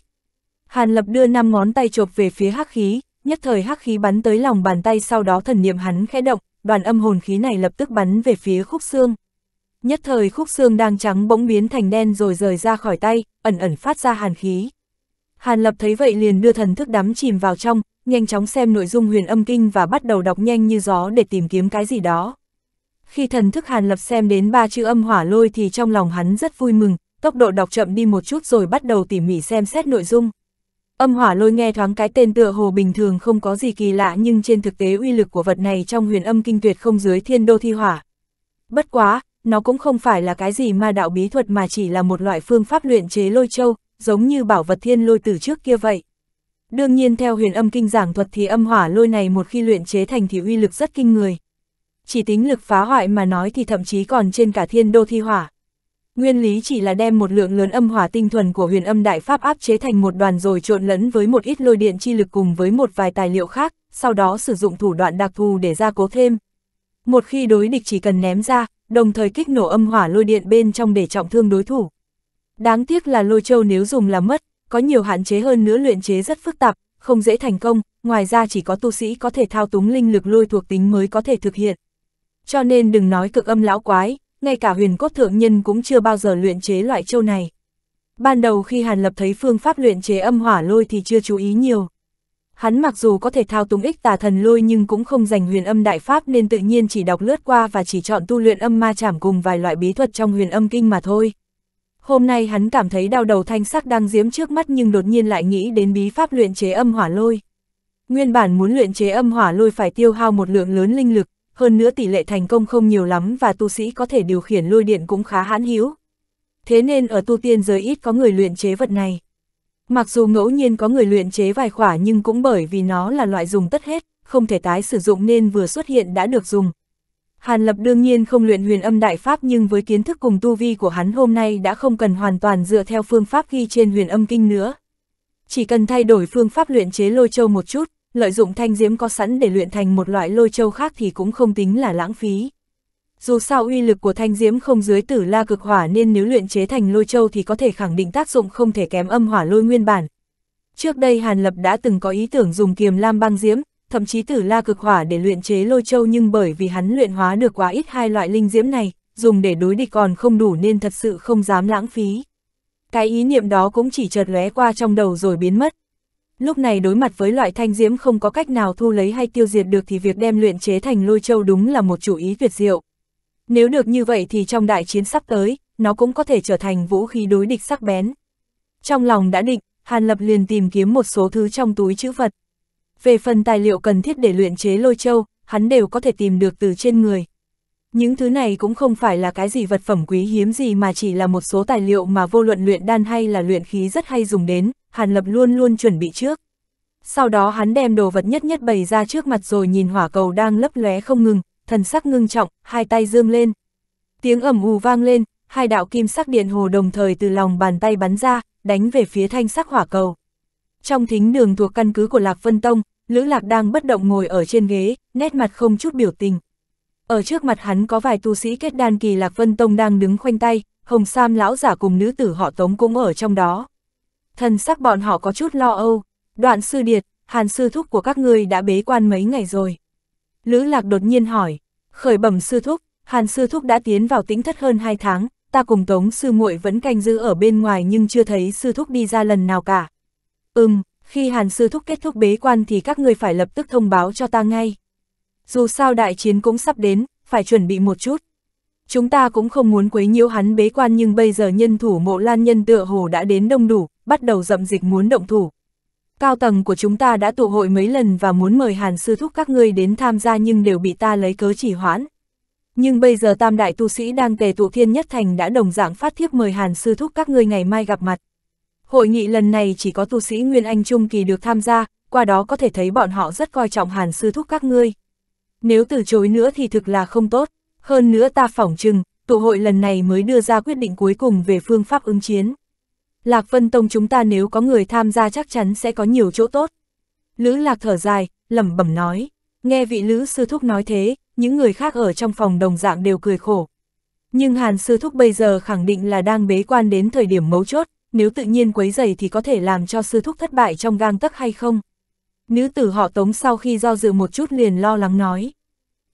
[SPEAKER 1] Hàn Lập đưa năm ngón tay chộp về phía hắc khí, nhất thời hắc khí bắn tới lòng bàn tay sau đó thần niệm hắn khẽ động, đoàn âm hồn khí này lập tức bắn về phía khúc xương. Nhất thời khúc xương đang trắng bỗng biến thành đen rồi rời ra khỏi tay, ẩn ẩn phát ra hàn khí. Hàn Lập thấy vậy liền đưa thần thức đắm chìm vào trong, nhanh chóng xem nội dung huyền âm kinh và bắt đầu đọc nhanh như gió để tìm kiếm cái gì đó. Khi thần thức Hàn Lập xem đến ba chữ âm hỏa lôi thì trong lòng hắn rất vui mừng, tốc độ đọc chậm đi một chút rồi bắt đầu tỉ mỉ xem xét nội dung. Âm hỏa lôi nghe thoáng cái tên tựa hồ bình thường không có gì kỳ lạ nhưng trên thực tế uy lực của vật này trong huyền âm kinh tuyệt không dưới thiên đô thi hỏa. Bất quá, nó cũng không phải là cái gì ma đạo bí thuật mà chỉ là một loại phương pháp luyện chế lôi châu, giống như bảo vật thiên lôi từ trước kia vậy. Đương nhiên theo huyền âm kinh giảng thuật thì âm hỏa lôi này một khi luyện chế thành thì uy lực rất kinh người. Chỉ tính lực phá hoại mà nói thì thậm chí còn trên cả thiên đô thi hỏa. Nguyên lý chỉ là đem một lượng lớn âm hỏa tinh thuần của huyền âm đại pháp áp chế thành một đoàn rồi trộn lẫn với một ít lôi điện chi lực cùng với một vài tài liệu khác, sau đó sử dụng thủ đoạn đặc thù để gia cố thêm. Một khi đối địch chỉ cần ném ra, đồng thời kích nổ âm hỏa lôi điện bên trong để trọng thương đối thủ. Đáng tiếc là lôi châu nếu dùng là mất, có nhiều hạn chế hơn nữa luyện chế rất phức tạp, không dễ thành công, ngoài ra chỉ có tu sĩ có thể thao túng linh lực lôi thuộc tính mới có thể thực hiện. Cho nên đừng nói cực âm lão quái, ngay cả huyền cốt thượng nhân cũng chưa bao giờ luyện chế loại châu này. Ban đầu khi Hàn Lập thấy phương pháp luyện chế âm hỏa lôi thì chưa chú ý nhiều. Hắn mặc dù có thể thao túng ích tà thần lôi nhưng cũng không dành huyền âm đại pháp nên tự nhiên chỉ đọc lướt qua và chỉ chọn tu luyện âm ma chảm cùng vài loại bí thuật trong huyền âm kinh mà thôi. Hôm nay hắn cảm thấy đau đầu thanh sắc đang diếm trước mắt nhưng đột nhiên lại nghĩ đến bí pháp luyện chế âm hỏa lôi. Nguyên bản muốn luyện chế âm hỏa lôi phải tiêu hao một lượng lớn linh lực, hơn nữa tỷ lệ thành công không nhiều lắm và tu sĩ có thể điều khiển lôi điện cũng khá hãn hữu. Thế nên ở tu tiên giới ít có người luyện chế vật này. Mặc dù ngẫu nhiên có người luyện chế vài khỏa nhưng cũng bởi vì nó là loại dùng tất hết, không thể tái sử dụng nên vừa xuất hiện đã được dùng. Hàn Lập đương nhiên không luyện huyền âm đại pháp nhưng với kiến thức cùng tu vi của hắn hôm nay đã không cần hoàn toàn dựa theo phương pháp ghi trên huyền âm kinh nữa. Chỉ cần thay đổi phương pháp luyện chế lôi châu một chút, lợi dụng thanh diễm có sẵn để luyện thành một loại lôi châu khác thì cũng không tính là lãng phí. Dù sao uy lực của thanh diễm không dưới tử la cực hỏa nên nếu luyện chế thành lôi châu thì có thể khẳng định tác dụng không thể kém âm hỏa lôi nguyên bản. Trước đây Hàn Lập đã từng có ý tưởng dùng kiềm lam băng diễm, thậm chí tử la cực hỏa để luyện chế lôi châu nhưng bởi vì hắn luyện hóa được quá ít hai loại linh diễm này, dùng để đối địch còn không đủ nên thật sự không dám lãng phí. Cái ý niệm đó cũng chỉ chợt lóe qua trong đầu rồi biến mất. Lúc này đối mặt với loại thanh diễm không có cách nào thu lấy hay tiêu diệt được thì việc đem luyện chế thành lôi châu đúng là một chủ ý tuyệt diệu. Nếu được như vậy thì trong đại chiến sắp tới, nó cũng có thể trở thành vũ khí đối địch sắc bén. Trong lòng đã định, Hàn Lập liền tìm kiếm một số thứ trong túi chữ vật. Về phần tài liệu cần thiết để luyện chế lôi châu, hắn đều có thể tìm được từ trên người. Những thứ này cũng không phải là cái gì vật phẩm quý hiếm gì mà chỉ là một số tài liệu mà vô luận luyện đan hay là luyện khí rất hay dùng đến, Hàn Lập luôn luôn chuẩn bị trước. Sau đó hắn đem đồ vật nhất nhất bày ra trước mặt rồi nhìn hỏa cầu đang lấp lóe không ngừng, thần sắc ngưng trọng, hai tay dương lên. Tiếng ầm ù vang lên, hai đạo kim sắc điện hồ đồng thời từ lòng bàn tay bắn ra, đánh về phía thanh sắc hỏa cầu. Trong thính đường thuộc căn cứ của Lạc Vân Tông, Lữ Lạc đang bất động ngồi ở trên ghế, nét mặt không chút biểu tình. Ở trước mặt hắn có vài tu sĩ kết đan kỳ Lạc Vân Tông đang đứng khoanh tay, Hồng Sam lão giả cùng nữ tử họ Tống cũng ở trong đó. Thần sắc bọn họ có chút lo âu, đoạn sư điệt, hàn sư thúc của các ngươi đã bế quan mấy ngày rồi. Lữ Lạc đột nhiên hỏi, khởi bẩm sư thúc, hàn sư thúc đã tiến vào tĩnh thất hơn 2 tháng, ta cùng Tống sư muội vẫn canh giữ ở bên ngoài nhưng chưa thấy sư thúc đi ra lần nào cả. Ừm, khi hàn sư thúc kết thúc bế quan thì các người phải lập tức thông báo cho ta ngay. Dù sao đại chiến cũng sắp đến, phải chuẩn bị một chút. Chúng ta cũng không muốn quấy nhiễu hắn bế quan nhưng bây giờ nhân thủ mộ lan nhân tựa hồ đã đến đông đủ, bắt đầu dậm dịch muốn động thủ. Cao tầng của chúng ta đã tụ hội mấy lần và muốn mời hàn sư thúc các ngươi đến tham gia nhưng đều bị ta lấy cớ chỉ hoãn. Nhưng bây giờ tam đại tu sĩ đang tề tụ thiên nhất thành đã đồng dạng phát thiếp mời hàn sư thúc các ngươi ngày mai gặp mặt. Hội nghị lần này chỉ có tu sĩ Nguyên Anh Trung Kỳ được tham gia, qua đó có thể thấy bọn họ rất coi trọng hàn sư thúc các ngươi. Nếu từ chối nữa thì thực là không tốt, hơn nữa ta phỏng chừng, tụ hội lần này mới đưa ra quyết định cuối cùng về phương pháp ứng chiến. Lạc Vân Tông chúng ta nếu có người tham gia chắc chắn sẽ có nhiều chỗ tốt. Lữ Lạc thở dài, lẩm bẩm nói, Nghe vị Lữ Sư Thúc nói thế, những người khác ở trong phòng đồng dạng đều cười khổ. Nhưng Hàn Sư Thúc bây giờ khẳng định là đang bế quan đến thời điểm mấu chốt, nếu tự nhiên quấy giày thì có thể làm cho Sư Thúc thất bại trong gang tấc hay không? Nữ tử họ Tống sau khi do dự một chút liền lo lắng nói.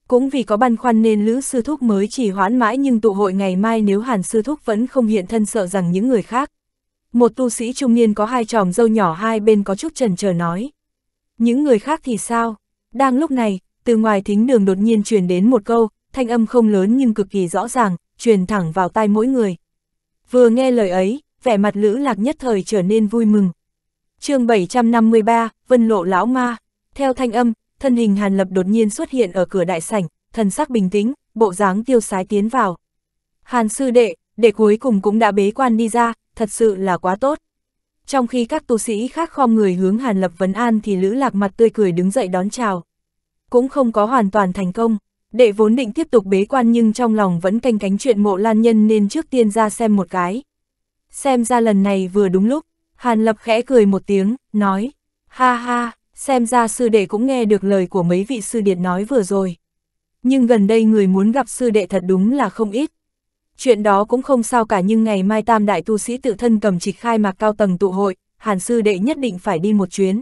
[SPEAKER 1] Cũng vì có băn khoăn nên Lữ Sư Thúc mới chỉ hoãn mãi nhưng tụ hội ngày mai nếu Hàn Sư Thúc vẫn không hiện thân sợ rằng những người khác. Một tu sĩ trung niên có hai tròm dâu nhỏ hai bên có chút trần chờ nói. Những người khác thì sao? Đang lúc này, từ ngoài thính đường đột nhiên truyền đến một câu, thanh âm không lớn nhưng cực kỳ rõ ràng, truyền thẳng vào tai mỗi người. Vừa nghe lời ấy, vẻ mặt Lữ Lạc nhất thời trở nên vui mừng. chương 753, Vân Lộ Lão Ma, theo thanh âm, thân hình Hàn Lập đột nhiên xuất hiện ở cửa đại sảnh, thần sắc bình tĩnh, bộ dáng tiêu sái tiến vào. Hàn sư đệ, đệ cuối cùng cũng đã bế quan đi ra, thật sự là quá tốt. Trong khi các tu sĩ khác khom người hướng Hàn Lập vấn an thì Lữ Lạc mặt tươi cười đứng dậy đón chào. Cũng không có hoàn toàn thành công, đệ vốn định tiếp tục bế quan nhưng trong lòng vẫn canh cánh chuyện mộ lan nhân nên trước tiên ra xem một cái. Xem ra lần này vừa đúng lúc, Hàn Lập khẽ cười một tiếng, nói, ha ha, xem ra sư đệ cũng nghe được lời của mấy vị sư điệt nói vừa rồi. Nhưng gần đây người muốn gặp sư đệ thật đúng là không ít. Chuyện đó cũng không sao cả nhưng ngày mai tam đại tu sĩ tự thân cầm trịch khai mạc cao tầng tụ hội, hàn sư đệ nhất định phải đi một chuyến.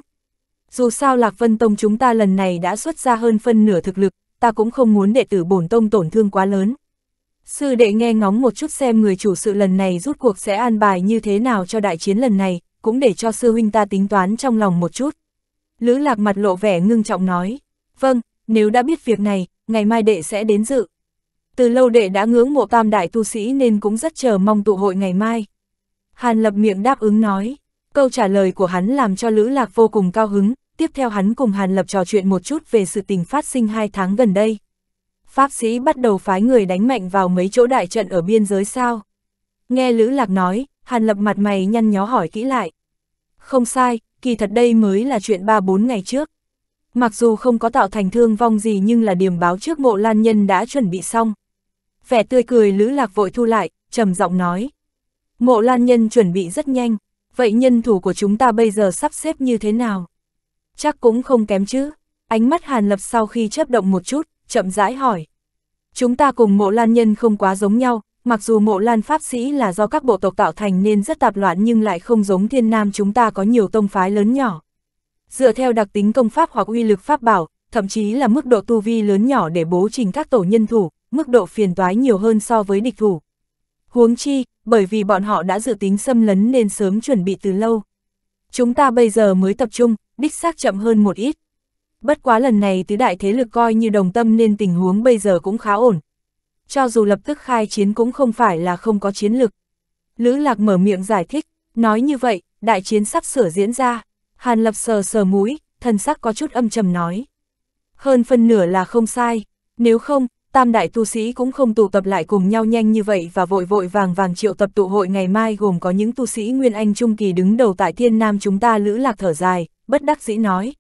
[SPEAKER 1] Dù sao Lạc Vân Tông chúng ta lần này đã xuất ra hơn phân nửa thực lực, ta cũng không muốn đệ tử bổn tông tổn thương quá lớn. Sư đệ nghe ngóng một chút xem người chủ sự lần này rút cuộc sẽ an bài như thế nào cho đại chiến lần này, cũng để cho sư huynh ta tính toán trong lòng một chút. Lữ lạc mặt lộ vẻ ngưng trọng nói, vâng, nếu đã biết việc này, ngày mai đệ sẽ đến dự. Từ lâu đệ đã ngưỡng mộ tam đại tu sĩ nên cũng rất chờ mong tụ hội ngày mai. Hàn lập miệng đáp ứng nói, câu trả lời của hắn làm cho Lữ Lạc vô cùng cao hứng, tiếp theo hắn cùng Hàn lập trò chuyện một chút về sự tình phát sinh hai tháng gần đây. Pháp sĩ bắt đầu phái người đánh mạnh vào mấy chỗ đại trận ở biên giới sao. Nghe Lữ Lạc nói, Hàn lập mặt mày nhăn nhó hỏi kỹ lại. Không sai, kỳ thật đây mới là chuyện 3-4 ngày trước. Mặc dù không có tạo thành thương vong gì nhưng là điểm báo trước mộ lan nhân đã chuẩn bị xong. Vẻ tươi cười Lữ Lạc vội thu lại, trầm giọng nói. Mộ lan nhân chuẩn bị rất nhanh, vậy nhân thủ của chúng ta bây giờ sắp xếp như thế nào? Chắc cũng không kém chứ. Ánh mắt Hàn Lập sau khi chấp động một chút, chậm rãi hỏi. Chúng ta cùng mộ lan nhân không quá giống nhau, mặc dù mộ lan pháp sĩ là do các bộ tộc tạo thành nên rất tạp loạn nhưng lại không giống thiên nam chúng ta có nhiều tông phái lớn nhỏ. Dựa theo đặc tính công pháp hoặc uy lực pháp bảo, thậm chí là mức độ tu vi lớn nhỏ để bố trình các tổ nhân thủ, mức độ phiền toái nhiều hơn so với địch thủ. Huống chi, bởi vì bọn họ đã dự tính xâm lấn nên sớm chuẩn bị từ lâu. Chúng ta bây giờ mới tập trung, đích xác chậm hơn một ít. Bất quá lần này tứ đại thế lực coi như đồng tâm nên tình huống bây giờ cũng khá ổn. Cho dù lập tức khai chiến cũng không phải là không có chiến lực. Lữ Lạc mở miệng giải thích, nói như vậy, đại chiến sắp sửa diễn ra. Hàn Lập sờ sờ mũi, thần sắc có chút âm trầm nói. Hơn phân nửa là không sai, nếu không, tam đại tu sĩ cũng không tụ tập lại cùng nhau nhanh như vậy và vội vội vàng vàng triệu tập tụ hội ngày mai gồm có những tu sĩ Nguyên Anh Trung Kỳ đứng đầu tại thiên nam chúng ta lữ lạc thở dài, bất đắc dĩ nói.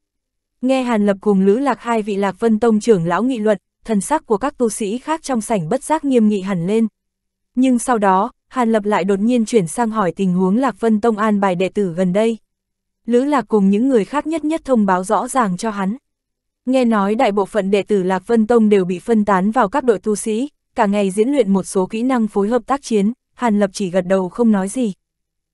[SPEAKER 1] Nghe Hàn Lập cùng lữ lạc hai vị lạc vân tông trưởng lão nghị luận, thần sắc của các tu sĩ khác trong sảnh bất giác nghiêm nghị hẳn lên. Nhưng sau đó, Hàn Lập lại đột nhiên chuyển sang hỏi tình huống Lạc Vân Tông an bài đệ tử gần đây. Lữ Lạc cùng những người khác nhất nhất thông báo rõ ràng cho hắn. Nghe nói đại bộ phận đệ tử Lạc Vân Tông đều bị phân tán vào các đội tu sĩ, cả ngày diễn luyện một số kỹ năng phối hợp tác chiến, Hàn Lập chỉ gật đầu không nói gì.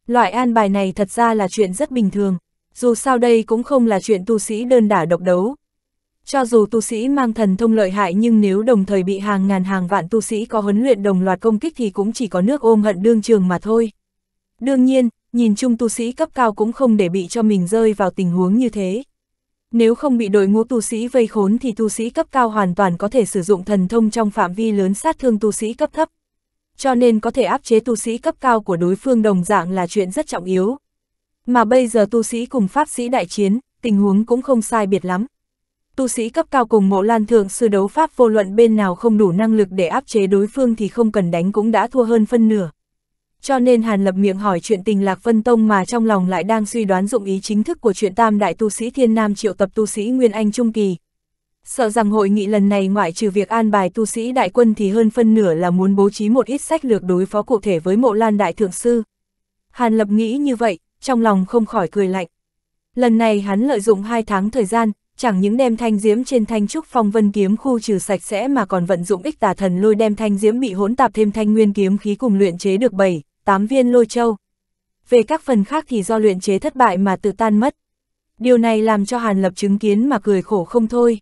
[SPEAKER 1] Loại an bài này thật ra là chuyện rất bình thường, dù sao đây cũng không là chuyện tu sĩ đơn đả độc đấu. Cho dù tu sĩ mang thần thông lợi hại nhưng nếu đồng thời bị hàng ngàn hàng vạn tu sĩ có huấn luyện đồng loạt công kích thì cũng chỉ có nước ôm hận đương trường mà thôi. Đương nhiên, nhìn chung tu sĩ cấp cao cũng không để bị cho mình rơi vào tình huống như thế. Nếu không bị đội ngũ tu sĩ vây khốn thì tu sĩ cấp cao hoàn toàn có thể sử dụng thần thông trong phạm vi lớn sát thương tu sĩ cấp thấp. Cho nên có thể áp chế tu sĩ cấp cao của đối phương đồng dạng là chuyện rất trọng yếu. Mà bây giờ tu sĩ cùng pháp sĩ đại chiến, tình huống cũng không sai biệt lắm. Tu sĩ cấp cao cùng mộ lan thượng sư đấu pháp vô luận bên nào không đủ năng lực để áp chế đối phương thì không cần đánh cũng đã thua hơn phân nửa. Cho nên Hàn Lập miệng hỏi chuyện tình Lạc Vân Tông mà trong lòng lại đang suy đoán dụng ý chính thức của chuyện tam đại tu sĩ thiên nam triệu tập tu sĩ Nguyên Anh Trung Kỳ. Sợ rằng hội nghị lần này ngoại trừ việc an bài tu sĩ đại quân thì hơn phân nửa là muốn bố trí một ít sách lược đối phó cụ thể với mộ lan đại thượng sư. Hàn Lập nghĩ như vậy, trong lòng không khỏi cười lạnh. Lần này hắn lợi dụng hai tháng thời gian, chẳng những đem thanh diễm trên thanh trúc phong vân kiếm khu trừ sạch sẽ mà còn vận dụng ích tà thần lôi đem thanh diễm bị hỗn tạp thêm thanh nguyên kiếm khí cùng luyện chế được 7, 8 viên lôi châu. Về các phần khác thì do luyện chế thất bại mà tự tan mất. Điều này làm cho Hàn Lập chứng kiến mà cười khổ không thôi.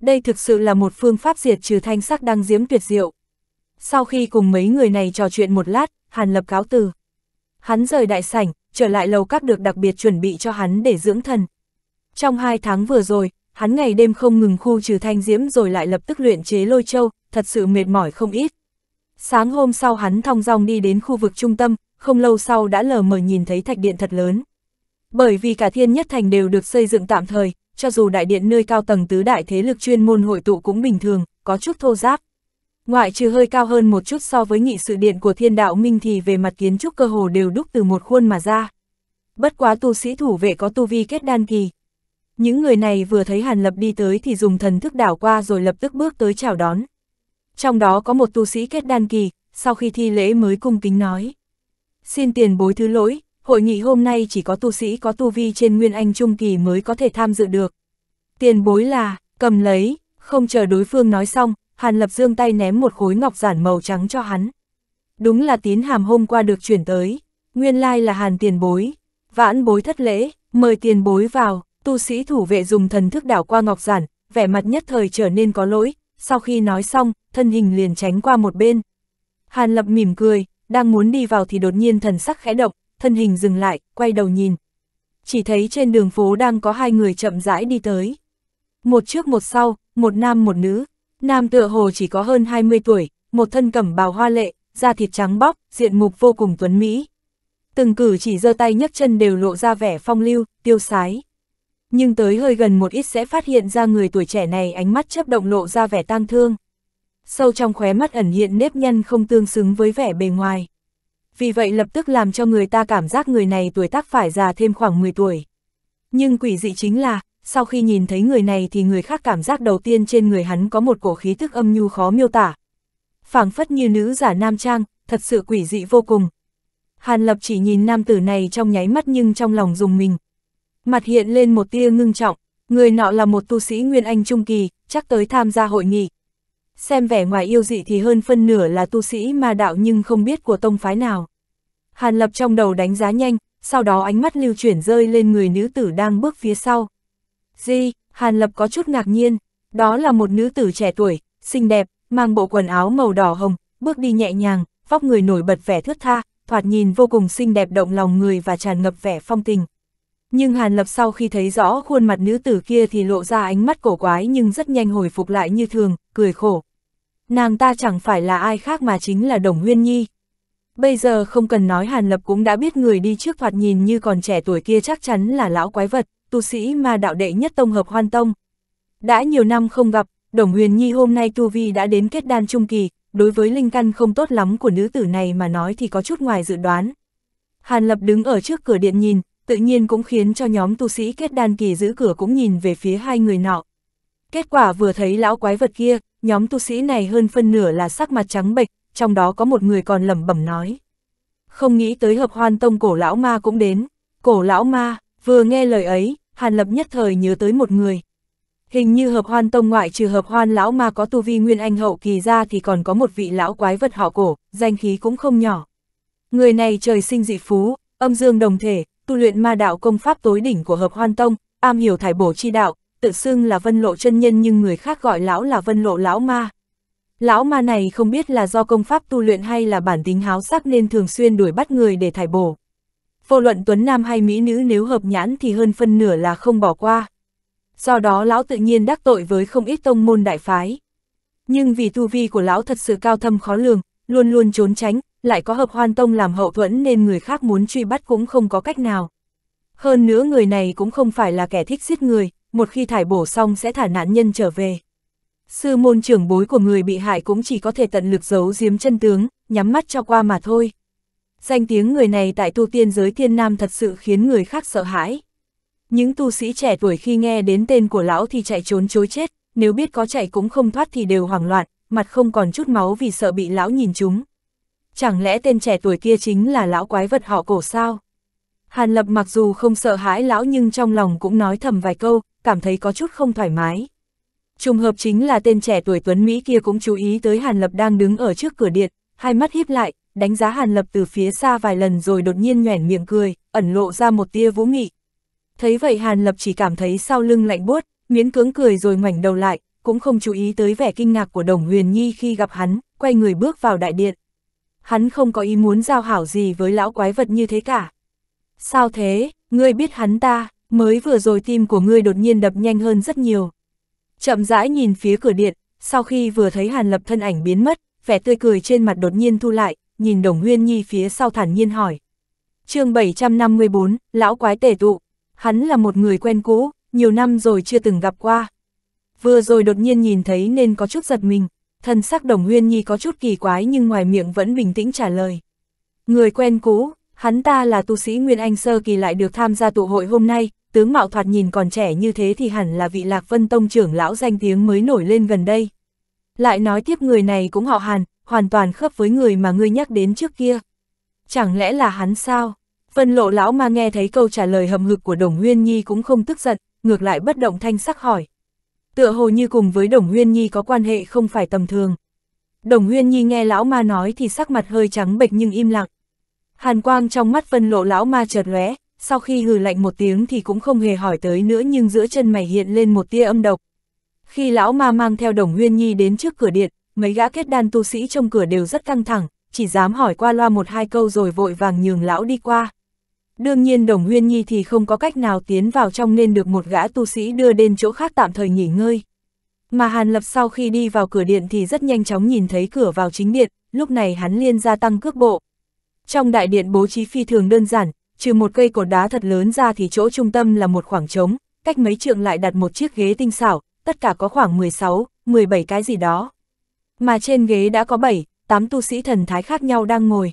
[SPEAKER 1] Đây thực sự là một phương pháp diệt trừ thanh sắc đang diễm tuyệt diệu. Sau khi cùng mấy người này trò chuyện một lát, Hàn Lập cáo từ. Hắn rời đại sảnh, trở lại lầu các được đặc biệt chuẩn bị cho hắn để dưỡng thần. Trong hai tháng vừa rồi, hắn ngày đêm không ngừng khu trừ thanh diễm rồi lại lập tức luyện chế lôi châu, thật sự mệt mỏi không ít. Sáng hôm sau hắn thong dong đi đến khu vực trung tâm, không lâu sau đã lờ mờ nhìn thấy thạch điện thật lớn. Bởi vì cả thiên nhất thành đều được xây dựng tạm thời, cho dù đại điện nơi cao tầng tứ đại thế lực chuyên môn hội tụ cũng bình thường, có chút thô giáp. Ngoại trừ hơi cao hơn một chút so với nghị sự điện của thiên đạo minh thì về mặt kiến trúc cơ hồ đều đúc từ một khuôn mà ra. Bất quá tu sĩ thủ vệ có tu vi kết đan kỳ. Những người này vừa thấy Hàn Lập đi tới thì dùng thần thức đảo qua rồi lập tức bước tới chào đón. Trong đó có một tu sĩ kết đan kỳ, sau khi thi lễ mới cung kính nói. Xin tiền bối thứ lỗi, hội nghị hôm nay chỉ có tu sĩ có tu vi trên Nguyên Anh Trung Kỳ mới có thể tham dự được. Tiền bối là, cầm lấy, không chờ đối phương nói xong, Hàn Lập dương tay ném một khối ngọc giản màu trắng cho hắn. Đúng là tín hàm hôm qua được chuyển tới, nguyên lai là Hàn tiền bối. Vãn bối thất lễ, mời tiền bối vào, tu sĩ thủ vệ dùng thần thức đảo qua ngọc giản, vẻ mặt nhất thời trở nên có lỗi, sau khi nói xong, thân hình liền tránh qua một bên. Hàn Lập mỉm cười, đang muốn đi vào thì đột nhiên thần sắc khẽ động, thân hình dừng lại, quay đầu nhìn. Chỉ thấy trên đường phố đang có hai người chậm rãi đi tới. Một trước một sau, một nam một nữ. Nam tựa hồ chỉ có hơn 20 tuổi, một thân cẩm bào hoa lệ, da thịt trắng bóc, diện mục vô cùng tuấn mỹ. Từng cử chỉ giơ tay nhấc chân đều lộ ra vẻ phong lưu, tiêu sái. Nhưng tới hơi gần một ít sẽ phát hiện ra người tuổi trẻ này ánh mắt chấp động lộ ra vẻ tang thương. Sâu trong khóe mắt ẩn hiện nếp nhăn không tương xứng với vẻ bề ngoài. Vì vậy lập tức làm cho người ta cảm giác người này tuổi tác phải già thêm khoảng 10 tuổi. Nhưng quỷ dị chính là, sau khi nhìn thấy người này thì người khác cảm giác đầu tiên trên người hắn có một cổ khí thức âm nhu khó miêu tả. phảng phất như nữ giả nam trang, thật sự quỷ dị vô cùng. Hàn Lập chỉ nhìn nam tử này trong nháy mắt nhưng trong lòng dùng mình. Mặt hiện lên một tia ngưng trọng, người nọ là một tu sĩ Nguyên Anh Trung Kỳ, chắc tới tham gia hội nghị. Xem vẻ ngoài yêu dị thì hơn phân nửa là tu sĩ ma đạo nhưng không biết của tông phái nào. Hàn Lập trong đầu đánh giá nhanh, sau đó ánh mắt lưu chuyển rơi lên người nữ tử đang bước phía sau. Di, Hàn Lập có chút ngạc nhiên, đó là một nữ tử trẻ tuổi, xinh đẹp, mang bộ quần áo màu đỏ hồng, bước đi nhẹ nhàng, vóc người nổi bật vẻ thướt tha, thoạt nhìn vô cùng xinh đẹp động lòng người và tràn ngập vẻ phong tình. Nhưng Hàn Lập sau khi thấy rõ khuôn mặt nữ tử kia thì lộ ra ánh mắt cổ quái nhưng rất nhanh hồi phục lại như thường, cười khổ. Nàng ta chẳng phải là ai khác mà chính là Đồng Huyên Nhi. Bây giờ không cần nói Hàn Lập cũng đã biết người đi trước thoạt nhìn như còn trẻ tuổi kia chắc chắn là lão quái vật, tu sĩ mà đạo đệ nhất tông hợp hoan tông. Đã nhiều năm không gặp, Đồng Huyền Nhi hôm nay tu vi đã đến kết đan trung kỳ, đối với linh căn không tốt lắm của nữ tử này mà nói thì có chút ngoài dự đoán. Hàn Lập đứng ở trước cửa điện nhìn, tự nhiên cũng khiến cho nhóm tu sĩ kết đan kỳ giữ cửa cũng nhìn về phía hai người nọ. Kết quả vừa thấy lão quái vật kia, nhóm tu sĩ này hơn phân nửa là sắc mặt trắng bệch, trong đó có một người còn lẩm bẩm nói. Không nghĩ tới hợp hoan tông cổ lão ma cũng đến. Cổ lão ma, vừa nghe lời ấy, Hàn Lập nhất thời nhớ tới một người. Hình như hợp hoan tông ngoại trừ hợp hoan lão mà có tu vi nguyên anh hậu kỳ ra thì còn có một vị lão quái vật họ cổ, danh khí cũng không nhỏ. Người này trời sinh dị phú, âm dương đồng thể, tu luyện ma đạo công pháp tối đỉnh của hợp hoan tông, am hiểu thải bổ chi đạo, tự xưng là vân lộ chân nhân nhưng người khác gọi lão là vân lộ lão ma. Lão ma này không biết là do công pháp tu luyện hay là bản tính háo sắc nên thường xuyên đuổi bắt người để thải bổ. Vô luận tuấn nam hay mỹ nữ nếu hợp nhãn thì hơn phân nửa là không bỏ qua. Do đó lão tự nhiên đắc tội với không ít tông môn đại phái. Nhưng vì tu vi của lão thật sự cao thâm khó lường, luôn luôn trốn tránh, lại có hợp hoan tông làm hậu thuẫn nên người khác muốn truy bắt cũng không có cách nào. Hơn nữa người này cũng không phải là kẻ thích giết người, một khi thải bổ xong sẽ thả nạn nhân trở về. Sư môn trưởng bối của người bị hại cũng chỉ có thể tận lực giấu giếm chân tướng, nhắm mắt cho qua mà thôi. Danh tiếng người này tại tu tiên giới thiên nam thật sự khiến người khác sợ hãi. Những tu sĩ trẻ tuổi khi nghe đến tên của lão thì chạy trốn chối chết, nếu biết có chạy cũng không thoát thì đều hoảng loạn, mặt không còn chút máu vì sợ bị lão nhìn chúng. Chẳng lẽ tên trẻ tuổi kia chính là lão quái vật họ cổ sao? Hàn Lập mặc dù không sợ hãi lão nhưng trong lòng cũng nói thầm vài câu, cảm thấy có chút không thoải mái. Trùng hợp chính là tên trẻ tuổi Tuấn Mỹ kia cũng chú ý tới Hàn Lập đang đứng ở trước cửa điện, hai mắt híp lại, đánh giá Hàn Lập từ phía xa vài lần rồi đột nhiên nhoẻn miệng cười, ẩn lộ ra một tia vũ nghị. Thấy vậy Hàn Lập chỉ cảm thấy sau lưng lạnh buốt, miễn cưỡng cười rồi ngoảnh đầu lại, cũng không chú ý tới vẻ kinh ngạc của Đồng Huyền Nhi khi gặp hắn, quay người bước vào đại điện. Hắn không có ý muốn giao hảo gì với lão quái vật như thế cả. Sao thế, ngươi biết hắn ta, mới vừa rồi tim của ngươi đột nhiên đập nhanh hơn rất nhiều. Chậm rãi nhìn phía cửa điện, sau khi vừa thấy Hàn Lập thân ảnh biến mất, vẻ tươi cười trên mặt đột nhiên thu lại, nhìn Đồng Huyên Nhi phía sau thản nhiên hỏi. chương 754, Lão Quái Tể Tụ, hắn là một người quen cũ, nhiều năm rồi chưa từng gặp qua. Vừa rồi đột nhiên nhìn thấy nên có chút giật mình, thân sắc Đồng Huyên Nhi có chút kỳ quái nhưng ngoài miệng vẫn bình tĩnh trả lời. Người quen cũ, hắn ta là tu sĩ Nguyên Anh Sơ Kỳ lại được tham gia tụ hội hôm nay, tướng mạo thoạt nhìn còn trẻ như thế thì hẳn là vị Lạc Vân Tông trưởng lão danh tiếng mới nổi lên gần đây. Lại nói tiếp người này cũng họ Hàn, hoàn toàn khớp với người mà ngươi nhắc đến trước kia. Chẳng lẽ là hắn sao? Vân lộ lão ma nghe thấy câu trả lời hầm hực của Đồng Huyên Nhi cũng không tức giận, ngược lại bất động thanh sắc hỏi. Tựa hồ như cùng với Đồng Huyên Nhi có quan hệ không phải tầm thường. Đồng Huyên Nhi nghe lão ma nói thì sắc mặt hơi trắng bệch nhưng im lặng. Hàn quang trong mắt vân lộ lão ma chợt lóe, sau khi hừ lạnh một tiếng thì cũng không hề hỏi tới nữa nhưng giữa chân mày hiện lên một tia âm độc. Khi lão ma mang theo đồng huyên nhi đến trước cửa điện, mấy gã kết đan tu sĩ trong cửa đều rất căng thẳng, chỉ dám hỏi qua loa một hai câu rồi vội vàng nhường lão đi qua. Đương nhiên đồng huyên nhi thì không có cách nào tiến vào trong nên được một gã tu sĩ đưa đến chỗ khác tạm thời nghỉ ngơi. Mà Hàn Lập sau khi đi vào cửa điện thì rất nhanh chóng nhìn thấy cửa vào chính điện, lúc này hắn liên gia tăng cước bộ. Trong đại điện bố trí phi thường đơn giản, trừ một cây cột đá thật lớn ra thì chỗ trung tâm là một khoảng trống, cách mấy trượng lại đặt một chiếc ghế tinh xảo, tất cả có khoảng 16, 17 cái gì đó. Mà trên ghế đã có 7, 8 tu sĩ thần thái khác nhau đang ngồi.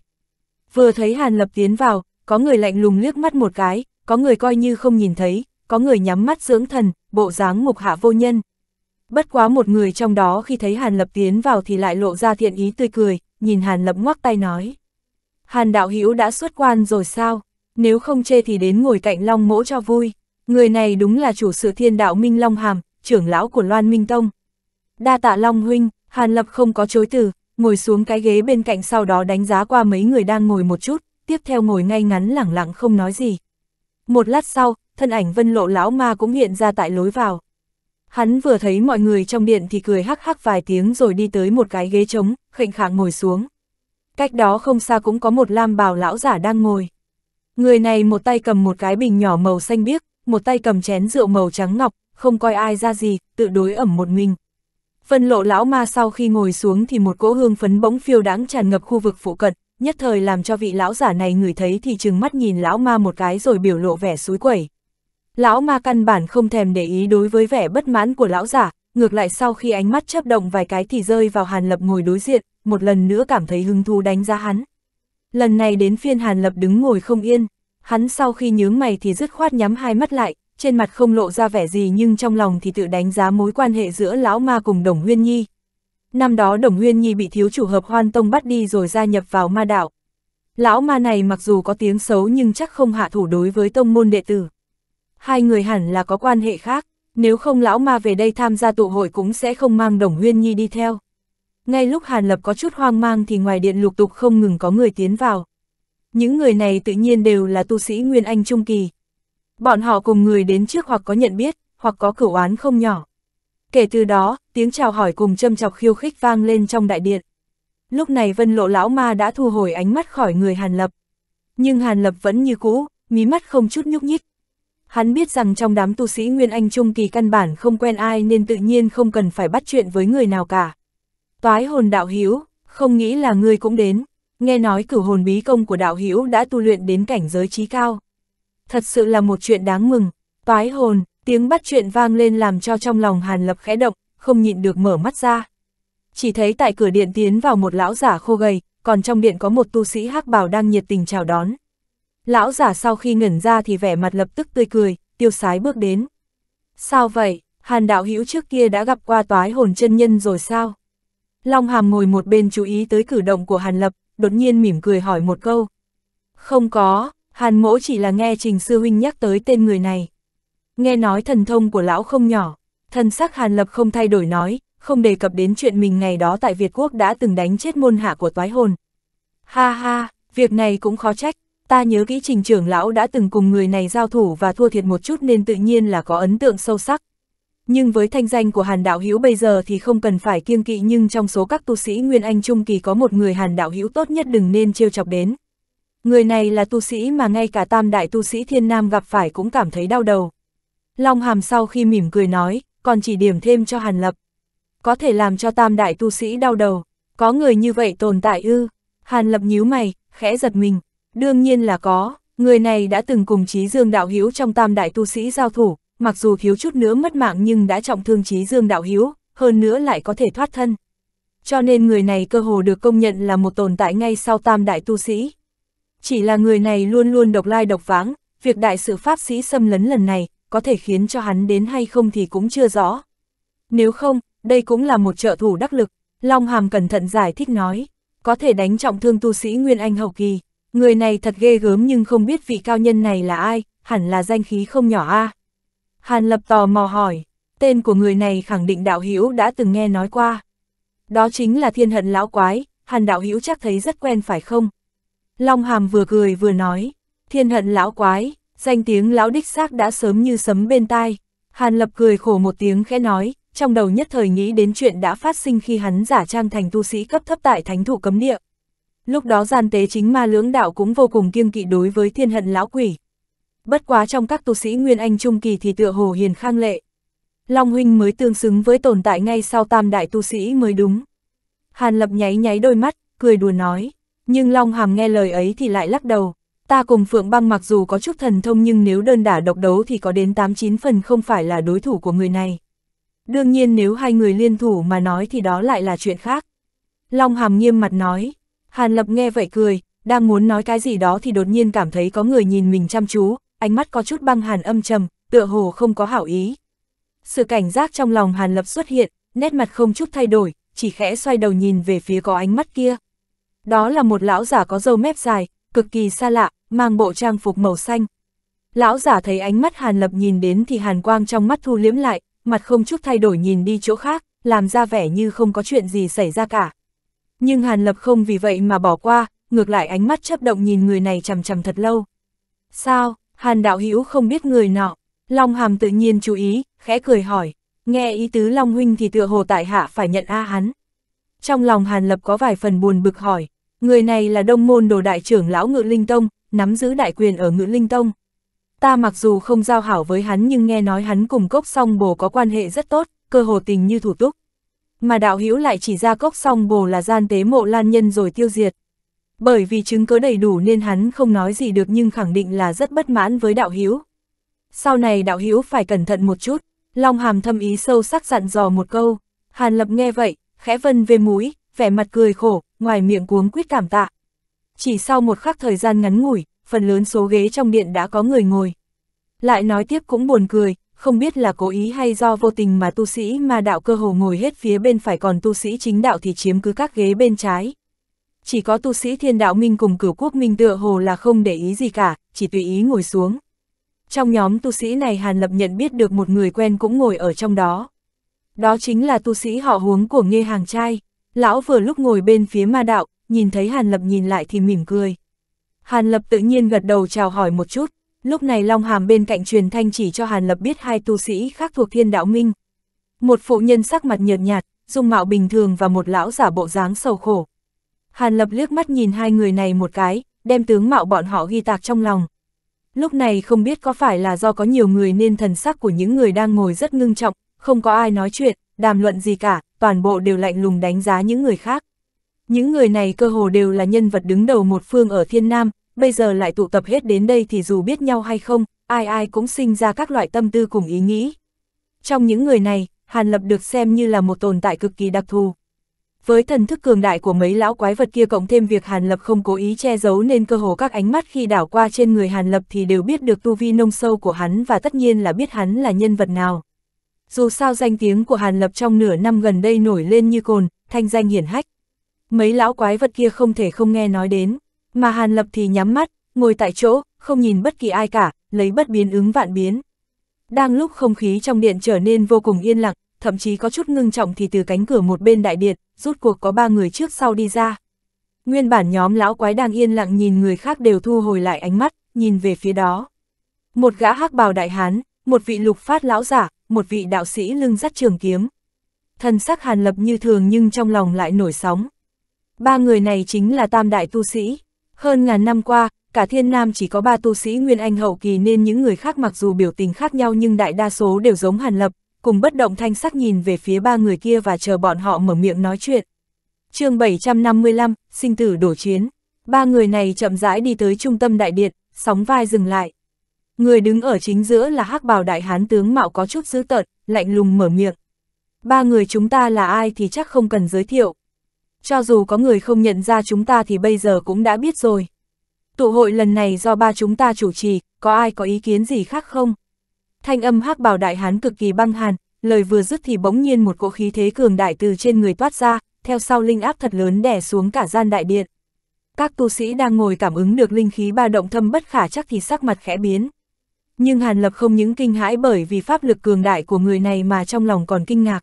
[SPEAKER 1] Vừa thấy Hàn Lập tiến vào, có người lạnh lùng liếc mắt một cái, có người coi như không nhìn thấy, có người nhắm mắt dưỡng thần, bộ dáng mục hạ vô nhân. Bất quá một người trong đó khi thấy Hàn Lập tiến vào thì lại lộ ra thiện ý tươi cười, nhìn Hàn Lập ngoắc tay nói. Hàn đạo hữu đã xuất quan rồi sao? Nếu không chê thì đến ngồi cạnh Long mỗ cho vui. Người này đúng là chủ sự thiên đạo Minh Long Hàm, trưởng lão của Loan Minh Tông. Đa tạ Long Huynh, Hàn Lập không có chối từ, ngồi xuống cái ghế bên cạnh sau đó đánh giá qua mấy người đang ngồi một chút, tiếp theo ngồi ngay ngắn lẳng lặng không nói gì. Một lát sau, thân ảnh vân lộ lão ma cũng hiện ra tại lối vào. Hắn vừa thấy mọi người trong điện thì cười hắc hắc vài tiếng rồi đi tới một cái ghế trống, khệnh khạng ngồi xuống. Cách đó không xa cũng có một lam bào lão giả đang ngồi. Người này một tay cầm một cái bình nhỏ màu xanh biếc, một tay cầm chén rượu màu trắng ngọc, không coi ai ra gì, tự đối ẩm một mình. Phân lộ lão ma sau khi ngồi xuống thì một cỗ hương phấn bỗng phiêu đáng tràn ngập khu vực phụ cận, nhất thời làm cho vị lão giả này ngửi thấy thì chừng mắt nhìn lão ma một cái rồi biểu lộ vẻ suối quẩy. Lão ma căn bản không thèm để ý đối với vẻ bất mãn của lão giả, ngược lại sau khi ánh mắt chấp động vài cái thì rơi vào Hàn Lập ngồi đối diện, một lần nữa cảm thấy hứng thú đánh giá hắn. Lần này đến phiên Hàn Lập đứng ngồi không yên, hắn sau khi nhướng mày thì dứt khoát nhắm hai mắt lại, trên mặt không lộ ra vẻ gì nhưng trong lòng thì tự đánh giá mối quan hệ giữa lão ma cùng Đồng Huyên Nhi. Năm đó Đồng Huyên Nhi bị thiếu chủ hợp hoan tông bắt đi rồi gia nhập vào ma đạo. Lão ma này mặc dù có tiếng xấu nhưng chắc không hạ thủ đối với tông môn đệ tử. Hai người hẳn là có quan hệ khác, nếu không lão ma về đây tham gia tụ hội cũng sẽ không mang Đồng Huyên Nhi đi theo. Ngay lúc Hàn Lập có chút hoang mang thì ngoài điện lục tục không ngừng có người tiến vào. Những người này tự nhiên đều là tu sĩ Nguyên Anh Trung Kỳ. Bọn họ cùng người đến trước hoặc có nhận biết, hoặc có cửu oán không nhỏ. Kể từ đó, tiếng chào hỏi cùng châm chọc khiêu khích vang lên trong đại điện. Lúc này vân lộ lão ma đã thu hồi ánh mắt khỏi người Hàn Lập. Nhưng Hàn Lập vẫn như cũ, mí mắt không chút nhúc nhích. Hắn biết rằng trong đám tu sĩ Nguyên Anh Trung Kỳ căn bản không quen ai nên tự nhiên không cần phải bắt chuyện với người nào cả. Toái hồn đạo hiếu, không nghĩ là ngươi cũng đến, nghe nói cửu hồn bí công của đạo hiếu đã tu luyện đến cảnh giới trí cao. Thật sự là một chuyện đáng mừng, toái hồn, tiếng bắt chuyện vang lên làm cho trong lòng Hàn Lập khẽ động, không nhịn được mở mắt ra. Chỉ thấy tại cửa điện tiến vào một lão giả khô gầy, còn trong điện có một tu sĩ hắc bào đang nhiệt tình chào đón. Lão giả sau khi ngẩn ra thì vẻ mặt lập tức tươi cười, tiêu sái bước đến. Sao vậy, Hàn đạo hữu trước kia đã gặp qua toái hồn chân nhân rồi sao? Long Hàm ngồi một bên chú ý tới cử động của Hàn Lập, đột nhiên mỉm cười hỏi một câu. Không có, Hàn mỗ chỉ là nghe Trình Sư Huynh nhắc tới tên người này. nghe nói thần thông của lão không nhỏ, thần sắc Hàn Lập không thay đổi nói, không đề cập đến chuyện mình ngày đó tại Việt Quốc đã từng đánh chết môn hạ của toái hồn. Ha ha, việc này cũng khó trách, ta nhớ kỹ trình trưởng lão đã từng cùng người này giao thủ và thua thiệt một chút nên tự nhiên là có ấn tượng sâu sắc. Nhưng với thanh danh của Hàn Đạo Hữu bây giờ thì không cần phải kiêng kỵ nhưng trong số các tu sĩ Nguyên Anh Trung Kỳ có một người Hàn Đạo Hữu tốt nhất đừng nên trêu chọc đến. Người này là tu sĩ mà ngay cả tam đại tu sĩ thiên nam gặp phải cũng cảm thấy đau đầu. Long Hàm sau khi mỉm cười nói, còn chỉ điểm thêm cho Hàn Lập. Có thể làm cho tam đại tu sĩ đau đầu, có người như vậy tồn tại ư. Hàn Lập nhíu mày, khẽ giật mình, đương nhiên là có, người này đã từng cùng Chí Dương Đạo Hiếu trong tam đại tu sĩ giao thủ, mặc dù thiếu chút nữa mất mạng nhưng đã trọng thương Chí Dương Đạo Hiếu, hơn nữa lại có thể thoát thân. Cho nên người này cơ hồ được công nhận là một tồn tại ngay sau tam đại tu sĩ. Chỉ là người này luôn luôn độc lai độc váng, việc đại sự pháp sĩ xâm lấn lần này, có thể khiến cho hắn đến hay không thì cũng chưa rõ. Nếu không, đây cũng là một trợ thủ đắc lực, Long Hàm cẩn thận giải thích nói, có thể đánh trọng thương tu sĩ Nguyên Anh hậu kỳ, người này thật ghê gớm nhưng không biết vị cao nhân này là ai, hẳn là danh khí không nhỏ a. Hàn Lập tò mò hỏi, tên của người này khẳng định đạo hữu đã từng nghe nói qua. Đó chính là thiên hận lão quái, Hàn đạo hữu chắc thấy rất quen phải không? Long Hàm vừa cười vừa nói, thiên hận lão quái, danh tiếng lão đích xác đã sớm như sấm bên tai. Hàn Lập cười khổ một tiếng khẽ nói, trong đầu nhất thời nghĩ đến chuyện đã phát sinh khi hắn giả trang thành tu sĩ cấp thấp tại thánh thủ cấm địa. Lúc đó gian tế chính ma lưỡng đạo cũng vô cùng kiêng kỵ đối với thiên hận lão quỷ. Bất quá trong các tu sĩ Nguyên Anh Trung Kỳ thì tựa hồ hiền khang lệ. Long huynh mới tương xứng với tồn tại ngay sau tam đại tu sĩ mới đúng. Hàn Lập nháy nháy đôi mắt, cười đùa nói, nhưng Long Hàm nghe lời ấy thì lại lắc đầu. Ta cùng Phượng Băng mặc dù có chút thần thông nhưng nếu đơn đả độc đấu thì có đến 8-9 phần không phải là đối thủ của người này. Đương nhiên nếu hai người liên thủ mà nói thì đó lại là chuyện khác. Long Hàm nghiêm mặt nói, Hàn Lập nghe vậy cười, đang muốn nói cái gì đó thì đột nhiên cảm thấy có người nhìn mình chăm chú, ánh mắt có chút băng hàn âm trầm, tựa hồ không có hảo ý. Sự cảnh giác trong lòng Hàn Lập xuất hiện, nét mặt không chút thay đổi, chỉ khẽ xoay đầu nhìn về phía có ánh mắt kia. Đó là một lão giả có râu mép dài, cực kỳ xa lạ, mang bộ trang phục màu xanh. Lão giả thấy ánh mắt Hàn Lập nhìn đến thì hàn quang trong mắt thu liếm lại, mặt không chút thay đổi nhìn đi chỗ khác, làm ra vẻ như không có chuyện gì xảy ra cả. Nhưng Hàn Lập không vì vậy mà bỏ qua, ngược lại ánh mắt chấp động nhìn người này chằm chằm thật lâu. Sao, Hàn đạo hữu không biết người nọ? Long Hàm tự nhiên chú ý, khẽ cười hỏi, nghe ý tứ Long Huynh thì tựa hồ tại hạ phải nhận A hắn. Trong lòng Hàn Lập có vài phần buồn bực hỏi, người này là đông môn đồ đại trưởng lão Ngự Linh Tông, nắm giữ đại quyền ở Ngự Linh Tông. Ta mặc dù không giao hảo với hắn nhưng nghe nói hắn cùng cốc song bồ có quan hệ rất tốt, cơ hồ tình như thủ túc. Mà đạo hữu lại chỉ ra cốc song bồ là gian tế mộ lan nhân rồi tiêu diệt. Bởi vì chứng cứ đầy đủ nên hắn không nói gì được nhưng khẳng định là rất bất mãn với đạo hữu. Sau này đạo hữu phải cẩn thận một chút, Long Hàm thâm ý sâu sắc dặn dò một câu. Hàn Lập nghe vậy, khẽ vân về mũi, vẻ mặt cười khổ, ngoài miệng cuống quýt cảm tạ. Chỉ sau một khắc thời gian ngắn ngủi, phần lớn số ghế trong điện đã có người ngồi. Lại nói tiếp cũng buồn cười, không biết là cố ý hay do vô tình mà tu sĩ Ma đạo cơ hồ ngồi hết phía bên phải còn tu sĩ chính đạo thì chiếm cứ các ghế bên trái. Chỉ có tu sĩ thiên đạo minh cùng cửu quốc minh tựa hồ là không để ý gì cả, chỉ tùy ý ngồi xuống. Trong nhóm tu sĩ này Hàn Lập nhận biết được một người quen cũng ngồi ở trong đó. Đó chính là tu sĩ họ huống của Nghe Hàng Trai. Lão vừa lúc ngồi bên phía ma đạo, nhìn thấy Hàn Lập nhìn lại thì mỉm cười. Hàn Lập tự nhiên gật đầu chào hỏi một chút, lúc này Long Hàm bên cạnh truyền thanh chỉ cho Hàn Lập biết hai tu sĩ khác thuộc thiên đạo minh. Một phụ nhân sắc mặt nhợt nhạt, dung mạo bình thường và một lão giả bộ dáng sầu khổ. Hàn Lập liếc mắt nhìn hai người này một cái, đem tướng mạo bọn họ ghi tạc trong lòng. Lúc này không biết có phải là do có nhiều người nên thần sắc của những người đang ngồi rất ngưng trọng, không có ai nói chuyện, đàm luận gì cả, toàn bộ đều lạnh lùng đánh giá những người khác. Những người này cơ hồ đều là nhân vật đứng đầu một phương ở thiên nam, bây giờ lại tụ tập hết đến đây thì dù biết nhau hay không, ai ai cũng sinh ra các loại tâm tư cùng ý nghĩ. Trong những người này, Hàn Lập được xem như là một tồn tại cực kỳ đặc thù. Với thần thức cường đại của mấy lão quái vật kia cộng thêm việc Hàn Lập không cố ý che giấu nên cơ hồ các ánh mắt khi đảo qua trên người Hàn Lập thì đều biết được tu vi nông sâu của hắn và tất nhiên là biết hắn là nhân vật nào. Dù sao danh tiếng của Hàn Lập trong nửa năm gần đây nổi lên như cồn, thanh danh hiển hách. Mấy lão quái vật kia không thể không nghe nói đến, mà Hàn Lập thì nhắm mắt, ngồi tại chỗ, không nhìn bất kỳ ai cả, lấy bất biến ứng vạn biến. Đang lúc không khí trong điện trở nên vô cùng yên lặng, thậm chí có chút ngưng trọng thì từ cánh cửa một bên đại điện, rút cuộc có ba người trước sau đi ra. Nguyên bản nhóm lão quái đang yên lặng nhìn người khác đều thu hồi lại ánh mắt, nhìn về phía đó. Một gã hắc bào đại hán, một vị lục phát lão giả, một vị đạo sĩ lưng dắt trường kiếm. Thần sắc hàn lập như thường nhưng trong lòng lại nổi sóng. Ba người này chính là tam đại tu sĩ. Hơn ngàn năm qua, cả thiên nam chỉ có ba tu sĩ Nguyên Anh hậu kỳ nên những người khác mặc dù biểu tình khác nhau nhưng đại đa số đều giống hàn lập, cùng bất động thanh sắc nhìn về phía ba người kia và chờ bọn họ mở miệng nói chuyện. chương 755, sinh tử đổ chiến. Ba người này chậm rãi đi tới trung tâm đại điện, sóng vai dừng lại. Người đứng ở chính giữa là hắc bào đại hán tướng mạo có chút dữ tợn, lạnh lùng mở miệng. Ba người chúng ta là ai thì chắc không cần giới thiệu. Cho dù có người không nhận ra chúng ta thì bây giờ cũng đã biết rồi. Tụ hội lần này do ba chúng ta chủ trì, có ai có ý kiến gì khác không? Thanh âm hắc bào đại hán cực kỳ băng hàn, lời vừa dứt thì bỗng nhiên một cỗ khí thế cường đại từ trên người toát ra, theo sau linh áp thật lớn đè xuống cả gian đại điện. Các tu sĩ đang ngồi cảm ứng được linh khí ba động thâm bất khả chắc thì sắc mặt khẽ biến. Nhưng Hàn Lập không những kinh hãi bởi vì pháp lực cường đại của người này mà trong lòng còn kinh ngạc.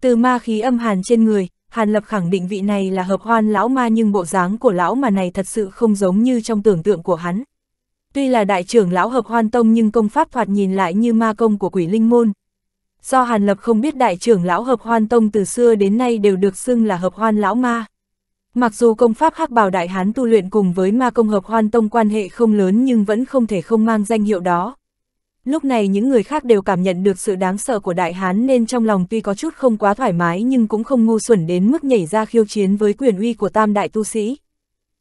[SPEAKER 1] Từ ma khí âm hàn trên người, Hàn Lập khẳng định vị này là hợp hoan lão ma nhưng bộ dáng của lão mà này thật sự không giống như trong tưởng tượng của hắn. Tuy là đại trưởng lão hợp hoan tông nhưng công pháp thoạt nhìn lại như ma công của quỷ linh môn. Do Hàn Lập không biết đại trưởng lão hợp hoan tông từ xưa đến nay đều được xưng là hợp hoan lão ma. Mặc dù công pháp hắc bào đại hán tu luyện cùng với ma công hợp hoan tông quan hệ không lớn nhưng vẫn không thể không mang danh hiệu đó. Lúc này những người khác đều cảm nhận được sự đáng sợ của đại hán nên trong lòng tuy có chút không quá thoải mái nhưng cũng không ngu xuẩn đến mức nhảy ra khiêu chiến với quyền uy của tam đại tu sĩ.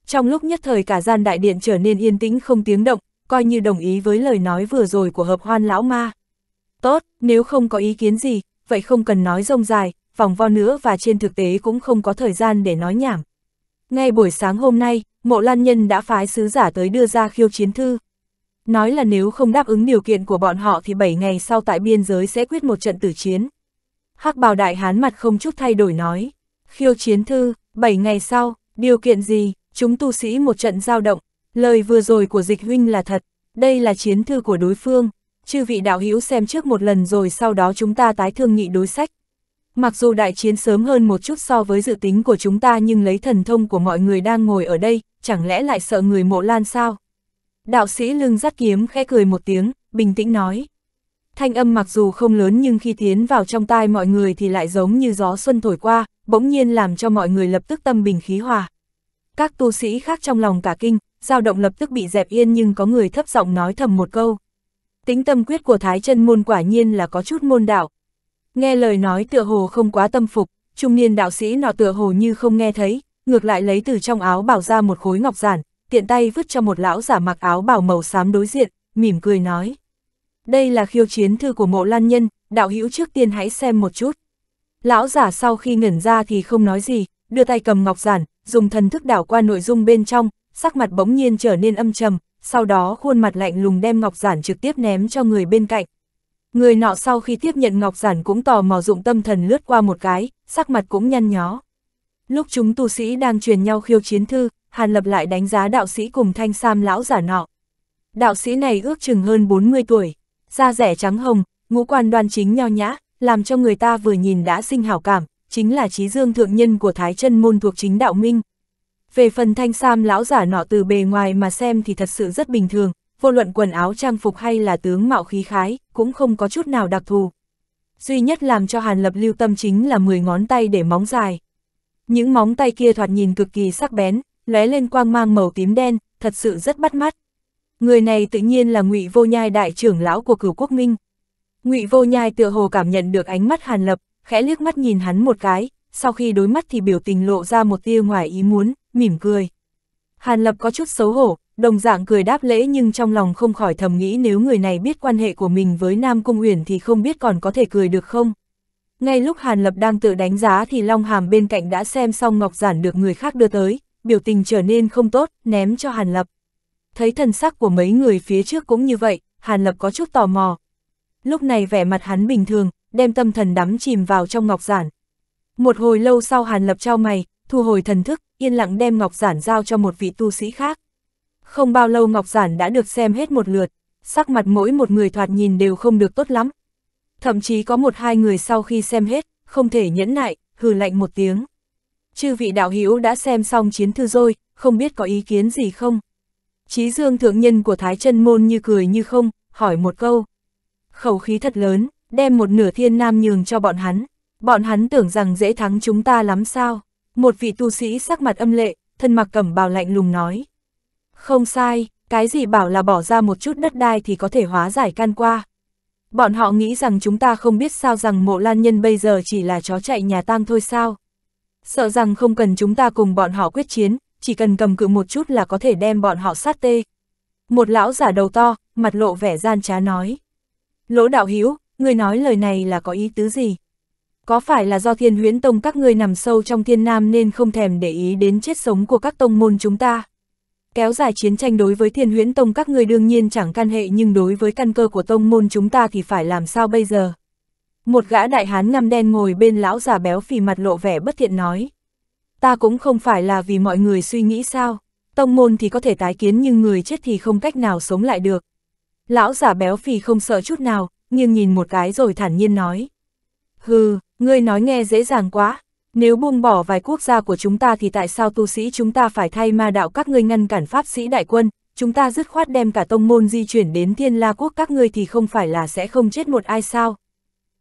[SPEAKER 1] Trong lúc nhất thời cả gian đại điện trở nên yên tĩnh không tiếng động, coi như đồng ý với lời nói vừa rồi của hợp hoan lão ma. Tốt, nếu không có ý kiến gì, vậy không cần nói rông dài, vòng vo nữa và trên thực tế cũng không có thời gian để nói nhảm. Ngay buổi sáng hôm nay, mộ lan nhân đã phái sứ giả tới đưa ra khiêu chiến thư. Nói là nếu không đáp ứng điều kiện của bọn họ thì 7 ngày sau tại biên giới sẽ quyết một trận tử chiến. hắc bào đại hán mặt không chút thay đổi nói. Khiêu chiến thư, 7 ngày sau, điều kiện gì, chúng tu sĩ một trận giao động. Lời vừa rồi của dịch huynh là thật, đây là chiến thư của đối phương. Chư vị đạo hữu xem trước một lần rồi sau đó chúng ta tái thương nghị đối sách. Mặc dù đại chiến sớm hơn một chút so với dự tính của chúng ta nhưng lấy thần thông của mọi người đang ngồi ở đây, chẳng lẽ lại sợ người mộ lan sao? Đạo sĩ lưng dắt kiếm khẽ cười một tiếng, bình tĩnh nói. Thanh âm mặc dù không lớn nhưng khi tiến vào trong tai mọi người thì lại giống như gió xuân thổi qua, bỗng nhiên làm cho mọi người lập tức tâm bình khí hòa. Các tu sĩ khác trong lòng cả kinh, dao động lập tức bị dẹp yên nhưng có người thấp giọng nói thầm một câu. Tính tâm quyết của Thái chân môn quả nhiên là có chút môn đạo. Nghe lời nói tựa hồ không quá tâm phục, trung niên đạo sĩ nọ tựa hồ như không nghe thấy, ngược lại lấy từ trong áo bảo ra một khối ngọc giản, tiện tay vứt cho một lão giả mặc áo bảo màu xám đối diện, mỉm cười nói. Đây là khiêu chiến thư của mộ lan nhân, đạo hữu trước tiên hãy xem một chút. Lão giả sau khi ngẩn ra thì không nói gì, đưa tay cầm ngọc giản, dùng thần thức đảo qua nội dung bên trong, sắc mặt bỗng nhiên trở nên âm trầm, sau đó khuôn mặt lạnh lùng đem ngọc giản trực tiếp ném cho người bên cạnh. Người nọ sau khi tiếp nhận ngọc giản cũng tò mò dụng tâm thần lướt qua một cái, sắc mặt cũng nhăn nhó. Lúc chúng tu sĩ đang truyền nhau khiêu chiến thư, Hàn Lập lại đánh giá đạo sĩ cùng thanh sam lão giả nọ. Đạo sĩ này ước chừng hơn 40 tuổi, da rẻ trắng hồng, ngũ quan đoan chính nho nhã, làm cho người ta vừa nhìn đã sinh hảo cảm, chính là trí dương thượng nhân của Thái chân môn thuộc chính đạo minh. Về phần thanh sam lão giả nọ từ bề ngoài mà xem thì thật sự rất bình thường, vô luận quần áo trang phục hay là tướng mạo khí khái, cũng không có chút nào đặc thù. Duy nhất làm cho Hàn Lập lưu tâm chính là 10 ngón tay để móng dài. Những móng tay kia thoạt nhìn cực kỳ sắc bén, lóe lên quang mang màu tím đen, thật sự rất bắt mắt. Người này tự nhiên là Ngụy Vô Nhai đại trưởng lão của Cửu Quốc Minh. Ngụy Vô Nhai tựa hồ cảm nhận được ánh mắt Hàn Lập, khẽ liếc mắt nhìn hắn một cái, sau khi đối mắt thì biểu tình lộ ra một tia ngoài ý muốn, mỉm cười. Hàn Lập có chút xấu hổ, đồng dạng cười đáp lễ nhưng trong lòng không khỏi thầm nghĩ nếu người này biết quan hệ của mình với Nam Cung Uyển thì không biết còn có thể cười được không. Ngay lúc Hàn Lập đang tự đánh giá thì Long Hàm bên cạnh đã xem xong ngọc giản được người khác đưa tới, biểu tình trở nên không tốt, ném cho Hàn Lập. Thấy thần sắc của mấy người phía trước cũng như vậy, Hàn Lập có chút tò mò. Lúc này vẻ mặt hắn bình thường, đem tâm thần đắm chìm vào trong ngọc giản. Một hồi lâu sau Hàn Lập trao mày, thu hồi thần thức, yên lặng đem ngọc giản giao cho một vị tu sĩ khác. Không bao lâu ngọc giản đã được xem hết một lượt, sắc mặt mỗi một người thoạt nhìn đều không được tốt lắm. Thậm chí có một hai người sau khi xem hết, không thể nhẫn nại, hừ lạnh một tiếng. Chư vị đạo hữu đã xem xong chiến thư rồi, không biết có ý kiến gì không? Chí dương thượng nhân của Thái chân Môn như cười như không, hỏi một câu. Khẩu khí thật lớn, đem một nửa thiên nam nhường cho bọn hắn. Bọn hắn tưởng rằng dễ thắng chúng ta lắm sao? Một vị tu sĩ sắc mặt âm lệ, thân mặc cẩm bào lạnh lùng nói. Không sai, cái gì bảo là bỏ ra một chút đất đai thì có thể hóa giải can qua. Bọn họ nghĩ rằng chúng ta không biết sao rằng mộ lan nhân bây giờ chỉ là chó chạy nhà tang thôi sao. Sợ rằng không cần chúng ta cùng bọn họ quyết chiến, chỉ cần cầm cự một chút là có thể đem bọn họ sát tê. Một lão giả đầu to, mặt lộ vẻ gian trá nói. Lỗ đạo hiếu người nói lời này là có ý tứ gì? Có phải là do thiên huyễn tông các ngươi nằm sâu trong thiên nam nên không thèm để ý đến chết sống của các tông môn chúng ta? Kéo dài chiến tranh đối với thiên huyễn tông các người đương nhiên chẳng can hệ nhưng đối với căn cơ của tông môn chúng ta thì phải làm sao bây giờ? Một gã đại hán ngăm đen ngồi bên lão già béo phì mặt lộ vẻ bất thiện nói. Ta cũng không phải là vì mọi người suy nghĩ sao, tông môn thì có thể tái kiến nhưng người chết thì không cách nào sống lại được. Lão già béo phì không sợ chút nào, nhưng nhìn một cái rồi thản nhiên nói. Hừ, ngươi nói nghe dễ dàng quá, nếu buông bỏ vài quốc gia của chúng ta thì tại sao tu sĩ chúng ta phải thay ma đạo các ngươi ngăn cản pháp sĩ đại quân, chúng ta dứt khoát đem cả tông môn di chuyển đến thiên la quốc các ngươi thì không phải là sẽ không chết một ai sao.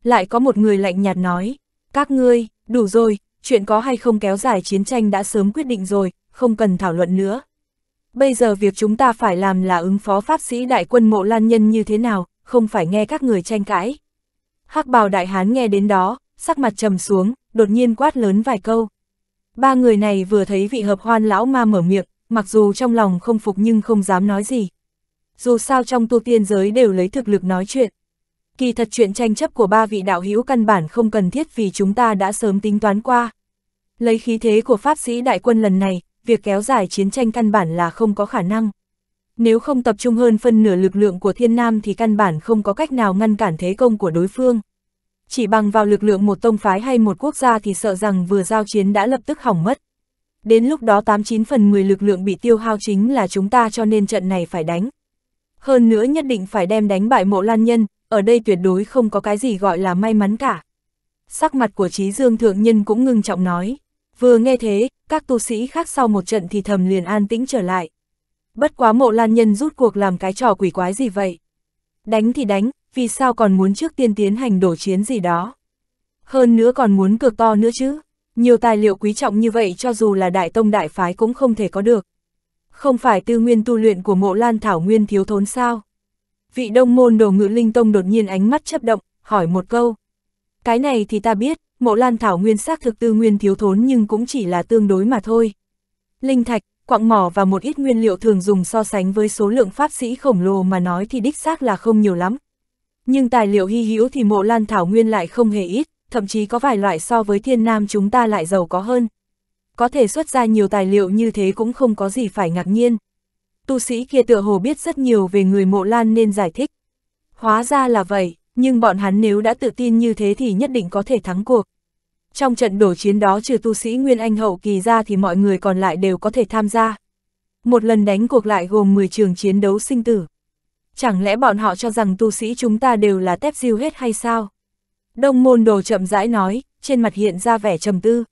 [SPEAKER 1] Lại có một người lạnh nhạt nói, các ngươi, đủ rồi, chuyện có hay không kéo dài chiến tranh đã sớm quyết định rồi, không cần thảo luận nữa. Bây giờ việc chúng ta phải làm là ứng phó pháp sĩ đại quân mộ lan nhân như thế nào, không phải nghe các người tranh cãi. hắc bào đại hán nghe đến đó, sắc mặt trầm xuống, đột nhiên quát lớn vài câu. Ba người này vừa thấy vị hợp hoan lão ma mở miệng, mặc dù trong lòng không phục nhưng không dám nói gì. Dù sao trong tu tiên giới đều lấy thực lực nói chuyện. Kỳ thật chuyện tranh chấp của ba vị đạo hữu căn bản không cần thiết vì chúng ta đã sớm tính toán qua. Lấy khí thế của pháp sĩ đại quân lần này, việc kéo dài chiến tranh căn bản là không có khả năng. Nếu không tập trung hơn phân nửa lực lượng của thiên nam thì căn bản không có cách nào ngăn cản thế công của đối phương. Chỉ bằng vào lực lượng một tông phái hay một quốc gia thì sợ rằng vừa giao chiến đã lập tức hỏng mất. Đến lúc đó 89 phần 10 lực lượng bị tiêu hao chính là chúng ta cho nên trận này phải đánh. Hơn nữa nhất định phải đem đánh bại mộ lan nhân, ở đây tuyệt đối không có cái gì gọi là may mắn cả. Sắc mặt của trí dương thượng nhân cũng ngưng trọng nói. Vừa nghe thế, các tu sĩ khác sau một trận thì thầm liền an tĩnh trở lại. Bất quá mộ lan nhân rút cuộc làm cái trò quỷ quái gì vậy? Đánh thì đánh, vì sao còn muốn trước tiên tiến hành đổ chiến gì đó? Hơn nữa còn muốn cược to nữa chứ? Nhiều tài liệu quý trọng như vậy cho dù là đại tông đại phái cũng không thể có được. Không phải tư nguyên tu luyện của mộ lan thảo nguyên thiếu thốn sao? Vị đông môn đồ ngự linh tông đột nhiên ánh mắt chấp động, hỏi một câu. Cái này thì ta biết, mộ lan thảo nguyên xác thực tư nguyên thiếu thốn nhưng cũng chỉ là tương đối mà thôi. Linh thạch, quặng mỏ và một ít nguyên liệu thường dùng so sánh với số lượng pháp sĩ khổng lồ mà nói thì đích xác là không nhiều lắm. Nhưng tài liệu hy hữu thì mộ lan thảo nguyên lại không hề ít, thậm chí có vài loại so với thiên nam chúng ta lại giàu có hơn. Có thể xuất ra nhiều tài liệu như thế cũng không có gì phải ngạc nhiên. Tu sĩ kia tựa hồ biết rất nhiều về người mộ lan nên giải thích. Hóa ra là vậy, nhưng bọn hắn nếu đã tự tin như thế thì nhất định có thể thắng cuộc. Trong trận đổ chiến đó trừ tu sĩ Nguyên Anh hậu kỳ ra thì mọi người còn lại đều có thể tham gia. Một lần đánh cuộc lại gồm 10 trường chiến đấu sinh tử. Chẳng lẽ bọn họ cho rằng tu sĩ chúng ta đều là tép diêu hết hay sao? Đông môn đồ chậm rãi nói, trên mặt hiện ra vẻ trầm tư.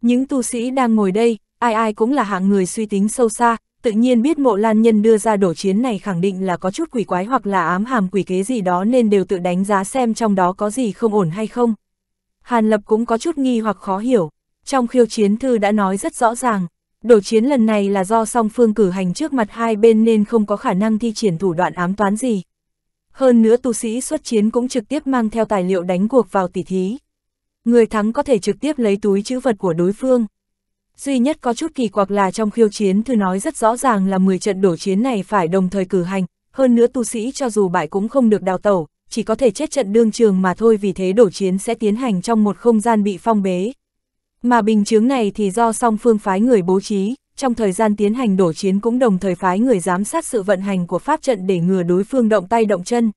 [SPEAKER 1] Những tu sĩ đang ngồi đây, ai ai cũng là hạng người suy tính sâu xa, tự nhiên biết mộ lan nhân đưa ra đổ chiến này khẳng định là có chút quỷ quái hoặc là ám hàm quỷ kế gì đó nên đều tự đánh giá xem trong đó có gì không ổn hay không. Hàn Lập cũng có chút nghi hoặc khó hiểu, trong khiêu chiến thư đã nói rất rõ ràng, đổ chiến lần này là do song phương cử hành trước mặt hai bên nên không có khả năng thi triển thủ đoạn ám toán gì. Hơn nữa tu sĩ xuất chiến cũng trực tiếp mang theo tài liệu đánh cuộc vào tỷ thí. Người thắng có thể trực tiếp lấy túi chữ vật của đối phương. Duy nhất có chút kỳ quặc là trong khiêu chiến thư nói rất rõ ràng là 10 trận đổ chiến này phải đồng thời cử hành, hơn nữa tu sĩ cho dù bại cũng không được đào tẩu, chỉ có thể chết trận đương trường mà thôi vì thế đổ chiến sẽ tiến hành trong một không gian bị phong bế. Mà bình chướng này thì do song phương phái người bố trí, trong thời gian tiến hành đổ chiến cũng đồng thời phái người giám sát sự vận hành của pháp trận để ngừa đối phương động tay động chân.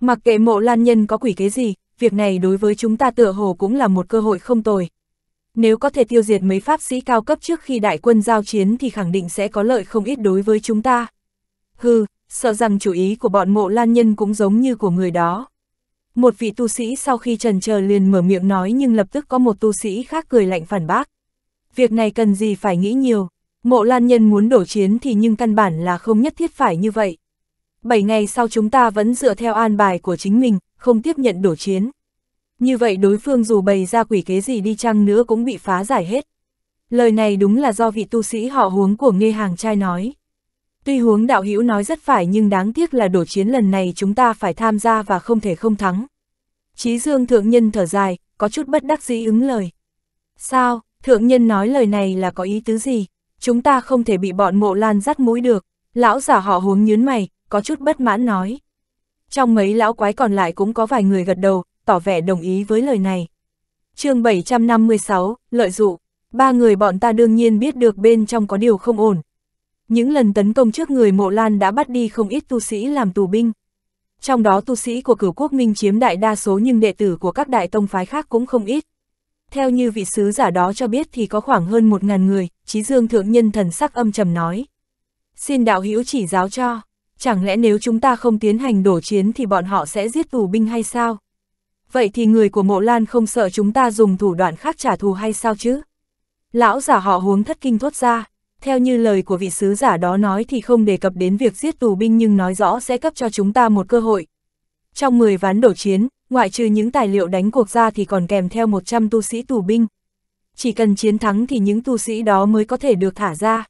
[SPEAKER 1] Mặc kệ mộ lan nhân có quỷ kế gì, việc này đối với chúng ta tựa hồ cũng là một cơ hội không tồi. Nếu có thể tiêu diệt mấy pháp sĩ cao cấp trước khi đại quân giao chiến thì khẳng định sẽ có lợi không ít đối với chúng ta. Hừ, sợ rằng chủ ý của bọn mộ lan nhân cũng giống như của người đó. Một vị tu sĩ sau khi trần chờ liền mở miệng nói nhưng lập tức có một tu sĩ khác cười lạnh phản bác. Việc này cần gì phải nghĩ nhiều, mộ lan nhân muốn đổ chiến thì nhưng căn bản là không nhất thiết phải như vậy. Bảy ngày sau chúng ta vẫn dựa theo an bài của chính mình, không tiếp nhận đổ chiến. Như vậy đối phương dù bày ra quỷ kế gì đi chăng nữa cũng bị phá giải hết. Lời này đúng là do vị tu sĩ họ huống của nghe hàng trai nói. Tuy huống đạo hữu nói rất phải nhưng đáng tiếc là đổ chiến lần này chúng ta phải tham gia và không thể không thắng. Chí dương thượng nhân thở dài, có chút bất đắc dĩ ứng lời. Sao, thượng nhân nói lời này là có ý tứ gì? Chúng ta không thể bị bọn mộ lan dắt mũi được. Lão giả họ huống nhướn mày, có chút bất mãn nói. Trong mấy lão quái còn lại cũng có vài người gật đầu, tỏ vẻ đồng ý với lời này. chương 756, lợi dụ, ba người bọn ta đương nhiên biết được bên trong có điều không ổn. Những lần tấn công trước người mộ lan đã bắt đi không ít tu sĩ làm tù binh. Trong đó tu sĩ của cửu quốc minh chiếm đại đa số nhưng đệ tử của các đại tông phái khác cũng không ít. Theo như vị sứ giả đó cho biết thì có khoảng hơn một ngàn người, Chí Dương Thượng Nhân thần sắc âm trầm nói. Xin đạo hữu chỉ giáo cho, chẳng lẽ nếu chúng ta không tiến hành đổ chiến thì bọn họ sẽ giết tù binh hay sao? Vậy thì người của mộ lan không sợ chúng ta dùng thủ đoạn khác trả thù hay sao chứ? Lão giả họ huống thất kinh thốt ra, theo như lời của vị sứ giả đó nói thì không đề cập đến việc giết tù binh nhưng nói rõ sẽ cấp cho chúng ta một cơ hội. Trong 10 ván đổ chiến, ngoại trừ những tài liệu đánh cuộc ra thì còn kèm theo 100 tu sĩ tù binh. Chỉ cần chiến thắng thì những tu sĩ đó mới có thể được thả ra.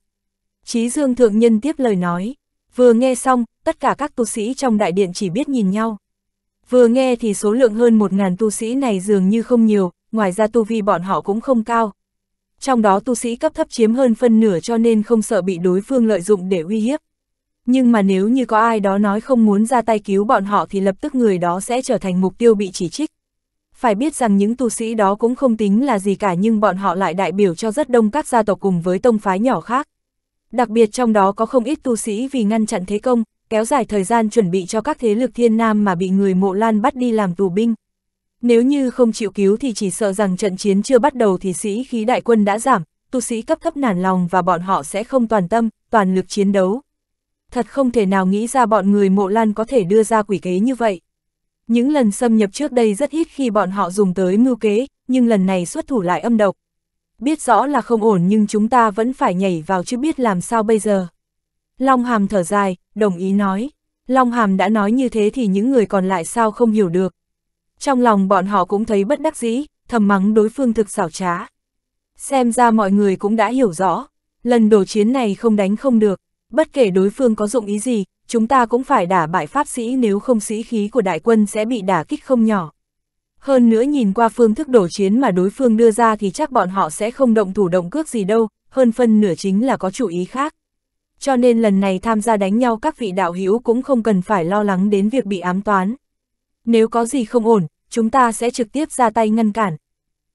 [SPEAKER 1] Chí Dương Thượng Nhân tiếp lời nói, vừa nghe xong, tất cả các tu sĩ trong đại điện chỉ biết nhìn nhau. Vừa nghe thì số lượng hơn 1.000 tu sĩ này dường như không nhiều, ngoài ra tu vi bọn họ cũng không cao. Trong đó tu sĩ cấp thấp chiếm hơn phân nửa cho nên không sợ bị đối phương lợi dụng để uy hiếp. Nhưng mà nếu như có ai đó nói không muốn ra tay cứu bọn họ thì lập tức người đó sẽ trở thành mục tiêu bị chỉ trích. Phải biết rằng những tu sĩ đó cũng không tính là gì cả nhưng bọn họ lại đại biểu cho rất đông các gia tộc cùng với tông phái nhỏ khác. Đặc biệt trong đó có không ít tu sĩ vì ngăn chặn thế công, kéo dài thời gian chuẩn bị cho các thế lực thiên nam mà bị người mộ lan bắt đi làm tù binh. Nếu như không chịu cứu thì chỉ sợ rằng trận chiến chưa bắt đầu thì sĩ khí đại quân đã giảm, tu sĩ cấp thấp nản lòng và bọn họ sẽ không toàn tâm, toàn lực chiến đấu. Thật không thể nào nghĩ ra bọn người mộ lan có thể đưa ra quỷ kế như vậy. Những lần xâm nhập trước đây rất ít khi bọn họ dùng tới mưu kế, nhưng lần này xuất thủ lại âm độc. Biết rõ là không ổn nhưng chúng ta vẫn phải nhảy vào chứ biết làm sao bây giờ. Long Hàm thở dài, đồng ý nói. Long Hàm đã nói như thế thì những người còn lại sao không hiểu được. Trong lòng bọn họ cũng thấy bất đắc dĩ, thầm mắng đối phương thực xảo trá. Xem ra mọi người cũng đã hiểu rõ, lần đổ chiến này không đánh không được, bất kể đối phương có dụng ý gì, chúng ta cũng phải đả bại pháp sĩ nếu không sĩ khí của đại quân sẽ bị đả kích không nhỏ. Hơn nữa nhìn qua phương thức đổ chiến mà đối phương đưa ra thì chắc bọn họ sẽ không động thủ động cước gì đâu, hơn phân nửa chính là có chủ ý khác. Cho nên lần này tham gia đánh nhau các vị đạo hữu cũng không cần phải lo lắng đến việc bị ám toán. Nếu có gì không ổn, chúng ta sẽ trực tiếp ra tay ngăn cản.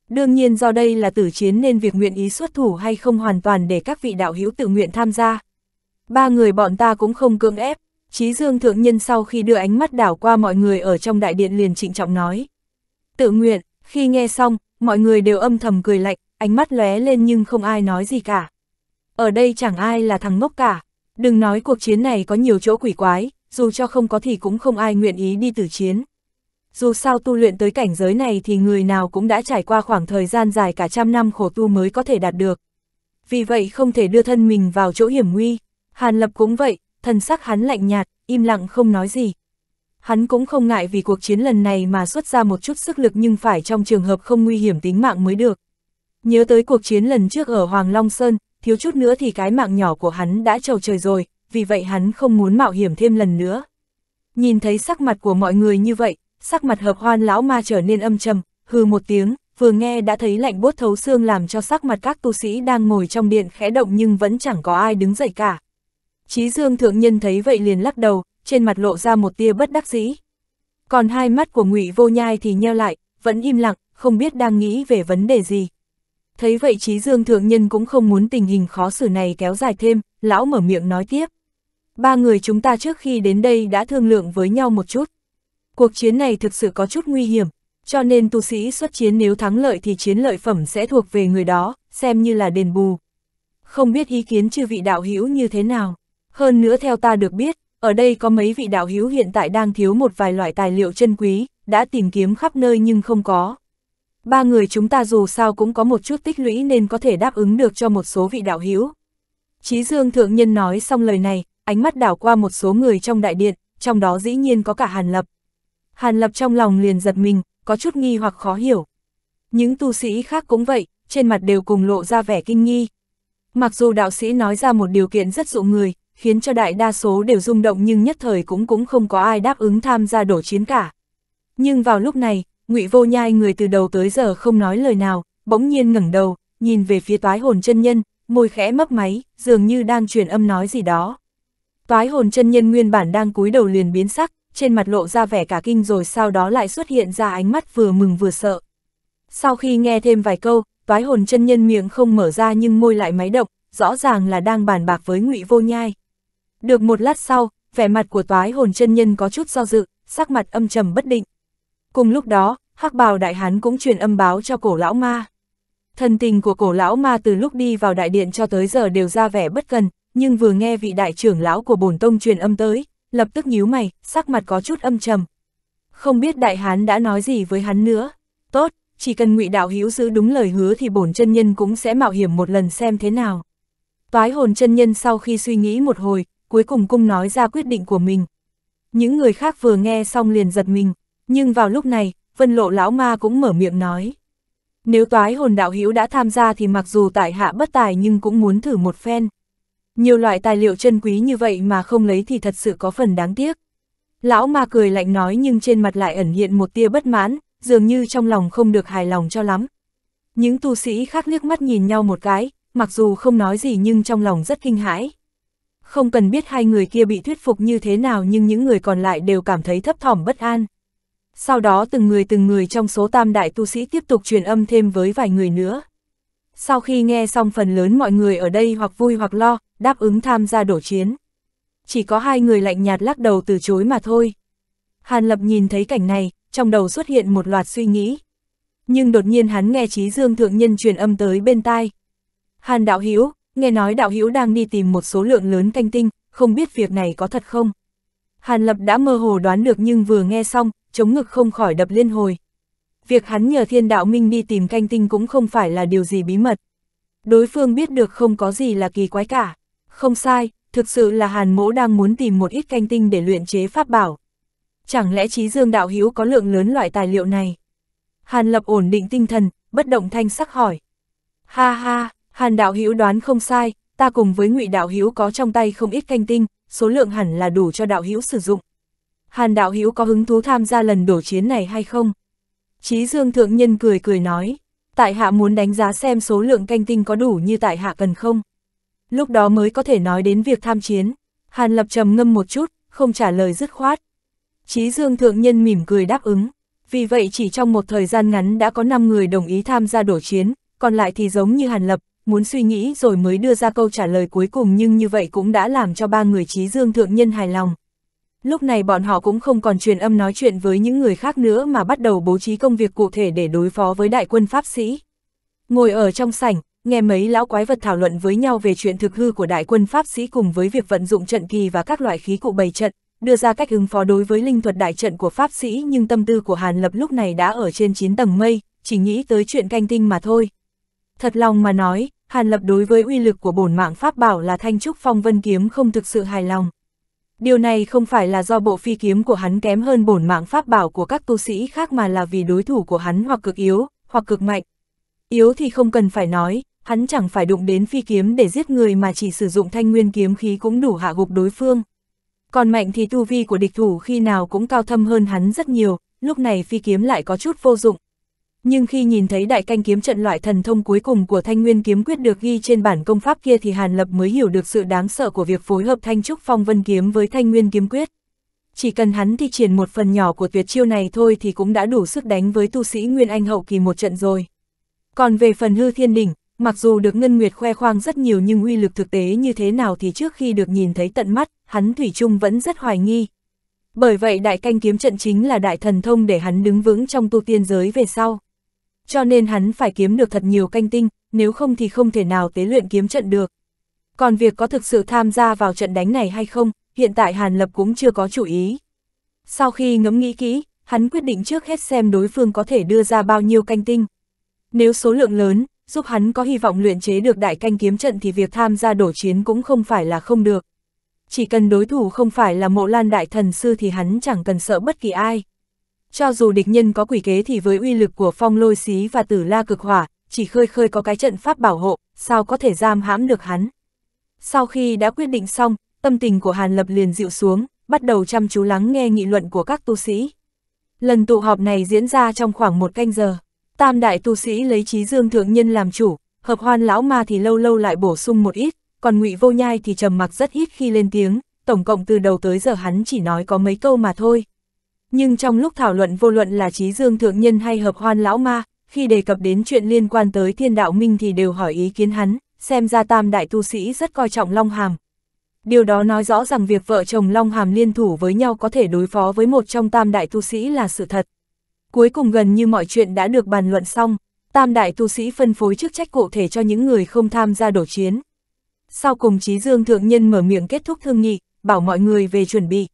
[SPEAKER 1] Đương nhiên do đây là tử chiến nên việc nguyện ý xuất thủ hay không hoàn toàn để các vị đạo hữu tự nguyện tham gia. Ba người bọn ta cũng không cưỡng ép, Chí Dương Thượng Nhân sau khi đưa ánh mắt đảo qua mọi người ở trong đại điện liền trịnh trọng nói. Tự nguyện, khi nghe xong, mọi người đều âm thầm cười lạnh, ánh mắt lóe lên nhưng không ai nói gì cả. Ở đây chẳng ai là thằng ngốc cả, đừng nói cuộc chiến này có nhiều chỗ quỷ quái, dù cho không có thì cũng không ai nguyện ý đi tử chiến. Dù sao tu luyện tới cảnh giới này thì người nào cũng đã trải qua khoảng thời gian dài cả trăm năm khổ tu mới có thể đạt được. Vì vậy không thể đưa thân mình vào chỗ hiểm nguy. Hàn Lập cũng vậy, thần sắc hắn lạnh nhạt, im lặng không nói gì. Hắn cũng không ngại vì cuộc chiến lần này mà xuất ra một chút sức lực nhưng phải trong trường hợp không nguy hiểm tính mạng mới được. Nhớ tới cuộc chiến lần trước ở Hoàng Long Sơn, thiếu chút nữa thì cái mạng nhỏ của hắn đã trầu trời rồi, vì vậy hắn không muốn mạo hiểm thêm lần nữa. Nhìn thấy sắc mặt của mọi người như vậy, sắc mặt hợp hoan lão ma trở nên âm trầm, hừ một tiếng, vừa nghe đã thấy lạnh bốt thấu xương làm cho sắc mặt các tu sĩ đang ngồi trong điện khẽ động nhưng vẫn chẳng có ai đứng dậy cả. Chí Dương thượng nhân thấy vậy liền lắc đầu, trên mặt lộ ra một tia bất đắc dĩ. Còn hai mắt của ngụy Vô Nhai thì nheo lại, vẫn im lặng, không biết đang nghĩ về vấn đề gì. Thấy vậy Chí Dương thượng nhân cũng không muốn tình hình khó xử này kéo dài thêm, lão mở miệng nói tiếp. Ba người chúng ta trước khi đến đây đã thương lượng với nhau một chút. Cuộc chiến này thực sự có chút nguy hiểm, cho nên tu sĩ xuất chiến nếu thắng lợi thì chiến lợi phẩm sẽ thuộc về người đó, xem như là đền bù. Không biết ý kiến chư vị đạo hữu như thế nào. Hơn nữa theo ta được biết, ở đây có mấy vị đạo hữu hiện tại đang thiếu một vài loại tài liệu chân quý, đã tìm kiếm khắp nơi nhưng không có. Ba người chúng ta dù sao cũng có một chút tích lũy nên có thể đáp ứng được cho một số vị đạo hữu. Chí Dương Thượng Nhân nói xong lời này, ánh mắt đảo qua một số người trong đại điện, trong đó dĩ nhiên có cả Hàn Lập. Hàn Lập trong lòng liền giật mình, có chút nghi hoặc khó hiểu. Những tu sĩ khác cũng vậy, trên mặt đều cùng lộ ra vẻ kinh nghi. Mặc dù đạo sĩ nói ra một điều kiện rất dụ người, khiến cho đại đa số đều rung động nhưng nhất thời cũng cũng không có ai đáp ứng tham gia đổ chiến cả. Nhưng vào lúc này, ngụy Vô Nhai người từ đầu tới giờ không nói lời nào, bỗng nhiên ngẩng đầu, nhìn về phía toái hồn chân nhân, môi khẽ mấp máy, dường như đang truyền âm nói gì đó. Toái hồn chân nhân nguyên bản đang cúi đầu liền biến sắc, trên mặt lộ ra vẻ cả kinh rồi sau đó lại xuất hiện ra ánh mắt vừa mừng vừa sợ. Sau khi nghe thêm vài câu, toái hồn chân nhân miệng không mở ra nhưng môi lại máy động, rõ ràng là đang bàn bạc với ngụy vô nhai. Được một lát sau, vẻ mặt của toái hồn chân nhân có chút do dự, sắc mặt âm trầm bất định. Cùng lúc đó, hắc bào đại hán cũng truyền âm báo cho cổ lão ma. Thần tình của cổ lão ma từ lúc đi vào đại điện cho tới giờ đều ra vẻ bất cần, nhưng vừa nghe vị đại trưởng lão của bổn tông truyền âm tới, lập tức nhíu mày, sắc mặt có chút âm trầm. Không biết đại hán đã nói gì với hắn nữa. Tốt, chỉ cần ngụy đạo hữu giữ đúng lời hứa thì bổn chân nhân cũng sẽ mạo hiểm một lần xem thế nào. Toái hồn chân nhân sau khi suy nghĩ một hồi, cuối cùng cung nói ra quyết định của mình. Những người khác vừa nghe xong liền giật mình, nhưng vào lúc này, vân lộ lão ma cũng mở miệng nói. Nếu toái hồn đạo hữu đã tham gia thì mặc dù tại hạ bất tài nhưng cũng muốn thử một phen. Nhiều loại tài liệu chân quý như vậy mà không lấy thì thật sự có phần đáng tiếc. Lão ma cười lạnh nói nhưng trên mặt lại ẩn hiện một tia bất mãn, dường như trong lòng không được hài lòng cho lắm. Những tu sĩ khác liếc mắt nhìn nhau một cái, mặc dù không nói gì nhưng trong lòng rất kinh hãi. Không cần biết hai người kia bị thuyết phục như thế nào nhưng những người còn lại đều cảm thấy thấp thỏm bất an. Sau đó từng người từng người trong số tam đại tu sĩ tiếp tục truyền âm thêm với vài người nữa. Sau khi nghe xong phần lớn mọi người ở đây hoặc vui hoặc lo, đáp ứng tham gia đổ chiến. Chỉ có hai người lạnh nhạt lắc đầu từ chối mà thôi. Hàn Lập nhìn thấy cảnh này, trong đầu xuất hiện một loạt suy nghĩ. Nhưng đột nhiên hắn nghe trí dương thượng nhân truyền âm tới bên tai. Hàn đạo Hiếu, nghe nói đạo Hiếu đang đi tìm một số lượng lớn canh tinh, không biết việc này có thật không? Hàn Lập đã mơ hồ đoán được nhưng vừa nghe xong, chống ngực không khỏi đập liên hồi. Việc hắn nhờ thiên đạo minh đi tìm canh tinh cũng không phải là điều gì bí mật. Đối phương biết được không có gì là kỳ quái cả. Không sai, thực sự là Hàn mỗ đang muốn tìm một ít canh tinh để luyện chế pháp bảo. Chẳng lẽ trí dương đạo hữu có lượng lớn loại tài liệu này? Hàn lập ổn định tinh thần, bất động thanh sắc hỏi. Ha ha, Hàn đạo hữu đoán không sai, ta cùng với ngụy đạo hữu có trong tay không ít canh tinh, số lượng hẳn là đủ cho đạo hữu sử dụng. Hàn đạo hữu có hứng thú tham gia lần đổ chiến này hay không? Chí Dương Thượng Nhân cười cười nói, tại hạ muốn đánh giá xem số lượng canh tinh có đủ như tại hạ cần không? Lúc đó mới có thể nói đến việc tham chiến. Hàn Lập trầm ngâm một chút, không trả lời dứt khoát. Chí Dương Thượng Nhân mỉm cười đáp ứng. Vì vậy chỉ trong một thời gian ngắn đã có 5 người đồng ý tham gia đổ chiến, còn lại thì giống như Hàn Lập, muốn suy nghĩ rồi mới đưa ra câu trả lời cuối cùng nhưng như vậy cũng đã làm cho ba người Chí Dương Thượng Nhân hài lòng. Lúc này bọn họ cũng không còn truyền âm nói chuyện với những người khác nữa mà bắt đầu bố trí công việc cụ thể để đối phó với đại quân Pháp sĩ. Ngồi ở trong sảnh, nghe mấy lão quái vật thảo luận với nhau về chuyện thực hư của đại quân Pháp sĩ cùng với việc vận dụng trận kỳ và các loại khí cụ bày trận, đưa ra cách ứng phó đối với linh thuật đại trận của Pháp sĩ nhưng tâm tư của Hàn Lập lúc này đã ở trên 9 tầng mây, chỉ nghĩ tới chuyện canh tinh mà thôi. Thật lòng mà nói, Hàn Lập đối với uy lực của bổn mạng Pháp bảo là thanh trúc phong vân kiếm không thực sự hài lòng. Điều này không phải là do bộ phi kiếm của hắn kém hơn bổn mạng pháp bảo của các tu sĩ khác mà là vì đối thủ của hắn hoặc cực yếu, hoặc cực mạnh. Yếu thì không cần phải nói, hắn chẳng phải đụng đến phi kiếm để giết người mà chỉ sử dụng thanh nguyên kiếm khí cũng đủ hạ gục đối phương. Còn mạnh thì tu vi của địch thủ khi nào cũng cao thâm hơn hắn rất nhiều, lúc này phi kiếm lại có chút vô dụng. Nhưng khi nhìn thấy đại canh kiếm trận loại thần thông cuối cùng của thanh nguyên kiếm quyết được ghi trên bản công pháp kia thì Hàn Lập mới hiểu được sự đáng sợ của việc phối hợp thanh trúc phong vân kiếm với thanh nguyên kiếm quyết. Chỉ cần hắn thi triển một phần nhỏ của tuyệt chiêu này thôi thì cũng đã đủ sức đánh với tu sĩ Nguyên Anh hậu kỳ một trận rồi. Còn về phần hư thiên đỉnh, mặc dù được Ngân Nguyệt khoe khoang rất nhiều nhưng uy lực thực tế như thế nào thì trước khi được nhìn thấy tận mắt, hắn Thủy chung vẫn rất hoài nghi. Bởi vậy đại canh kiếm trận chính là đại thần thông để hắn đứng vững trong tu tiên giới về sau cho nên hắn phải kiếm được thật nhiều canh tinh, nếu không thì không thể nào tế luyện kiếm trận được. Còn việc có thực sự tham gia vào trận đánh này hay không, hiện tại Hàn Lập cũng chưa có chủ ý. Sau khi ngẫm nghĩ kỹ, hắn quyết định trước hết xem đối phương có thể đưa ra bao nhiêu canh tinh. Nếu số lượng lớn, giúp hắn có hy vọng luyện chế được đại canh kiếm trận thì việc tham gia đổ chiến cũng không phải là không được. Chỉ cần đối thủ không phải là mộ lan đại thần sư thì hắn chẳng cần sợ bất kỳ ai. Cho dù địch nhân có quỷ kế thì với uy lực của phong lôi xí và tử la cực hỏa, chỉ khơi khơi có cái trận pháp bảo hộ, sao có thể giam hãm được hắn. Sau khi đã quyết định xong, tâm tình của Hàn Lập liền dịu xuống, bắt đầu chăm chú lắng nghe nghị luận của các tu sĩ. Lần tụ họp này diễn ra trong khoảng một canh giờ. Tam đại tu sĩ lấy trí dương thượng nhân làm chủ, hợp hoan lão ma thì lâu lâu lại bổ sung một ít, còn ngụy vô nhai thì trầm mặc rất ít khi lên tiếng, tổng cộng từ đầu tới giờ hắn chỉ nói có mấy câu mà thôi. Nhưng trong lúc thảo luận vô luận là trí dương thượng nhân hay hợp hoan lão ma, khi đề cập đến chuyện liên quan tới thiên đạo minh thì đều hỏi ý kiến hắn, xem ra tam đại tu sĩ rất coi trọng Long Hàm. Điều đó nói rõ rằng việc vợ chồng Long Hàm liên thủ với nhau có thể đối phó với một trong tam đại tu sĩ là sự thật. Cuối cùng gần như mọi chuyện đã được bàn luận xong, tam đại tu sĩ phân phối chức trách cụ thể cho những người không tham gia đổ chiến. Sau cùng Trí Dương Thượng Nhân mở miệng kết thúc thương nghị, bảo mọi người về chuẩn bị.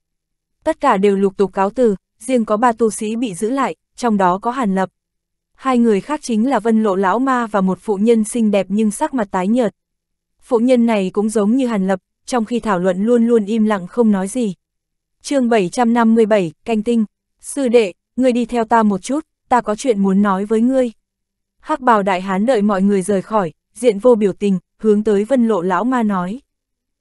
[SPEAKER 1] Tất cả đều lục tục cáo từ, riêng có ba tu sĩ bị giữ lại, trong đó có Hàn Lập. Hai người khác chính là Vân Lộ Lão Ma và một phụ nhân xinh đẹp nhưng sắc mặt tái nhợt. Phụ nhân này cũng giống như Hàn Lập, trong khi thảo luận luôn luôn im lặng không nói gì. chương 757, Canh Tinh, Sư đệ, ngươi đi theo ta một chút, ta có chuyện muốn nói với ngươi. hắc bào đại hán đợi mọi người rời khỏi, diện vô biểu tình, hướng tới vân lộ lão ma nói.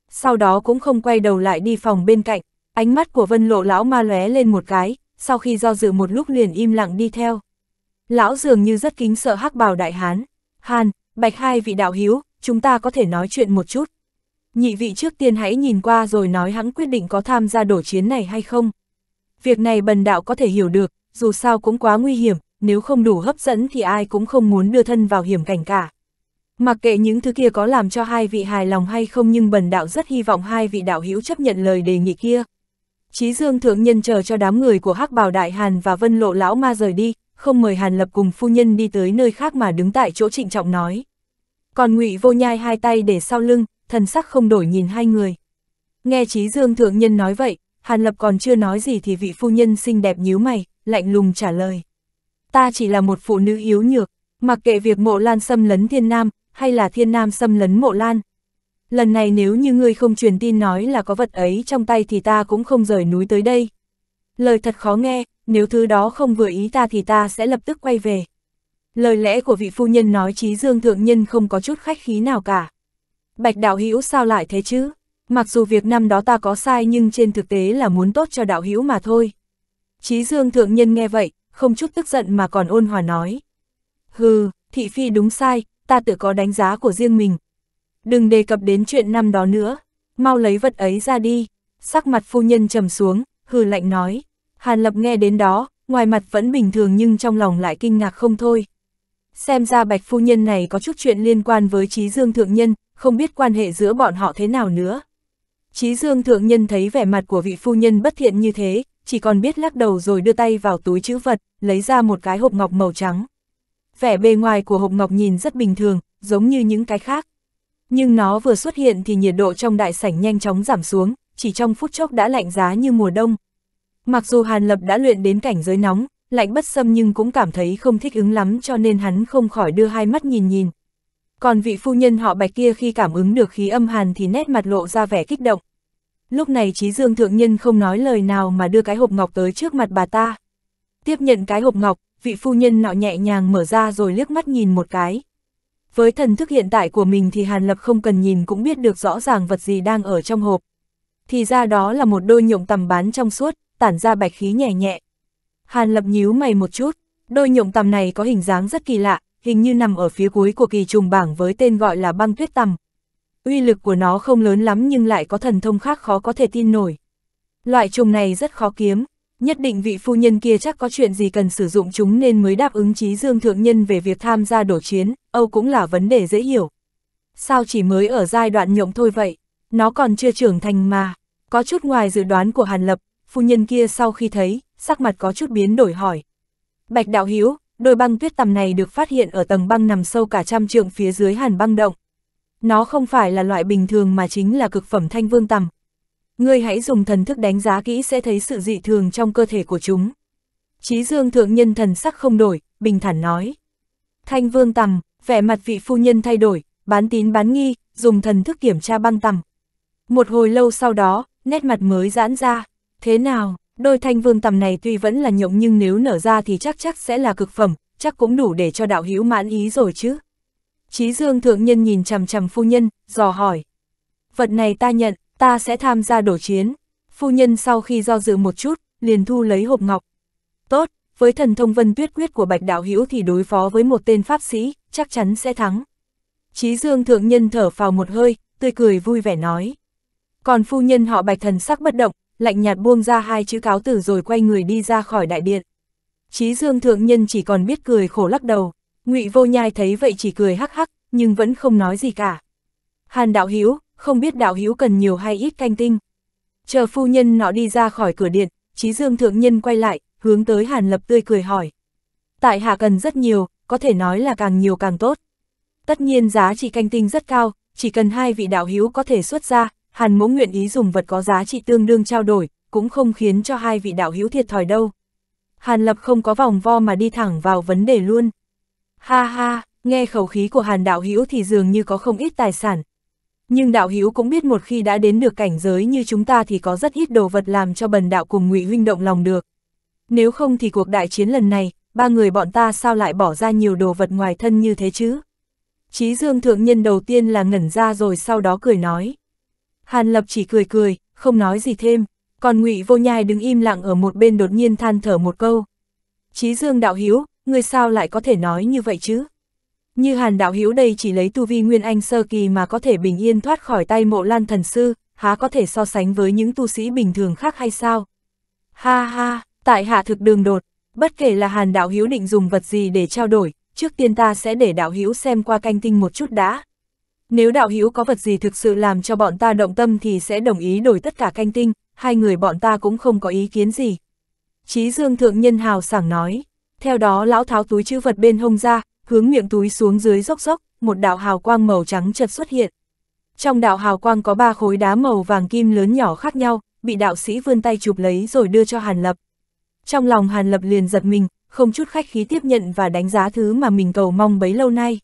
[SPEAKER 1] Sau đó cũng không quay đầu lại đi phòng bên cạnh, ánh mắt của vân lộ lão ma lóe lên một cái, sau khi do dự một lúc liền im lặng đi theo. Lão dường như rất kính sợ hắc bào đại hán. Hàn, bạch hai vị đạo hiếu, chúng ta có thể nói chuyện một chút. Nhị vị trước tiên hãy nhìn qua rồi nói hắn quyết định có tham gia đổ chiến này hay không. Việc này bần đạo có thể hiểu được, dù sao cũng quá nguy hiểm, nếu không đủ hấp dẫn thì ai cũng không muốn đưa thân vào hiểm cảnh cả. Mặc kệ những thứ kia có làm cho hai vị hài lòng hay không nhưng bần đạo rất hy vọng hai vị đạo hữu chấp nhận lời đề nghị kia. Chí Dương thượng nhân chờ cho đám người của Hắc Bảo Đại Hàn và Vân Lộ lão ma rời đi, không mời Hàn Lập cùng phu nhân đi tới nơi khác mà đứng tại chỗ trịnh trọng nói. Còn Ngụy Vô Nhai hai tay để sau lưng, thần sắc không đổi nhìn hai người. Nghe Chí Dương thượng nhân nói vậy, Hàn Lập còn chưa nói gì thì vị phu nhân xinh đẹp nhíu mày, lạnh lùng trả lời. Ta chỉ là một phụ nữ yếu nhược, mặc kệ việc mộ lan xâm lấn thiên nam, hay là thiên nam xâm lấn mộ lan. Lần này nếu như ngươi không truyền tin nói là có vật ấy trong tay thì ta cũng không rời núi tới đây. Lời thật khó nghe, nếu thứ đó không vừa ý ta thì ta sẽ lập tức quay về. Lời lẽ của vị phu nhân nói trí dương thượng nhân không có chút khách khí nào cả. Bạch đạo hữu sao lại thế chứ? Mặc dù việc năm đó ta có sai nhưng trên thực tế là muốn tốt cho đạo hữu mà thôi. Chí dương thượng nhân nghe vậy, không chút tức giận mà còn ôn hòa nói. Hừ, thị phi đúng sai, ta tự có đánh giá của riêng mình. Đừng đề cập đến chuyện năm đó nữa, mau lấy vật ấy ra đi. Sắc mặt phu nhân trầm xuống, hừ lạnh nói. Hàn Lập nghe đến đó, ngoài mặt vẫn bình thường nhưng trong lòng lại kinh ngạc không thôi. Xem ra bạch phu nhân này có chút chuyện liên quan với trí dương thượng nhân, không biết quan hệ giữa bọn họ thế nào nữa. trí Dương Thượng Nhân thấy vẻ mặt của vị phu nhân bất thiện như thế, chỉ còn biết lắc đầu rồi đưa tay vào túi chữ vật, lấy ra một cái hộp ngọc màu trắng. Vẻ bề ngoài của hộp ngọc nhìn rất bình thường, giống như những cái khác. Nhưng nó vừa xuất hiện thì nhiệt độ trong đại sảnh nhanh chóng giảm xuống, chỉ trong phút chốc đã lạnh giá như mùa đông. Mặc dù Hàn Lập đã luyện đến cảnh giới nóng, lạnh bất xâm nhưng cũng cảm thấy không thích ứng lắm cho nên hắn không khỏi đưa hai mắt nhìn nhìn. Còn vị phu nhân họ bạch kia khi cảm ứng được khí âm hàn thì nét mặt lộ ra vẻ kích động. Lúc này trí dương thượng nhân không nói lời nào mà đưa cái hộp ngọc tới trước mặt bà ta. Tiếp nhận cái hộp ngọc, vị phu nhân nọ nhẹ nhàng mở ra rồi liếc mắt nhìn một cái. Với thần thức hiện tại của mình thì Hàn Lập không cần nhìn cũng biết được rõ ràng vật gì đang ở trong hộp. Thì ra đó là một đôi nhộng tầm bán trong suốt, tản ra bạch khí nhẹ nhẹ. Hàn Lập nhíu mày một chút, đôi nhộng tầm này có hình dáng rất kỳ lạ, hình như nằm ở phía cuối của kỳ trùng bảng với tên gọi là băng tuyết tầm. Uy lực của nó không lớn lắm nhưng lại có thần thông khác khó có thể tin nổi. Loại trùng này rất khó kiếm, nhất định vị phu nhân kia chắc có chuyện gì cần sử dụng chúng nên mới đáp ứng trí dương thượng nhân về việc tham gia đổ chiến, Âu cũng là vấn đề dễ hiểu. Sao chỉ mới ở giai đoạn nhộng thôi vậy, nó còn chưa trưởng thành mà, có chút ngoài dự đoán của Hàn Lập, phu nhân kia sau khi thấy, sắc mặt có chút biến đổi hỏi. Bạch đạo hiếu, đôi băng tuyết tầm này được phát hiện ở tầng băng nằm sâu cả trăm trượng phía dưới hàn băng động. Nó không phải là loại bình thường mà chính là cực phẩm thanh vương tầm ngươi hãy dùng thần thức đánh giá kỹ sẽ thấy sự dị thường trong cơ thể của chúng. Chí dương thượng nhân thần sắc không đổi, bình thản nói. Thanh vương tầm, vẻ mặt vị phu nhân thay đổi, bán tín bán nghi, dùng thần thức kiểm tra băng tầm. Một hồi lâu sau đó, nét mặt mới giãn ra. Thế nào, đôi thanh vương tầm này tuy vẫn là nhộng nhưng nếu nở ra thì chắc chắc sẽ là cực phẩm, chắc cũng đủ để cho đạo hữu mãn ý rồi chứ. Chí dương thượng nhân nhìn chằm chằm phu nhân, dò hỏi. Vật này ta nhận, ta sẽ tham gia đổ chiến. Phu nhân sau khi do dự một chút, liền thu lấy hộp ngọc. Tốt, với thần thông vân tuyết quyết của bạch đạo hữu thì đối phó với một tên pháp sĩ, chắc chắn sẽ thắng. Chí dương thượng nhân thở phào một hơi, tươi cười vui vẻ nói. Còn phu nhân họ bạch thần sắc bất động, lạnh nhạt buông ra hai chữ cáo tử rồi quay người đi ra khỏi đại điện. Chí dương thượng nhân chỉ còn biết cười khổ lắc đầu, ngụy vô nhai thấy vậy chỉ cười hắc hắc, nhưng vẫn không nói gì cả. Hàn đạo hiếu, không biết đạo hiếu cần nhiều hay ít canh tinh. Chờ phu nhân nọ đi ra khỏi cửa điện, Chí Dương thượng nhân quay lại, hướng tới Hàn Lập tươi cười hỏi. Tại hạ cần rất nhiều, có thể nói là càng nhiều càng tốt. Tất nhiên giá trị canh tinh rất cao, chỉ cần hai vị đạo hiếu có thể xuất ra, Hàn mỗ nguyện ý dùng vật có giá trị tương đương trao đổi, cũng không khiến cho hai vị đạo hiếu thiệt thòi đâu. Hàn Lập không có vòng vo mà đi thẳng vào vấn đề luôn. Ha ha, nghe khẩu khí của Hàn đạo hiếu thì dường như có không ít tài sản. Nhưng đạo hiếu cũng biết một khi đã đến được cảnh giới như chúng ta thì có rất ít đồ vật làm cho bần đạo cùng ngụy huynh động lòng được. Nếu không thì cuộc đại chiến lần này, ba người bọn ta sao lại bỏ ra nhiều đồ vật ngoài thân như thế chứ? Chí dương thượng nhân đầu tiên là ngẩn ra rồi sau đó cười nói. Hàn lập chỉ cười cười, không nói gì thêm, còn ngụy vô nhai đứng im lặng ở một bên đột nhiên than thở một câu. Chí dương đạo hiếu, người sao lại có thể nói như vậy chứ? Như hàn đạo hiếu đây chỉ lấy tu vi nguyên anh sơ kỳ mà có thể bình yên thoát khỏi tay mộ lan thần sư, há có thể so sánh với những tu sĩ bình thường khác hay sao? Ha ha, tại hạ thực đường đột, bất kể là hàn đạo hiếu định dùng vật gì để trao đổi, trước tiên ta sẽ để đạo hiếu xem qua canh tinh một chút đã. Nếu đạo hiếu có vật gì thực sự làm cho bọn ta động tâm thì sẽ đồng ý đổi tất cả canh tinh, hai người bọn ta cũng không có ý kiến gì. Chí dương thượng nhân hào sảng nói, theo đó lão tháo túi chữ vật bên hông ra, hướng miệng túi xuống dưới dốc dốc, một đạo hào quang màu trắng chợt xuất hiện. Trong đạo hào quang có ba khối đá màu vàng kim lớn nhỏ khác nhau, bị đạo sĩ vươn tay chụp lấy rồi đưa cho Hàn Lập. Trong lòng Hàn Lập liền giật mình, không chút khách khí tiếp nhận và đánh giá thứ mà mình cầu mong bấy lâu nay.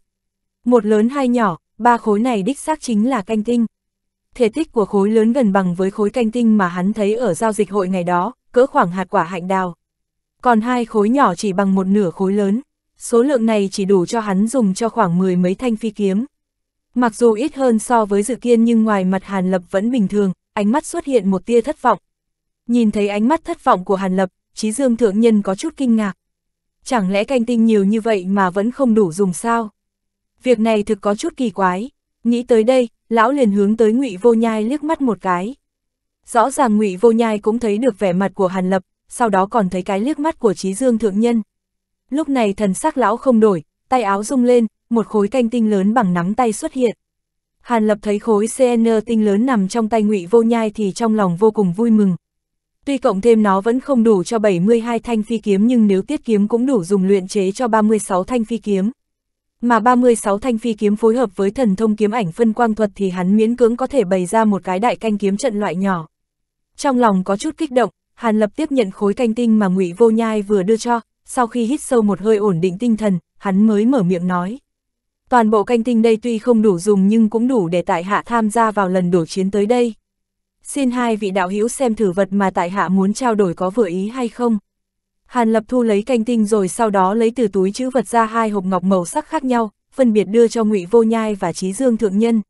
[SPEAKER 1] Một lớn hai nhỏ, ba khối này đích xác chính là canh tinh. Thể tích của khối lớn gần bằng với khối canh tinh mà hắn thấy ở giao dịch hội ngày đó, cỡ khoảng hạt quả hạnh đào. Còn hai khối nhỏ chỉ bằng một nửa khối lớn, số lượng này chỉ đủ cho hắn dùng cho khoảng mười mấy thanh phi kiếm. Mặc dù ít hơn so với dự kiến nhưng ngoài mặt Hàn Lập vẫn bình thường, ánh mắt xuất hiện một tia thất vọng. Nhìn thấy ánh mắt thất vọng của Hàn Lập, Chí Dương Thượng Nhân có chút kinh ngạc. Chẳng lẽ canh tinh nhiều như vậy mà vẫn không đủ dùng sao? Việc này thực có chút kỳ quái. Nghĩ tới đây, lão liền hướng tới ngụy Vô Nhai liếc mắt một cái. Rõ ràng ngụy Vô Nhai cũng thấy được vẻ mặt của Hàn Lập, sau đó còn thấy cái liếc mắt của Chí Dương Thượng Nhân. Lúc này thần sắc lão không đổi, tay áo rung lên, một khối canh tinh lớn bằng nắm tay xuất hiện. Hàn Lập thấy khối CN tinh lớn nằm trong tay ngụy Vô Nhai thì trong lòng vô cùng vui mừng. Tuy cộng thêm nó vẫn không đủ cho 72 thanh phi kiếm nhưng nếu tiết kiếm cũng đủ dùng luyện chế cho 36 thanh phi kiếm. Mà 36 thanh phi kiếm phối hợp với thần thông kiếm ảnh phân quang thuật thì hắn miễn cưỡng có thể bày ra một cái đại canh kiếm trận loại nhỏ. Trong lòng có chút kích động, Hàn Lập tiếp nhận khối canh tinh mà ngụy Vô Nhai vừa đưa cho, sau khi hít sâu một hơi ổn định tinh thần, hắn mới mở miệng nói. Toàn bộ canh tinh đây tuy không đủ dùng nhưng cũng đủ để tại hạ tham gia vào lần đổ chiến tới đây. Xin hai vị đạo hữu xem thử vật mà tại hạ muốn trao đổi có vừa ý hay không. Hàn Lập Thu lấy canh tinh rồi sau đó lấy từ túi chữ vật ra hai hộp ngọc màu sắc khác nhau, phân biệt đưa cho Ngụy Vô Nhai và Trí Dương Thượng Nhân.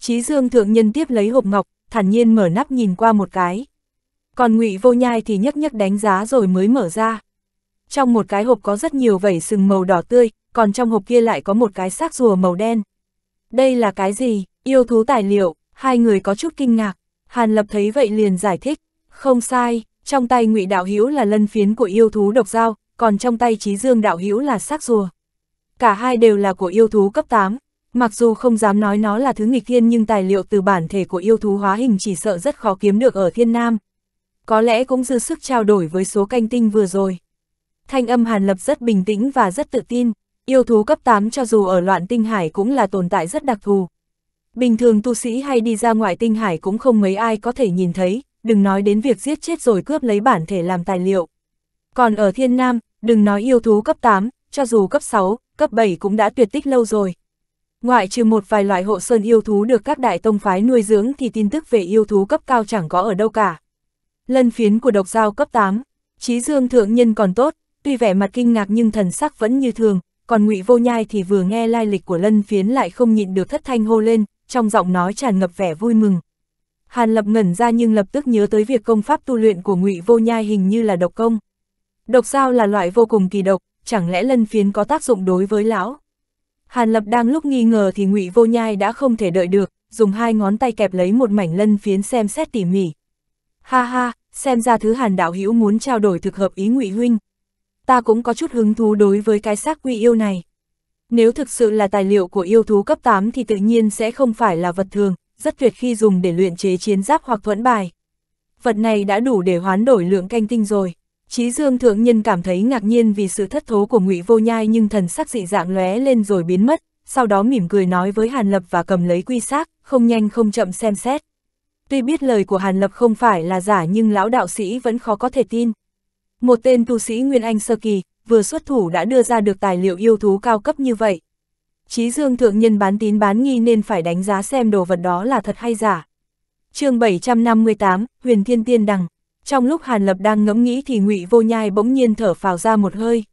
[SPEAKER 1] Trí Dương Thượng Nhân tiếp lấy hộp ngọc, thản nhiên mở nắp nhìn qua một cái. Còn Ngụy Vô Nhai thì nhấc nhấc đánh giá rồi mới mở ra. Trong một cái hộp có rất nhiều vảy sừng màu đỏ tươi, còn trong hộp kia lại có một cái xác rùa màu đen. Đây là cái gì? Yêu thú tài liệu, hai người có chút kinh ngạc. Hàn Lập thấy vậy liền giải thích, không sai, trong tay ngụy Đạo Hữu là lân phiến của yêu thú độc dao, còn trong tay Trí Dương Đạo Hữu là xác rùa. Cả hai đều là của yêu thú cấp 8, mặc dù không dám nói nó là thứ nghịch thiên nhưng tài liệu từ bản thể của yêu thú hóa hình chỉ sợ rất khó kiếm được ở thiên nam. Có lẽ cũng dư sức trao đổi với số canh tinh vừa rồi. Thanh âm Hàn Lập rất bình tĩnh và rất tự tin, yêu thú cấp 8 cho dù ở loạn tinh hải cũng là tồn tại rất đặc thù. Bình thường tu sĩ hay đi ra ngoài tinh hải cũng không mấy ai có thể nhìn thấy, đừng nói đến việc giết chết rồi cướp lấy bản thể làm tài liệu. Còn ở thiên nam, đừng nói yêu thú cấp 8, cho dù cấp 6, cấp 7 cũng đã tuyệt tích lâu rồi. Ngoại trừ một vài loại hộ sơn yêu thú được các đại tông phái nuôi dưỡng thì tin tức về yêu thú cấp cao chẳng có ở đâu cả. Lân phiến của độc giao cấp 8, trí dương thượng nhân còn tốt, tuy vẻ mặt kinh ngạc nhưng thần sắc vẫn như thường, còn ngụy vô nhai thì vừa nghe lai lịch của lân phiến lại không nhịn được thất thanh hô lên, trong giọng nói tràn ngập vẻ vui mừng. Hàn lập ngẩn ra nhưng lập tức nhớ tới việc công pháp tu luyện của ngụy vô nhai hình như là độc công. Độc sao là loại vô cùng kỳ độc, chẳng lẽ lân phiến có tác dụng đối với lão? Hàn lập đang lúc nghi ngờ thì ngụy vô nhai đã không thể đợi được, dùng hai ngón tay kẹp lấy một mảnh lân phiến xem xét tỉ mỉ. Ha ha, xem ra thứ hàn đạo hữu muốn trao đổi thực hợp ý ngụy huynh. Ta cũng có chút hứng thú đối với cái xác quy yêu này. Nếu thực sự là tài liệu của yêu thú cấp 8 thì tự nhiên sẽ không phải là vật thường, rất tuyệt khi dùng để luyện chế chiến giáp hoặc thuẫn bài. Vật này đã đủ để hoán đổi lượng canh tinh rồi. Chí Dương thượng nhân cảm thấy ngạc nhiên vì sự thất thố của Ngụy Vô Nhai nhưng thần sắc dị dạng lóe lên rồi biến mất, sau đó mỉm cười nói với Hàn Lập và cầm lấy quy xác, không nhanh không chậm xem xét. Tuy biết lời của Hàn Lập không phải là giả nhưng lão đạo sĩ vẫn khó có thể tin. Một tên tu sĩ Nguyên Anh Sơ Kỳ, vừa xuất thủ đã đưa ra được tài liệu yêu thú cao cấp như vậy. Chí Dương thượng nhân bán tín bán nghi nên phải đánh giá xem đồ vật đó là thật hay giả. chương 758, Huyền Thiên Tiên Đằng. Trong lúc Hàn Lập đang ngẫm nghĩ thì ngụy Vô Nhai bỗng nhiên thở phào ra một hơi.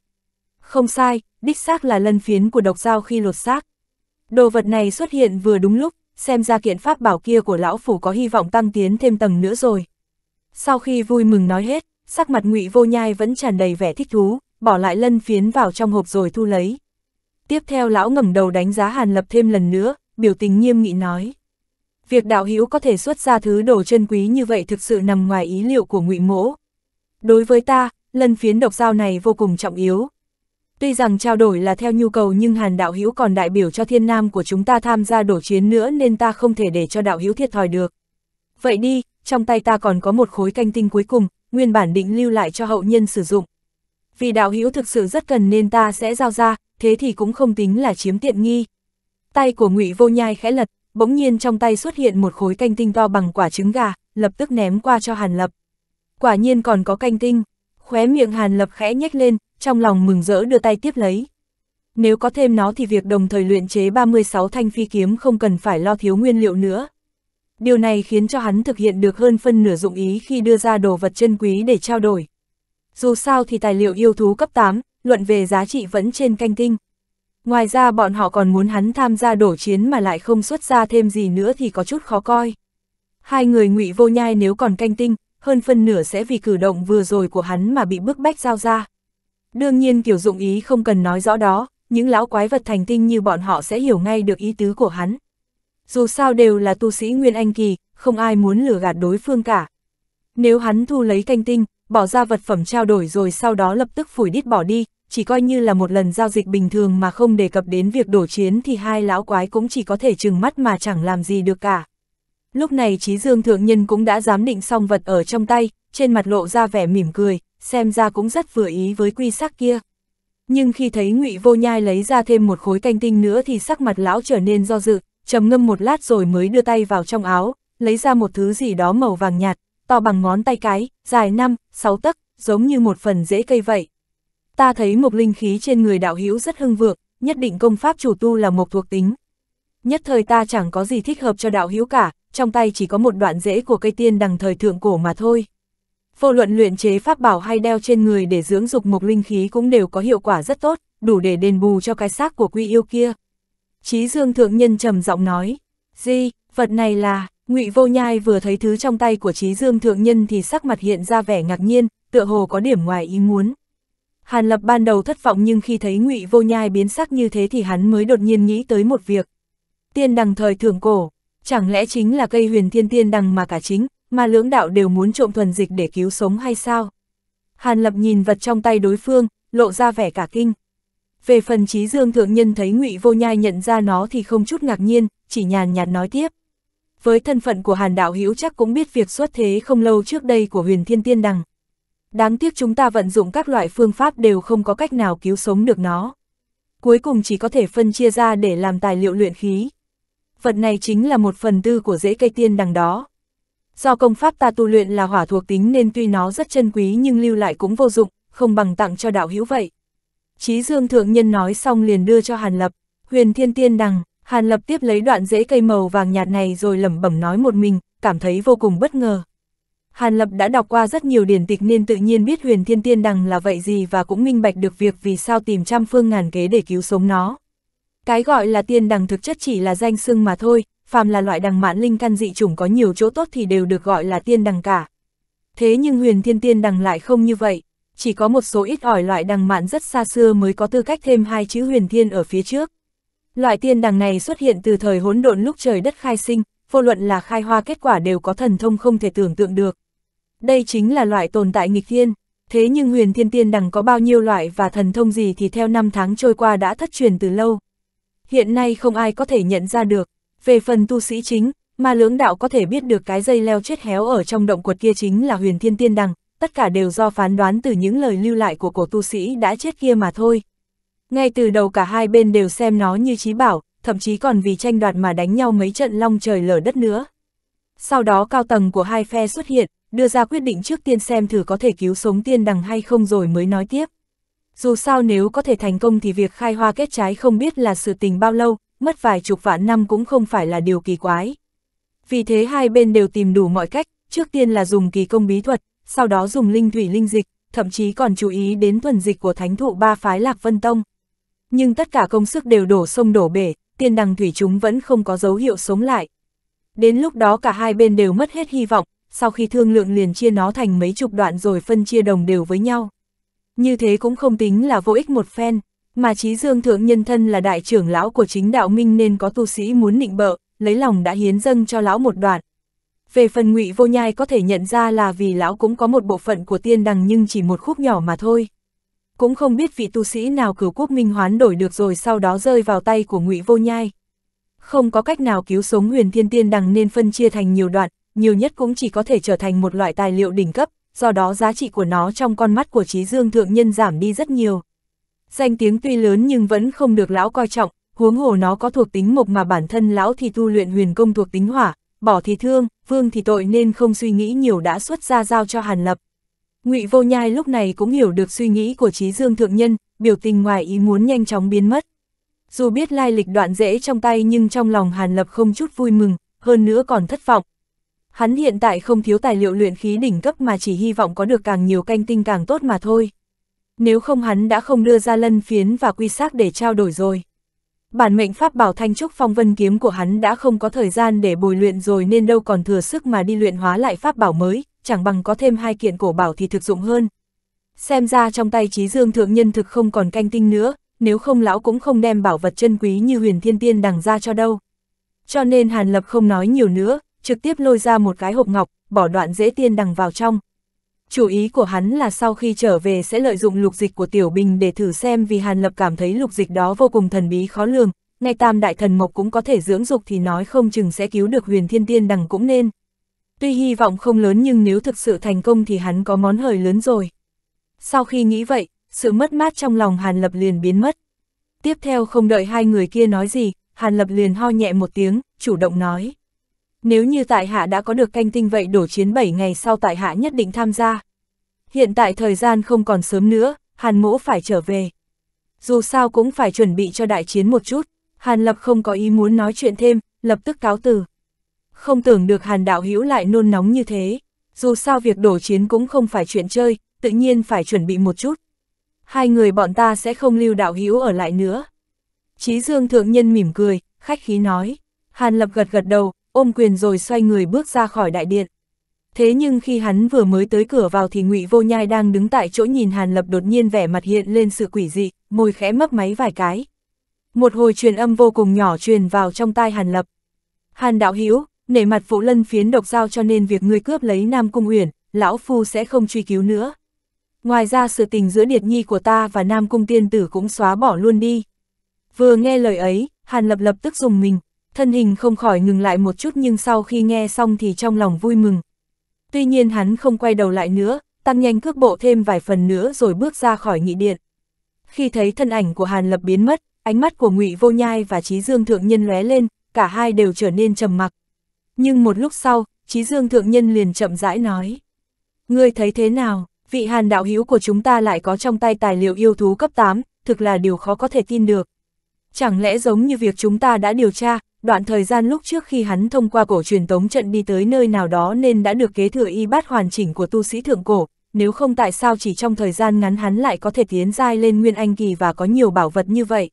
[SPEAKER 1] Không sai, đích xác là lân phiến của độc dao khi lột xác. Đồ vật này xuất hiện vừa đúng lúc, xem ra kiện pháp bảo kia của lão phủ có hy vọng tăng tiến thêm tầng nữa rồi. Sau khi vui mừng nói hết, sắc mặt ngụy Vô Nhai vẫn tràn đầy vẻ thích thú, bỏ lại lân phiến vào trong hộp rồi thu lấy. Tiếp theo lão ngẩng đầu đánh giá Hàn Lập thêm lần nữa, biểu tình nghiêm nghị nói. Việc đạo hữu có thể xuất ra thứ đồ chân quý như vậy thực sự nằm ngoài ý liệu của ngụy mỗ. Đối với ta, lân phiến độc giao này vô cùng trọng yếu. Tuy rằng trao đổi là theo nhu cầu nhưng Hàn đạo hữu còn đại biểu cho thiên nam của chúng ta tham gia đổ chiến nữa nên ta không thể để cho đạo hữu thiệt thòi được. Vậy đi, trong tay ta còn có một khối canh tinh cuối cùng, nguyên bản định lưu lại cho hậu nhân sử dụng. Vì đạo hữu thực sự rất cần nên ta sẽ giao ra, thế thì cũng không tính là chiếm tiện nghi. Tay của ngụy vô nhai khẽ lật, bỗng nhiên trong tay xuất hiện một khối canh tinh to bằng quả trứng gà, lập tức ném qua cho Hàn Lập. Quả nhiên còn có canh tinh, khóe miệng Hàn Lập khẽ nhếch lên, trong lòng mừng rỡ đưa tay tiếp lấy. Nếu có thêm nó thì việc đồng thời luyện chế 36 thanh phi kiếm không cần phải lo thiếu nguyên liệu nữa. Điều này khiến cho hắn thực hiện được hơn phân nửa dụng ý khi đưa ra đồ vật chân quý để trao đổi. Dù sao thì tài liệu yêu thú cấp 8, luận về giá trị vẫn trên canh tinh. Ngoài ra bọn họ còn muốn hắn tham gia đổ chiến mà lại không xuất ra thêm gì nữa thì có chút khó coi. Hai người ngụy vô nhai nếu còn canh tinh, hơn phân nửa sẽ vì cử động vừa rồi của hắn mà bị bức bách giao ra. Đương nhiên kiểu dụng ý không cần nói rõ đó, những lão quái vật thành tinh như bọn họ sẽ hiểu ngay được ý tứ của hắn. Dù sao đều là tu sĩ Nguyên Anh Kỳ, không ai muốn lừa gạt đối phương cả. Nếu hắn thu lấy canh tinh, bỏ ra vật phẩm trao đổi rồi sau đó lập tức phủi đít bỏ đi, chỉ coi như là một lần giao dịch bình thường mà không đề cập đến việc đổ chiến thì hai lão quái cũng chỉ có thể trừng mắt mà chẳng làm gì được cả. Lúc này Trí Dương Thượng Nhân cũng đã giám định xong vật ở trong tay, trên mặt lộ ra vẻ mỉm cười, xem ra cũng rất vừa ý với quy sắc kia. Nhưng khi thấy ngụy Vô Nhai lấy ra thêm một khối canh tinh nữa thì sắc mặt lão trở nên do dự, trầm ngâm một lát rồi mới đưa tay vào trong áo, lấy ra một thứ gì đó màu vàng nhạt, to bằng ngón tay cái, dài 5, 6 tấc, giống như một phần rễ cây vậy. Ta thấy một linh khí trên người đạo hữu rất hưng vượng, nhất định công pháp chủ tu là một thuộc tính. Nhất thời ta chẳng có gì thích hợp cho đạo hữu cả, trong tay chỉ có một đoạn rễ của cây tiên đằng thời thượng cổ mà thôi. Vô luận luyện chế pháp bảo hay đeo trên người để dưỡng dục một linh khí cũng đều có hiệu quả rất tốt, đủ để đền bù cho cái xác của quy yêu kia. Chí Dương Thượng Nhân trầm giọng nói, Di, vật này là, ngụy Vô Nhai vừa thấy thứ trong tay của Chí Dương Thượng Nhân thì sắc mặt hiện ra vẻ ngạc nhiên, tựa hồ có điểm ngoài ý muốn. Hàn Lập ban đầu thất vọng nhưng khi thấy ngụy Vô Nhai biến sắc như thế thì hắn mới đột nhiên nghĩ tới một việc. Tiên đằng thời thượng cổ, chẳng lẽ chính là cây huyền thiên tiên đằng mà cả chính, mà lưỡng đạo đều muốn trộm thuần dịch để cứu sống hay sao? Hàn Lập nhìn vật trong tay đối phương, lộ ra vẻ cả kinh. Về phần trí dương thượng nhân thấy ngụy Vô Nhai nhận ra nó thì không chút ngạc nhiên, chỉ nhàn nhạt nói tiếp. Với thân phận của Hàn Đạo Hữu chắc cũng biết việc xuất thế không lâu trước đây của huyền thiên tiên đằng đáng tiếc chúng ta vận dụng các loại phương pháp đều không có cách nào cứu sống được nó. Cuối cùng chỉ có thể phân chia ra để làm tài liệu luyện khí. vật này chính là một phần tư của rễ cây tiên đằng đó. Do công pháp ta tu luyện là hỏa thuộc tính nên tuy nó rất chân quý nhưng lưu lại cũng vô dụng, không bằng tặng cho đạo hữu vậy. Chí Dương Thượng Nhân nói xong liền đưa cho Hàn Lập, huyền thiên tiên đằng, Hàn Lập tiếp lấy đoạn rễ cây màu vàng nhạt này rồi lẩm bẩm nói một mình, cảm thấy vô cùng bất ngờ. Hàn Lập đã đọc qua rất nhiều điển tịch nên tự nhiên biết huyền thiên tiên đằng là vậy gì và cũng minh bạch được việc vì sao tìm trăm phương ngàn kế để cứu sống nó. Cái gọi là tiên đằng thực chất chỉ là danh xưng mà thôi, phàm là loại đằng mãn linh căn dị chủng có nhiều chỗ tốt thì đều được gọi là tiên đằng cả. Thế nhưng huyền thiên tiên đằng lại không như vậy, chỉ có một số ít ỏi loại đằng mạn rất xa xưa mới có tư cách thêm hai chữ huyền thiên ở phía trước. Loại tiên đằng này xuất hiện từ thời hỗn độn lúc trời đất khai sinh, vô luận là khai hoa kết quả đều có thần thông không thể tưởng tượng được. Đây chính là loại tồn tại nghịch thiên, thế nhưng huyền thiên tiên đằng có bao nhiêu loại và thần thông gì thì theo năm tháng trôi qua đã thất truyền từ lâu. Hiện nay không ai có thể nhận ra được, về phần tu sĩ chính, mà lưỡng đạo có thể biết được cái dây leo chết héo ở trong động quật kia chính là huyền thiên tiên đằng, tất cả đều do phán đoán từ những lời lưu lại của cổ tu sĩ đã chết kia mà thôi. Ngay từ đầu cả hai bên đều xem nó như trí bảo, thậm chí còn vì tranh đoạt mà đánh nhau mấy trận long trời lở đất nữa. Sau đó cao tầng của hai phe xuất hiện, đưa ra quyết định trước tiên xem thử có thể cứu sống tiên đằng hay không rồi mới nói tiếp. Dù sao nếu có thể thành công thì việc khai hoa kết trái không biết là sự tình bao lâu, mất vài chục vạn năm cũng không phải là điều kỳ quái. Vì thế hai bên đều tìm đủ mọi cách, trước tiên là dùng kỳ công bí thuật, sau đó dùng linh thủy linh dịch, thậm chí còn chú ý đến thuần dịch của thánh thụ ba phái Lạc Vân Tông. Nhưng tất cả công sức đều đổ sông đổ bể, tiên đằng thủy chúng vẫn không có dấu hiệu sống lại. Đến lúc đó cả hai bên đều mất hết hy vọng, sau khi thương lượng liền chia nó thành mấy chục đoạn rồi phân chia đồng đều với nhau. Như thế cũng không tính là vô ích một phen, mà chí dương thượng nhân thân là đại trưởng lão của chính đạo minh nên có tu sĩ muốn nịnh bợ, lấy lòng đã hiến dâng cho lão một đoạn. Về phần ngụy vô nhai có thể nhận ra là vì lão cũng có một bộ phận của tiên đằng nhưng chỉ một khúc nhỏ mà thôi. Cũng không biết vị tu sĩ nào cửu quốc minh hoán đổi được rồi sau đó rơi vào tay của ngụy vô nhai. Không có cách nào cứu sống huyền thiên tiên đằng nên phân chia thành nhiều đoạn, nhiều nhất cũng chỉ có thể trở thành một loại tài liệu đỉnh cấp, do đó giá trị của nó trong con mắt của trí dương thượng nhân giảm đi rất nhiều. Danh tiếng tuy lớn nhưng vẫn không được lão coi trọng, huống hồ nó có thuộc tính mộc mà bản thân lão thì tu luyện huyền công thuộc tính hỏa, bỏ thì thương, vương thì tội nên không suy nghĩ nhiều đã xuất ra giao cho Hàn Lập. Ngụy Vô Nhai lúc này cũng hiểu được suy nghĩ của Trí Dương Thượng Nhân, biểu tình ngoài ý muốn nhanh chóng biến mất. Dù biết lai lịch đoạn dễ trong tay nhưng trong lòng Hàn Lập không chút vui mừng, hơn nữa còn thất vọng. Hắn hiện tại không thiếu tài liệu luyện khí đỉnh cấp mà chỉ hy vọng có được càng nhiều canh tinh càng tốt mà thôi. Nếu không hắn đã không đưa ra lân phiến và quy xác để trao đổi rồi bản mệnh pháp bảo thanh trúc phong vân kiếm của hắn đã không có thời gian để bồi luyện rồi nên đâu còn thừa sức mà đi luyện hóa lại pháp bảo mới, chẳng bằng có thêm hai kiện cổ bảo thì thực dụng hơn. Xem ra trong tay trí dương thượng nhân thực không còn canh tinh nữa, nếu không lão cũng không đem bảo vật chân quý như huyền thiên tiên đằng ra cho đâu. Cho nên Hàn Lập không nói nhiều nữa, trực tiếp lôi ra một cái hộp ngọc, bỏ đoạn dễ tiên đằng vào trong. Chủ ý của hắn là sau khi trở về sẽ lợi dụng lục dịch của Tiểu Bình để thử xem vì Hàn Lập cảm thấy lục dịch đó vô cùng thần bí khó lường, ngay tam đại thần mộc cũng có thể dưỡng dục thì nói không chừng sẽ cứu được huyền thiên tiên đằng cũng nên. Tuy hy vọng không lớn nhưng nếu thực sự thành công thì hắn có món hời lớn rồi. Sau khi nghĩ vậy, sự mất mát trong lòng Hàn Lập liền biến mất. Tiếp theo không đợi hai người kia nói gì, Hàn Lập liền ho nhẹ một tiếng, chủ động nói. Nếu như tại hạ đã có được canh tinh vậy đổ chiến 7 ngày sau tại hạ nhất định tham gia. Hiện tại thời gian không còn sớm nữa, Hàn mỗ phải trở về. Dù sao cũng phải chuẩn bị cho đại chiến một chút, Hàn Lập không có ý muốn nói chuyện thêm, lập tức cáo từ. Không tưởng được Hàn đạo hữu lại nôn nóng như thế, dù sao việc đổ chiến cũng không phải chuyện chơi, tự nhiên phải chuẩn bị một chút. Hai người bọn ta sẽ không lưu đạo hữu ở lại nữa. Chí Dương Thượng Nhân mỉm cười, khách khí nói. Hàn Lập gật gật đầu, ôm quyền rồi xoay người bước ra khỏi đại điện. Thế nhưng khi hắn vừa mới tới cửa vào thì ngụy Vô Nhai đang đứng tại chỗ nhìn Hàn Lập đột nhiên vẻ mặt hiện lên sự quỷ dị, môi khẽ mấp máy vài cái. Một hồi truyền âm vô cùng nhỏ truyền vào trong tai Hàn Lập. Hàn đạo hữu nể mặt Vũ Lân phiến độc giao cho nên việc ngươi cướp lấy Nam Cung Uyển, lão phu sẽ không truy cứu nữa. Ngoài ra sự tình giữa Điệt Nhi của ta và Nam Cung Tiên Tử cũng xóa bỏ luôn đi. Vừa nghe lời ấy, Hàn Lập lập tức dùng mình, thân hình không khỏi ngừng lại một chút nhưng sau khi nghe xong thì trong lòng vui mừng. Tuy nhiên hắn không quay đầu lại nữa, tăng nhanh cước bộ thêm vài phần nữa rồi bước ra khỏi nghị điện. Khi thấy thân ảnh của Hàn Lập biến mất, ánh mắt của Ngụy Vô Nhai và Trí Dương Thượng Nhân lóe lên, cả hai đều trở nên trầm mặc. Nhưng một lúc sau, Trí Dương Thượng Nhân liền chậm rãi nói. Ngươi thấy thế nào, vị hàn đạo hữu của chúng ta lại có trong tay tài liệu yêu thú cấp 8, thực là điều khó có thể tin được. Chẳng lẽ giống như việc chúng ta đã điều tra, đoạn thời gian lúc trước khi hắn thông qua cổ truyền tống trận đi tới nơi nào đó nên đã được kế thừa y bát hoàn chỉnh của tu sĩ thượng cổ, nếu không tại sao chỉ trong thời gian ngắn hắn lại có thể tiến giai lên nguyên anh kỳ và có nhiều bảo vật như vậy.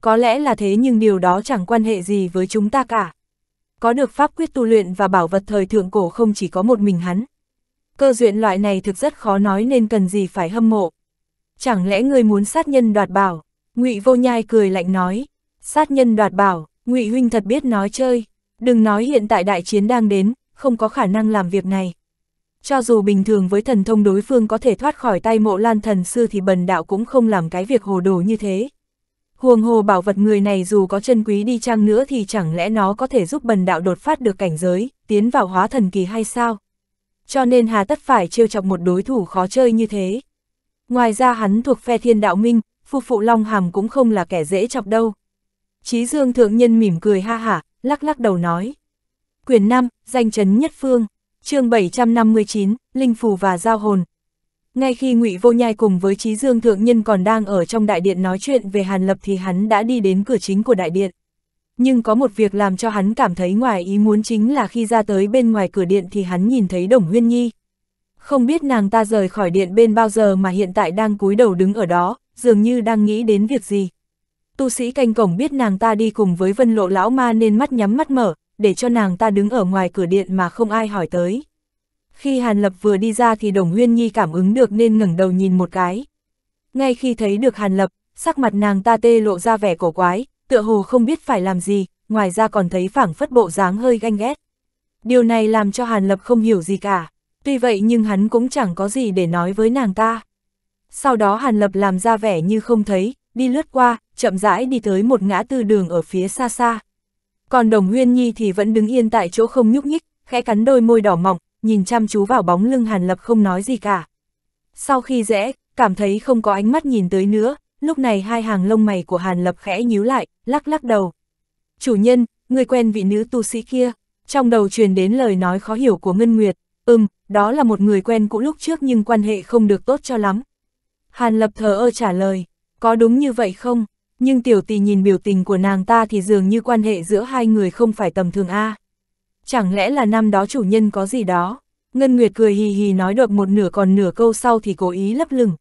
[SPEAKER 1] Có lẽ là thế nhưng điều đó chẳng quan hệ gì với chúng ta cả. Có được pháp quyết tu luyện và bảo vật thời thượng cổ không chỉ có một mình hắn. Cơ duyện loại này thực rất khó nói nên cần gì phải hâm mộ. Chẳng lẽ người muốn sát nhân đoạt bảo? Ngụy Vô Nhai cười lạnh nói, sát nhân đoạt bảo, Ngụy huynh thật biết nói chơi, đừng nói hiện tại đại chiến đang đến, không có khả năng làm việc này. Cho dù bình thường với thần thông đối phương có thể thoát khỏi tay mộ lan thần sư thì bần đạo cũng không làm cái việc hồ đồ như thế. Huồng hồ bảo vật người này dù có chân quý đi chăng nữa thì chẳng lẽ nó có thể giúp bần đạo đột phát được cảnh giới, tiến vào hóa thần kỳ hay sao? Cho nên hà tất phải trêu chọc một đối thủ khó chơi như thế. Ngoài ra hắn thuộc phe thiên đạo minh, phu phụ Long Hàm cũng không là kẻ dễ chọc đâu. Chí Dương Thượng Nhân mỉm cười ha hả, lắc lắc đầu nói. Quyền 5, danh chấn nhất phương, chương 759, Linh Phù và Giao Hồn. Ngay khi ngụy Vô Nhai cùng với Chí Dương Thượng Nhân còn đang ở trong đại điện nói chuyện về Hàn Lập thì hắn đã đi đến cửa chính của đại điện. Nhưng có một việc làm cho hắn cảm thấy ngoài ý muốn chính là khi ra tới bên ngoài cửa điện thì hắn nhìn thấy Đồng Huyên Nhi. Không biết nàng ta rời khỏi điện bên bao giờ mà hiện tại đang cúi đầu đứng ở đó, dường như đang nghĩ đến việc gì. Tu sĩ canh cổng biết nàng ta đi cùng với vân lộ lão ma nên mắt nhắm mắt mở, để cho nàng ta đứng ở ngoài cửa điện mà không ai hỏi tới. Khi Hàn Lập vừa đi ra thì Đồng Nguyên Nhi cảm ứng được nên ngẩng đầu nhìn một cái. Ngay khi thấy được Hàn Lập, sắc mặt nàng ta tê lộ ra vẻ cổ quái, tựa hồ không biết phải làm gì, ngoài ra còn thấy phảng phất bộ dáng hơi ganh ghét. Điều này làm cho Hàn Lập không hiểu gì cả, tuy vậy nhưng hắn cũng chẳng có gì để nói với nàng ta. Sau đó Hàn Lập làm ra vẻ như không thấy, đi lướt qua, chậm rãi đi tới một ngã tư đường ở phía xa xa. Còn Đồng Huyên Nhi thì vẫn đứng yên tại chỗ không nhúc nhích, khẽ cắn đôi môi đỏ mọng, nhìn chăm chú vào bóng lưng Hàn Lập không nói gì cả. Sau khi rẽ, cảm thấy không có ánh mắt nhìn tới nữa, lúc này hai hàng lông mày của Hàn Lập khẽ nhíu lại, lắc lắc đầu. Chủ nhân, người quen vị nữ tu sĩ kia, trong đầu truyền đến lời nói khó hiểu của Ngân Nguyệt, ừm, đó là một người quen cũ lúc trước nhưng quan hệ không được tốt cho lắm. Hàn Lập thờ ơ trả lời, có đúng như vậy không? Nhưng tiểu tỷ nhìn biểu tình của nàng ta thì dường như quan hệ giữa hai người không phải tầm thường A. Chẳng lẽ là năm đó chủ nhân có gì đó? Ngân Nguyệt cười hì hì nói được một nửa còn nửa câu sau thì cố ý lấp lửng.